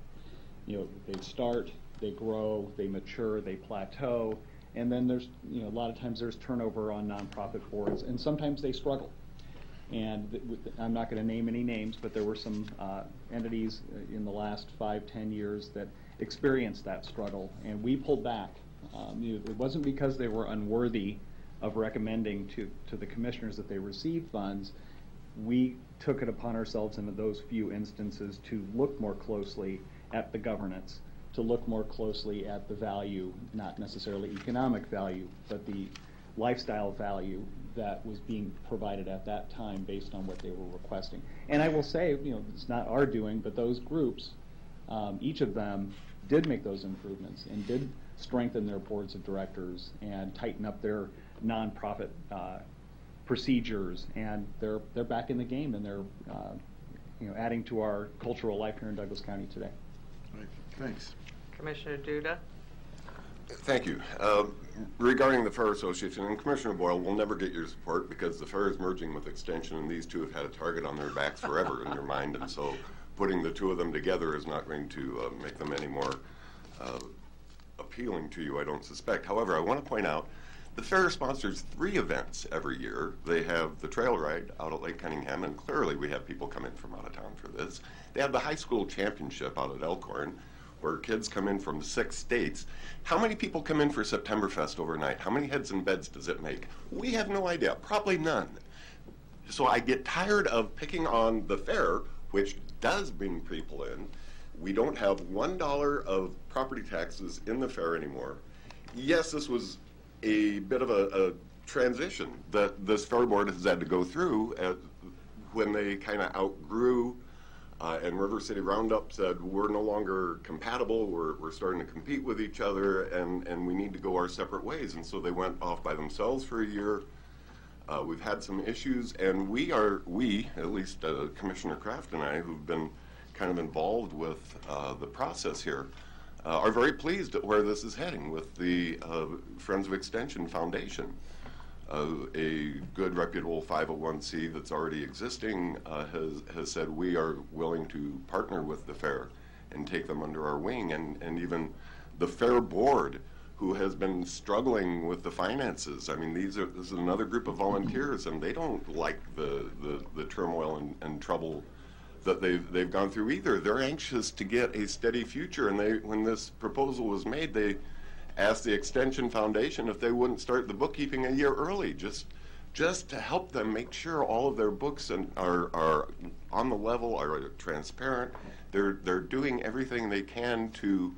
You know, they start, they grow, they mature, they plateau, and then there's, you know, a lot of times there's turnover on nonprofit boards, and sometimes they struggle. And I'm not going to name any names, but there were some uh, entities uh, in the last five, ten years that experienced that struggle, and we pulled back. Um, you know, It wasn't because they were unworthy of recommending to, to the commissioners that they receive funds. We took it upon ourselves in those few instances to look more closely at the governance, to look more closely at the value, not necessarily economic value, but the lifestyle value that was being provided at that time based on what they were requesting. And I will say, you know, it's not our doing, but those groups, um, each of them did make those improvements and did strengthen their boards of directors and tighten up their nonprofit uh, procedures, and they're they're back in the game and they're uh, you know adding to our cultural life here in Douglas County today. Right. Thanks. Commissioner Duda? Thank you. Uh, regarding the Fair Association, and Commissioner Boyle, we'll never get your support because the fair is merging with Extension, and these two have had a target on their backs forever in your mind, and so putting the two of them together is not going to uh, make them any more uh, appealing to you, I don't suspect. However, I want to point out the fair sponsors three events every year. They have the trail ride out at Lake Cunningham, and clearly we have people come in from out of town for this. They have the high school championship out at Elkhorn, where kids come in from six states. How many people come in for Septemberfest overnight? How many heads and beds does it make? We have no idea. Probably none. So I get tired of picking on the fair, which does bring people in. We don't have one dollar of property taxes in the fair anymore. Yes, this was a bit of a, a transition that this fair board has had to go through uh, when they kind of outgrew uh, and River City Roundup said, we're no longer compatible, we're, we're starting to compete with each other, and, and we need to go our separate ways. And so they went off by themselves for a year. Uh, we've had some issues, and we are, we, at least uh, Commissioner Kraft and I, who've been kind of involved with uh, the process here, uh, are very pleased at where this is heading with the uh, Friends of Extension Foundation a good reputable 501c that's already existing uh, has, has said we are willing to partner with the fair and take them under our wing. And, and even the fair board, who has been struggling with the finances. I mean, these are this is another group of volunteers, and they don't like the, the, the turmoil and, and trouble that they've they've gone through either. They're anxious to get a steady future, and they when this proposal was made, they asked the Extension Foundation if they wouldn't start the bookkeeping a year early, just just to help them make sure all of their books and are, are on the level, are transparent. They're, they're doing everything they can to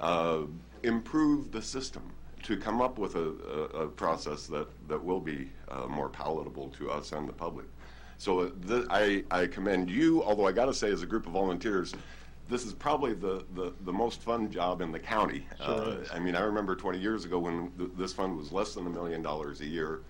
uh, improve the system, to come up with a, a, a process that, that will be uh, more palatable to us and the public. So th- I, I commend you, although I got to say, as a group of volunteers, this is probably the, the, the most fun job in the county. Sure uh. I mean, I remember 20 years ago when th- this fund was less than a million dollars a year.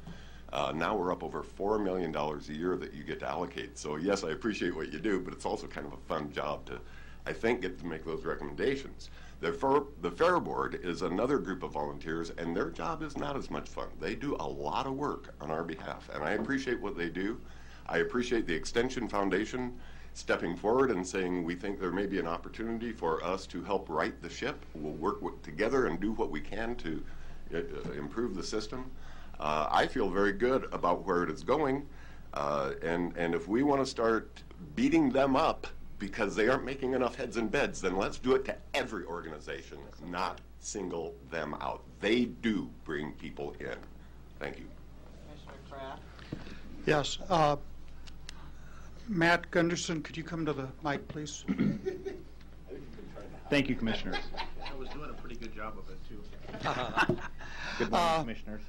Uh, now we're up over $4 million a year that you get to allocate. So, yes, I appreciate what you do, but it's also kind of a fun job to, I think, get to make those recommendations. The Fair, the Fair Board is another group of volunteers, and their job is not as much fun. They do a lot of work on our behalf, and I appreciate what they do. I appreciate the Extension Foundation stepping forward and saying we think there may be an opportunity for us to help right the ship. We'll work w- together and do what we can to uh, uh, improve the system. Uh, I feel very good about where it is going, uh, and and if we want to start beating them up because they aren't making enough heads and beds, then let's do it to every organization, not single them out. They do bring people in. Thank you. Commissioner Kraft? Yes. uh, Matt Gunderson, could you come to the mic, please? Thank you, Commissioners. I was doing a pretty good job of it, too. Good Uh, Commissioners.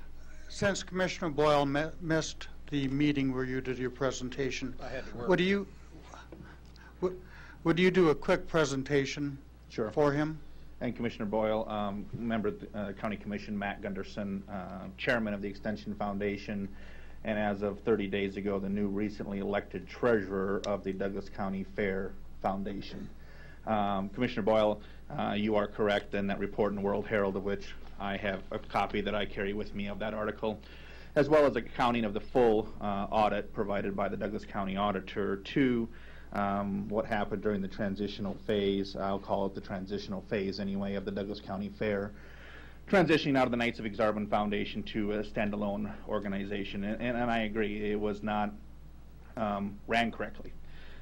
Since Commissioner Boyle mi- missed the meeting where you did your presentation, I had to work. would you, would- would you do a quick presentation Sure. for him? And Commissioner Boyle, um, member of the uh, County Commission, Matt Gunderson, uh, Chairman of the Extension Foundation, and as of 30 days ago, the new recently elected Treasurer of the Douglas County Fair Foundation. Um, Commissioner Boyle, uh, you are correct in that report in the World Herald, of which I have a copy that I carry with me of that article, as well as accounting of the full uh, audit provided by the Douglas County Auditor to um, what happened during the transitional phase, I'll call it the transitional phase anyway, of the Douglas County Fair, transitioning out of the Knights of Ak-Sar-Ben Foundation to a standalone organization. And, and, and I agree, it was not um, ran correctly.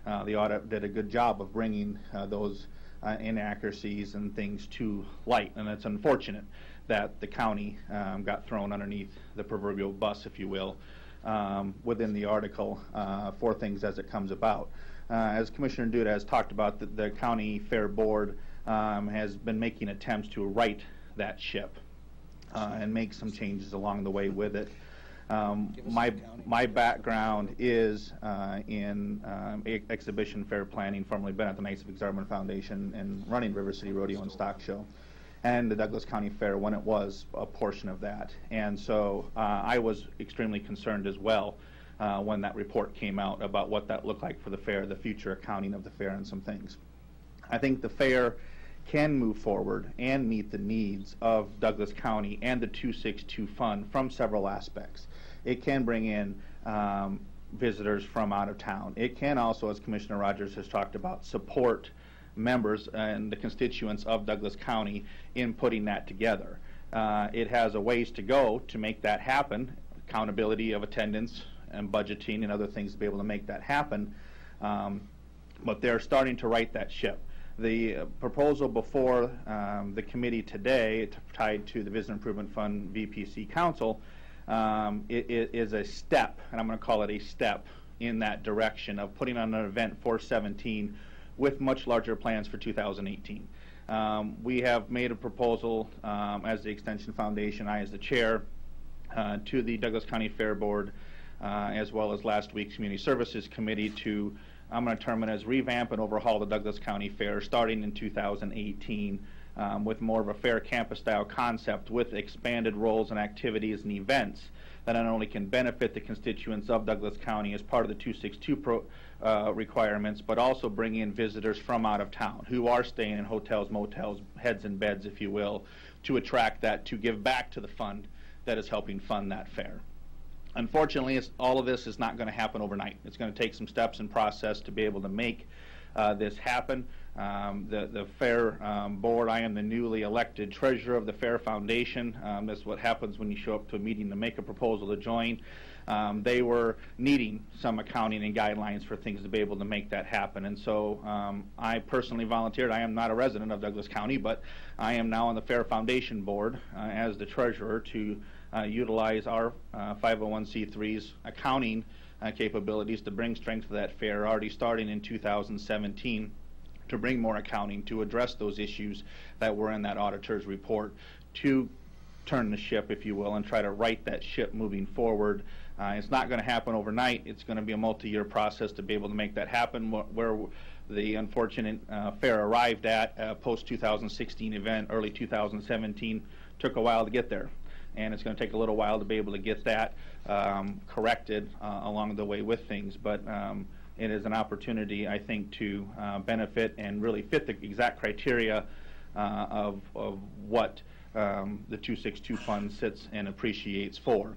Uh, the audit did a good job of bringing uh, those uh, inaccuracies and things to light, and it's unfortunate that the county um, got thrown underneath the proverbial bus, if you will, um, within the article uh, for things as it comes about. Uh, as Commissioner Duda has talked about, the, the county fair board um, has been making attempts to right that ship uh, and make some changes along the way with it. Um, my my background is uh, in um, exhibition fair planning, formerly been at the Knights of Ak-Sar-Ben Foundation and running River City Rodeo and Stock Show, and the Douglas County Fair when it was a portion of that. And so uh, I was extremely concerned as well uh, when that report came out about what that looked like for the fair, the future accounting of the fair, and some things. I think the fair can move forward and meet the needs of Douglas County and the 262 fund from several aspects. It can bring in um, visitors from out of town. It can also, as Commissioner Rodgers has talked about, support members and the constituents of Douglas County in putting that together. Uh, it has a ways to go to make that happen, accountability of attendance and budgeting and other things to be able to make that happen. Um, but they're starting to right that ship. The proposal before um, the committee today, tied to the Visitor Improvement Fund VPC Council, um, i- i- is a step, and I'm going to call it a step in that direction of putting on an event for 17 with much larger plans for 2018. Um, we have made a proposal um, as the Extension Foundation, I as the chair, uh, to the Douglas County Fair Board, uh, as well as last week's Community Services Committee to, I'm going to term it as revamp and overhaul the Douglas County Fair starting in 2018 um, with more of a fair campus style concept with expanded roles and activities and events that not only can benefit the constituents of Douglas County as part of the 262 pro, uh, requirements, but also bring in visitors from out of town who are staying in hotels, motels, heads and beds, if you will, to attract that to give back to the fund that is helping fund that fair. Unfortunately, all of this is not going to happen overnight. It's going to take some steps and process to be able to make uh, this happen. Um, the, the Fair um, Board, I am the newly elected treasurer of the Fair Foundation. Um, that's what happens when you show up to a meeting to make a proposal to join. Um, they were needing some accounting and guidelines for things to be able to make that happen. And so um, I personally volunteered. I am not a resident of Douglas County, but I am now on the Fair Foundation Board uh, as the treasurer to utilize our uh, 501c3's accounting uh, capabilities to bring strength to that fair, already starting in 2017 to bring more accounting to address those issues that were in that auditor's report to turn the ship, if you will, and try to right that ship moving forward. Uh, it's not going to happen overnight. It's going to be a multi-year process to be able to make that happen. Where the unfortunate uh, fair arrived at uh, post-2016 event, early 2017, took a while to get there, and it's going to take a little while to be able to get that um, corrected uh, along the way with things. But um, it is an opportunity, I think, to uh, benefit and really fit the exact criteria uh, of, of what um, the 262 fund sits and appreciates for.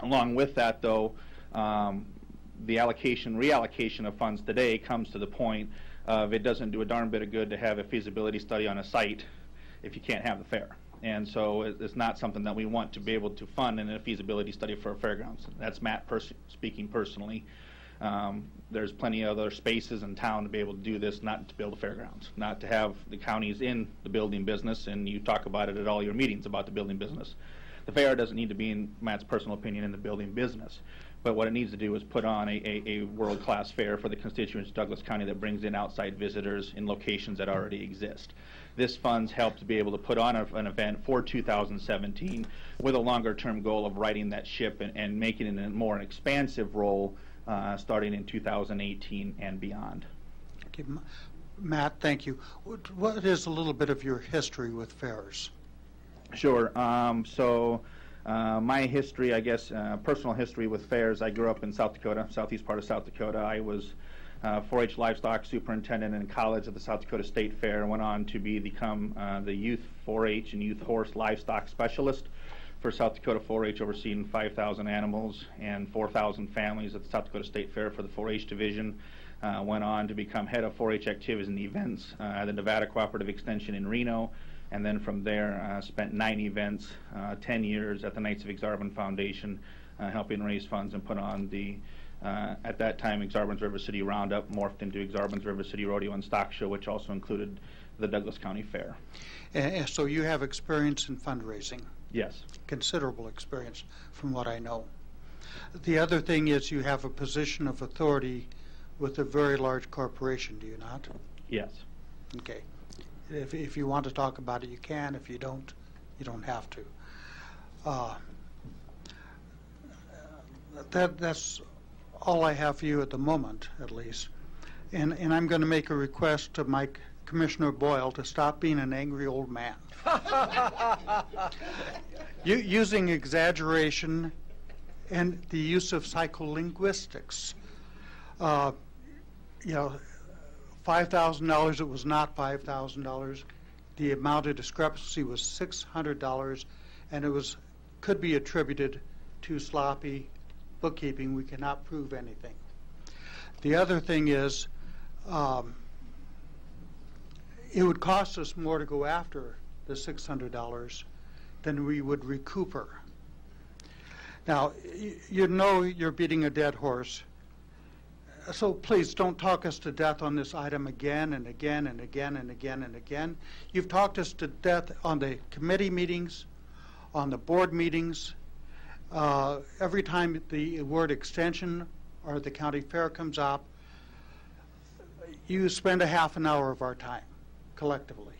Along with that, though, um, the allocation, reallocation of funds today comes to the point of it doesn't do a darn bit of good to have a feasibility study on a site if you can't have the fair. And so it- it's not something that we want to be able to fund in a feasibility study for fairgrounds. That's Matt pers- speaking personally. Um, there's plenty of other spaces in town to be able to do this, not to build a fairgrounds, not to have the counties in the building business, and you talk about it at all your meetings about the building business. The fair doesn't need to be, in Matt's personal opinion, in the building business. But what it needs to do is put on a, a, a world-class fair for the constituents of Douglas County that brings in outside visitors in locations that already exist. This funds help to be able to put on a, an event for 2017 with a longer-term goal of righting that ship and, and making it a more expansive role uh, starting in 2018 and beyond. Okay, Matt, thank you. What- What is a little bit of your history with fairs? Sure. Um, so, uh, my history, I guess, uh, personal history with fairs. I grew up in South Dakota, southeast part of South Dakota. I was 4-H livestock superintendent in college at the South Dakota State Fair, and went on to be become uh, the youth 4-H and youth horse livestock specialist for South Dakota 4-H, overseeing 5,000 animals and 4,000 families at the South Dakota State Fair for the 4-H division. Uh, went on to become head of 4-H activities and events uh, at the Nevada Cooperative Extension in Reno, and then from there uh, spent nine events, uh, 10 years at the Knights of Ak-Sar-Ben Foundation, uh, helping raise funds and put on the, uh, at that time, Ak-Sar-Ben's River City Roundup morphed into Ak-Sar-Ben's River City Rodeo and Stock Show, which also included the Douglas County Fair. And so you have experience in fundraising, Yes. considerable experience from what I know. The other thing is you have a position of authority with a very large corporation, do you not? Yes. Okay. If, if you want to talk about it, you can. If you don't, you don't have to. Uh, that, that's all I have for you at the moment, at least. And, and I'm going to make a request to Mike, Commissioner Boyle to stop being an angry old man. U- using exaggeration and the use of psycholinguistics. Uh, you know, $5,000, it was not $5,000. The amount of discrepancy was $600, and it was, could be attributed to sloppy bookkeeping. We cannot prove anything. The other thing is, um, it would cost us more to go after the $600 than we would recuper. Now, you know you're beating a dead horse. So please don't talk us to death on this item again and again and again and again and again. You've talked us to death on the committee meetings, on the board meetings. Uh, every time the word extension or the county fair comes up, you spend a half an hour of our time collectively.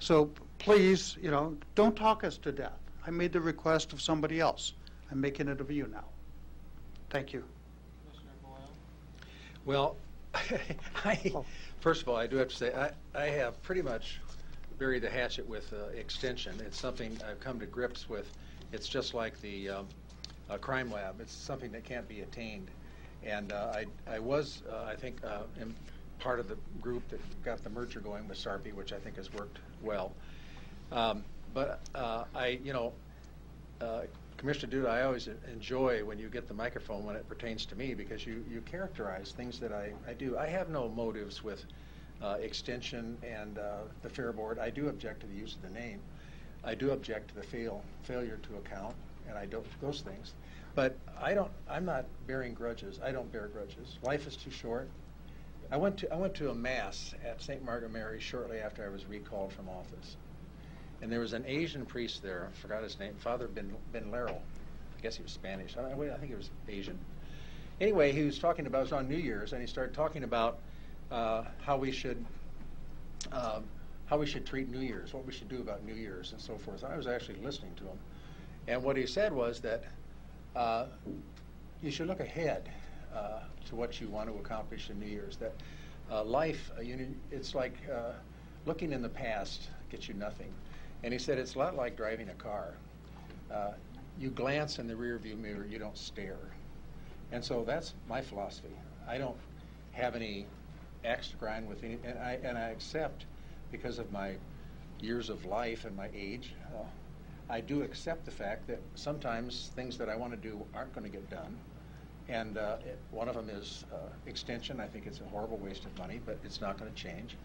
So please, you know, don't talk us to death. I made the request of somebody else. I'm making it of you now. Thank you. Well, I, first of all, I do have to say, I, I have pretty much buried the hatchet with uh, extension. It's something I've come to grips with. It's just like the um, crime lab. It's something that can't be attained. And uh, I, I was, uh, I think, uh, part of the group that got the merger going with Sarpy, which I think has worked well. Um, but uh, I, you know, Commissioner Duda, I always enjoy when you get the microphone when it pertains to me because you, you characterize things that I, I do. I have no motives with uh, extension and uh, the Fair Board. I do object to the use of the name. I do object to the fail, failure to account, and I don't those things. But I don't. I'm not bearing grudges. I don't bear grudges. Life is too short. I went to I went to a mass at St. Margaret Mary shortly after I was recalled from office, and there was an Asian priest there. I forgot his name. Father Ben Ben. I guess he was Spanish. I, I think he was Asian. Anyway, he was talking about it was on New Year's, and he started talking about uh, how we should um, how we should treat New Year's, what we should do about New Year's, and so forth. I was actually listening to him, and what he said was that uh, you should look ahead uh, to what you want to accomplish in New Year's. That uh, life, uh, you know, it's like uh, looking in the past gets you nothing. And he said it's a lot like driving a car. Uh, you glance in the rearview mirror, you don't stare. And so that's my philosophy. I don't have any axe to grind with any, and I, and I accept because of my years of life and my age, uh, I do accept the fact that sometimes things that I want to do aren't going to get done. And uh, it, one of them is uh, extension. I think it's a horrible waste of money, but it's not going to change.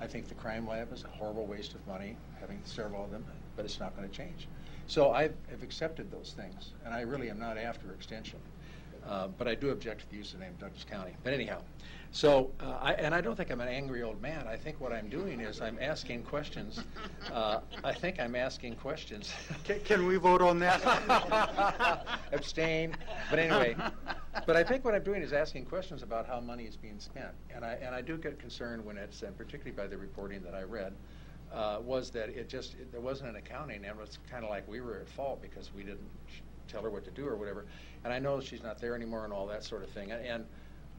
I think the crime lab is a horrible waste of money, having several of them, but it's not going to change. So I've, I've accepted those things, and I really am not after extension. Uh, but I do object to the use of the name Douglas County. But anyhow, so, uh, I, and I don't think I'm an angry old man. I think what I'm doing is I'm asking questions. Uh, I think I'm asking questions. Can, can we vote on that? Abstain. But anyway, but I think what I'm doing is asking questions about how money is being spent. And I, and I do get concerned when it's, and particularly by the reporting that I read, uh, was that it just, it, there wasn't an accounting, and it's kind of like we were at fault because we didn't tell her what to do or whatever. And I know she's not there anymore and all that sort of thing. And, and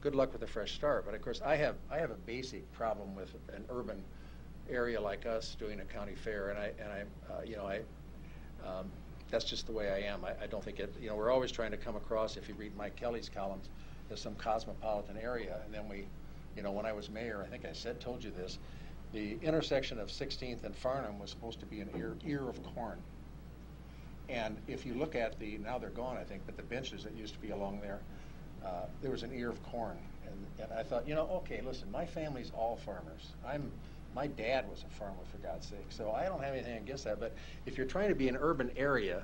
good luck with a fresh start. But of course, I have I have a basic problem with an urban area like us doing a county fair, and I and I uh, you know I. Um, that's just the way I am. I, I don't think it. You know, we're always trying to come across. If you read Mike Kelly's columns, as some cosmopolitan area, and then we, you know, when I was mayor, I think I said told you this. The intersection of 16th and Farnam was supposed to be an ear, ear of corn. And if you look at the, now they're gone, I think, but the benches that used to be along there, uh, there was an ear of corn. And, and I thought, you know, okay, listen, my family's all farmers. I'm, my dad was a farmer, for God's sake, so I don't have anything against that. But if you're trying to be an urban area,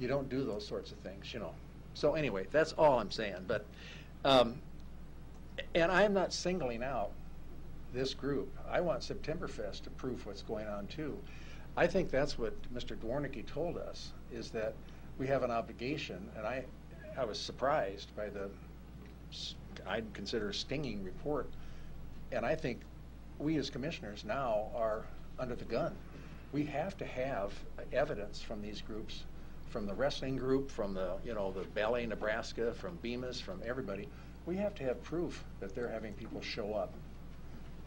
you don't do those sorts of things, you know. So anyway, that's all I'm saying. But, um, and I'm not singling out this group. I want Septemberfest to prove what's going on too. I think that's what Mr. Dwornicki told us, is that we have an obligation, and I, I was surprised by the, I'd consider a stinging report, and I think we as commissioners now are under the gun. We have to have evidence from these groups from the wrestling group, from the, you know, the Ballet Nebraska, from Bemis, from everybody, we have to have proof that they're having people show up.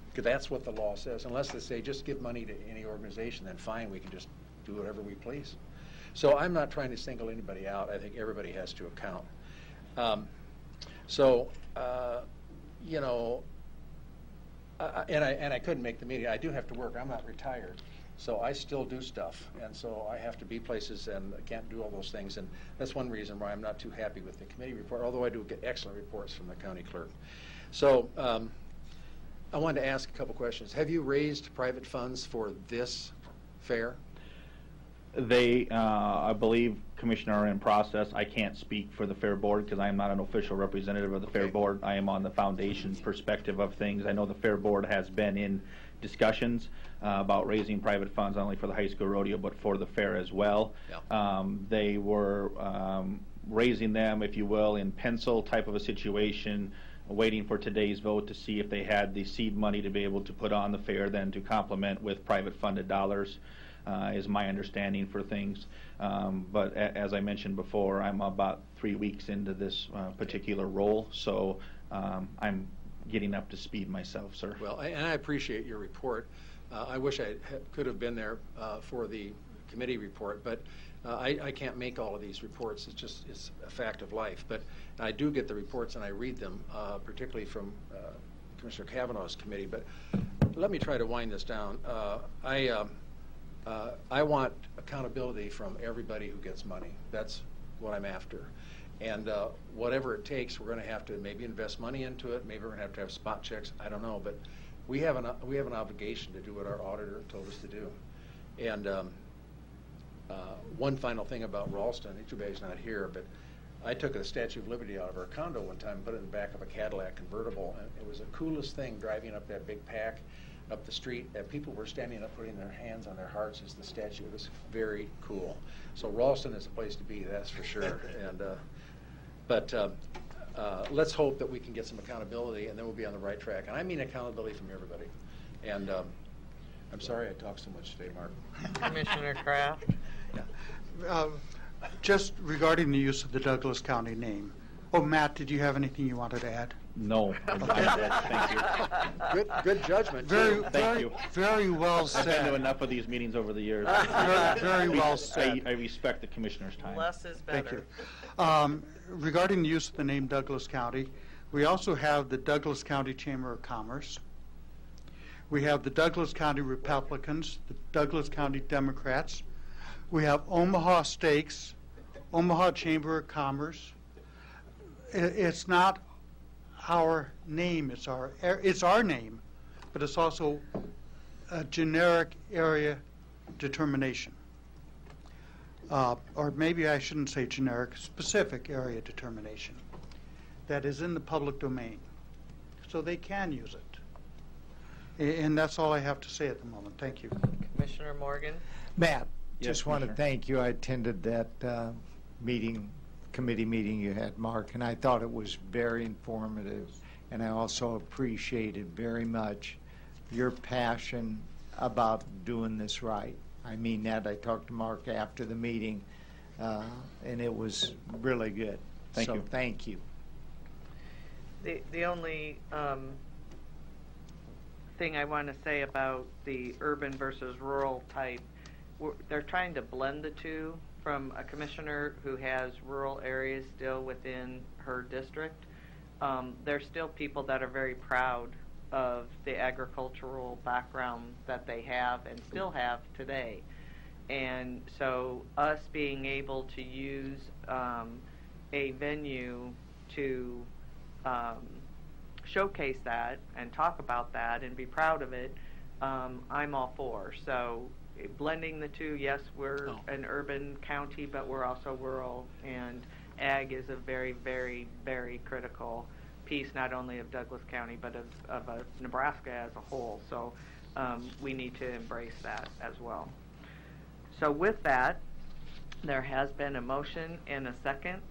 Because that's what the law says. Unless they say, just give money to any organization, then fine, we can just do whatever we please. So I'm not trying to single anybody out. I think everybody has to account. Um, so, uh, you know, I- and I, and I couldn't make the meeting. I do have to work. I'm not retired. So I still do stuff. And so I have to be places and I can't do all those things. And that's one reason why I'm not too happy with the committee report, although I do get excellent reports from the county clerk. So um, I wanted to ask a couple questions. Have you raised private funds for this fair? They, uh, I believe, Commissioner, are in process. I can't speak for the Fair Board because I am not an official representative of the Fair Board. I am on the foundation's perspective of things. I know the Fair Board has been in discussions uh, about raising private funds, not only for the high school rodeo, but for the fair as well. Um, They were um, raising them, if you will, in pencil type of a situation, waiting for today's vote to see if they had the seed money to be able to put on the fair, then to complement with private funded dollars, uh, is my understanding for things. Um, But as I mentioned before, I'm about three weeks into this uh, particular role, so um, I'm getting up to speed myself, sir. Well, and I appreciate your report. Uh, I wish I could have been there uh, for the committee report, but uh, I I can't make all of these reports. It's just, it's a fact of life. But I do get the reports and I read them, uh, particularly from uh, Commissioner Cavanaugh's committee. But let me try to wind this down. Uh, I, um, uh, I want accountability from everybody who gets money. That's what I'm after. And uh, whatever it takes, we're going to have to maybe invest money into it. Maybe we're going to have to have spot checks. I don't know, but we have an we have an obligation to do what our auditor told us to do. And um, uh, one final thing about Ralston, Ichube's not here, but I took a Statue of Liberty out of our condo one time, and put it in the back of a Cadillac convertible, and it was the coolest thing driving up that big pack up the street. And people were standing up, putting their hands on their hearts as the statue. It was very cool. So Ralston is a place to be, that's for sure. and uh, but uh, uh, let's hope that we can get some accountability, and then we'll be on the right track. And I mean accountability from everybody. And um, I'm sorry I talked so much today, Mark. Commissioner Kraft? Uh, Just regarding the use of the Douglas County name. Oh, Matt, did you have anything you wanted to add? No, I- I- thank you. Good, good judgment. Very, too. Thank very, you. very well I've been to enough of these meetings over the years. Very- very well I- said. I respect the commissioner's time. Less is better. Thank you. Um, Regarding the use of the name Douglas County, we also have the Douglas County Chamber of Commerce. We have the Douglas County Republicans, the Douglas County Democrats. We have Omaha Steaks, Omaha Chamber of Commerce. I- It's not our name, it's our, it's our name, but it's also a generic area determination uh, or maybe I shouldn't say generic, specific area determination that is in the public domain. So they can use it. A- And that's all I have to say at the moment. Thank you. Commissioner Morgan? Matt, Yes, just want to thank you. I attended that uh, meeting, committee meeting you had, Mark, and I thought it was very informative. And I also appreciated very much your passion about doing this right. I mean that. I talked to Mark after the meeting, uh, and it was really good. Thank So you. thank you. The, the only um, thing I want to say about the urban versus rural type, we're- they're trying to blend the two from a commissioner who has rural areas still within her district. Um, There's still people that are very proud of the agricultural background that they have and still have today. And so us being able to use um, a venue to um, showcase that and talk about that and be proud of it, um, I'm all for. So blending the two, yes, we're Oh. an urban county, but we're also rural, and ag is a very, very, very critical piece not only of Douglas County but of, of uh, Nebraska as a whole. So um, we need to embrace that as well. So with that, there has been a motion and a second.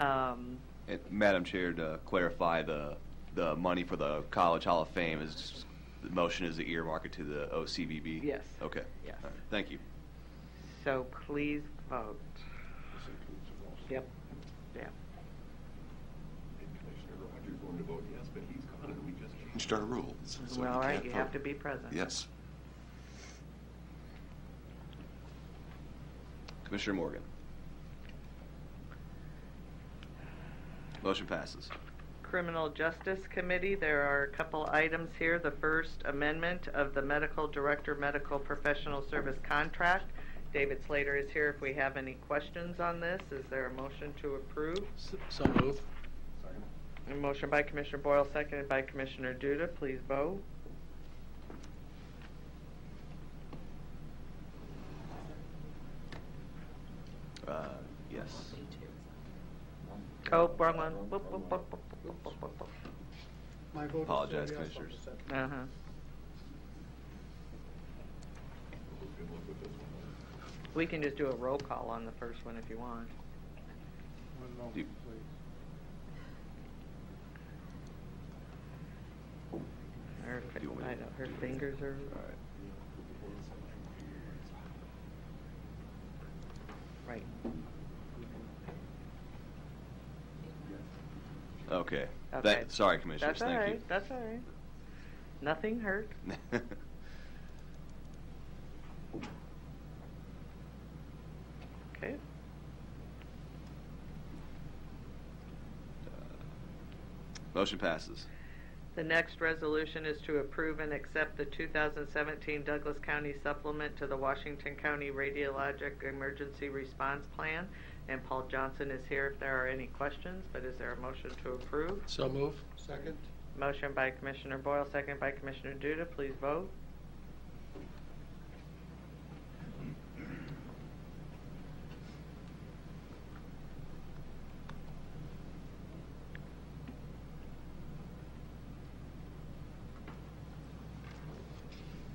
Um, And Madam Chair, to clarify, the, the money for the College Hall of Fame is, the motion is to earmark it to the OCVB? Yes. Okay. Yes. All right. Thank you. So please vote. Yep. Yeah. Commissioner Rodgers wanted to vote yes, but he's gone and we just changed our rules. so Well, he all right, can't you have vote. to be present. Yes. Commissioner Morgan. Motion passes. Criminal Justice Committee, there are a couple items here. The first amendment of the Medical Director Medical Professional Service Contract. David Slater is here if we have any questions on this. Is there a motion to approve? So move. A motion by Commissioner Boyle, seconded by Commissioner Duda. Please vote. Uh, yes. Oh, wrong one. Whoop, whoop, whoop, My vote is Apologize, yes on Commissioners. the second. Uh-huh. We can just do a roll call on the first one if you want. One moment, You- please. Her, Do you want me I to- know, her fingers are, All right. right. Okay. Okay. Thank- Sorry, Commissioners, That's all thank you. right, that's all right. Nothing hurt. Okay. Uh, motion passes. The next resolution is to approve and accept the 2017 Douglas County Supplement to the Washington County Radiologic Emergency Response Plan. And Paul Johnson is here if there are any questions, but is there a motion to approve? So move. Second? Motion by Commissioner Boyle, second by Commissioner Duda. Please vote.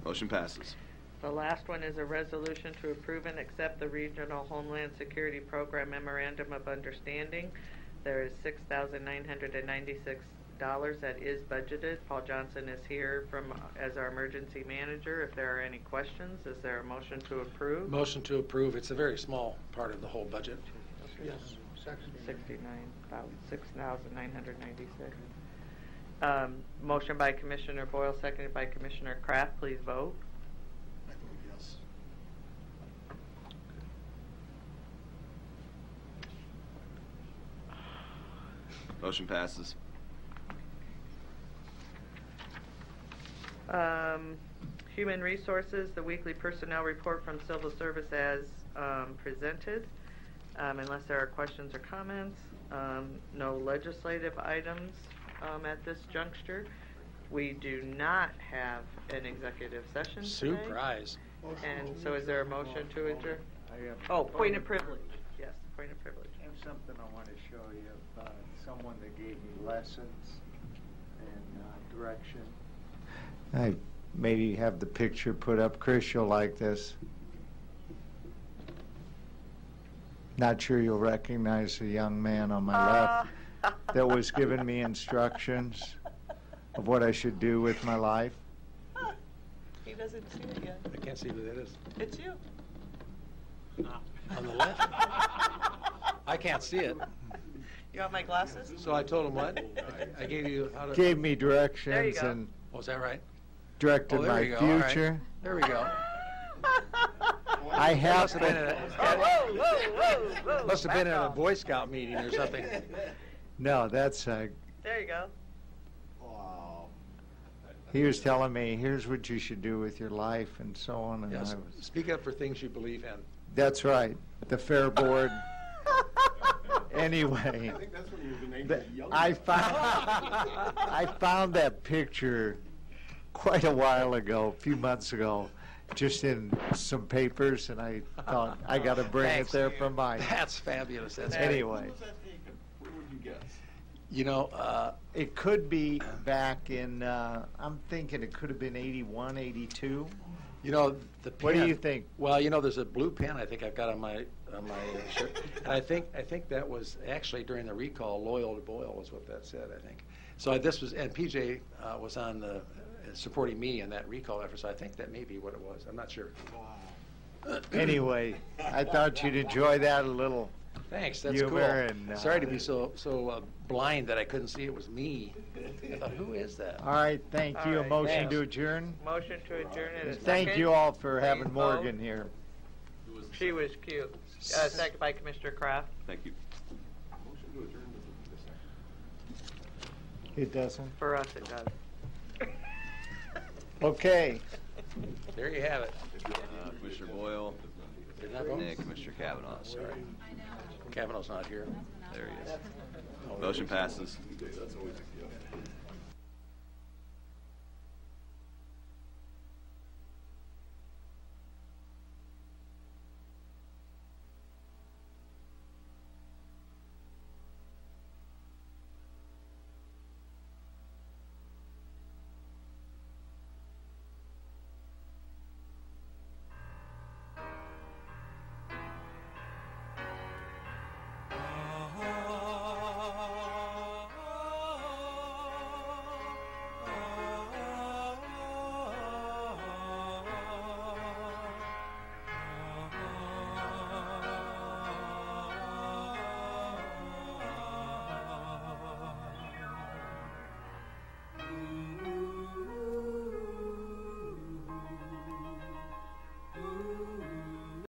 Motion passes. The last one is a resolution to approve and accept the Regional Homeland Security Program Memorandum of Understanding. There is six thousand nine hundred and ninety-six dollars that is budgeted. Paul Johnson is here from, as our emergency manager. If there are any questions, is there a motion to approve? Motion to approve. It's a very small part of the whole budget. Yes. Second. Sixty-nine thousand, six thousand nine hundred ninety-six. Um, motion by Commissioner Boyle, seconded by Commissioner Kraft. Please vote. I vote yes. Motion passes. Um, Human Resources, the weekly personnel report from Civil Service as um, presented. Um, Unless there are questions or comments, um, no legislative items um, at this juncture. We do not have an executive session today. Surprise. And so is there a motion to adjourn? I have- Oh, point of privilege. Yes, point of privilege. I have something I want to show you of uh, someone that gave me lessons and uh, direction. I maybe have the picture put up. Chris, you'll like this. Not sure you'll recognize the young man on my left that was giving me instructions of what I should do with my life. He doesn't see it yet. I can't see who that is. It's you. On the left? I can't see it. You want my glasses? So I told him what? I gave you how to. Gave me directions go. and Oh, that right? directed Oh, my you go. All right. future. There we go. I have Must have been been- at a- Whoa, whoa, whoa, whoa. Must have been at a. Boy Scout meeting or something. No, that's, uh, There you go. he was telling me, here's what you should do with your life and so on. And I Yes. was, Speak up for things you believe in. that's right, the fair board. Anyway, I think that's when he was an angry the- young I found, I found that picture quite a while ago, a few months ago, just in some papers, and I thought, I gotta bring it Thanks. there for mine. That's fabulous. That's. Anyway. When was that taken? Where would you guess? You know, uh, It could be back in, uh, I'm thinking it could have been 81, 82. you know the. pen, What do you think? Well, you know, there's a blue pen I think I've got on my on my shirt, and I think I think that was actually during the recall. Loyal to Boyle was what that said. I think. So this was, and PJ uh, was on the uh, supporting me in that recall effort. So I think that may be what it was. I'm not sure. Anyway, I thought you'd enjoy that a little Thanks, that's You cool. were in, uh, Sorry to be so, so uh, blind that I couldn't see it was me. I thought, who is that? All right, thank All you. A right, motion thanks. to adjourn? Motion to adjourn in a second. Thank you all for having Please Morgan here. She was cute. Uh, second by Commissioner Kraft. Thank you. It doesn't? For us, it does. Okay. There you have it. Uh, Commissioner Boyle Did not vote? Commissioner Cavanaugh, sorry. Cavanaugh's not here. There he is. Motion passes.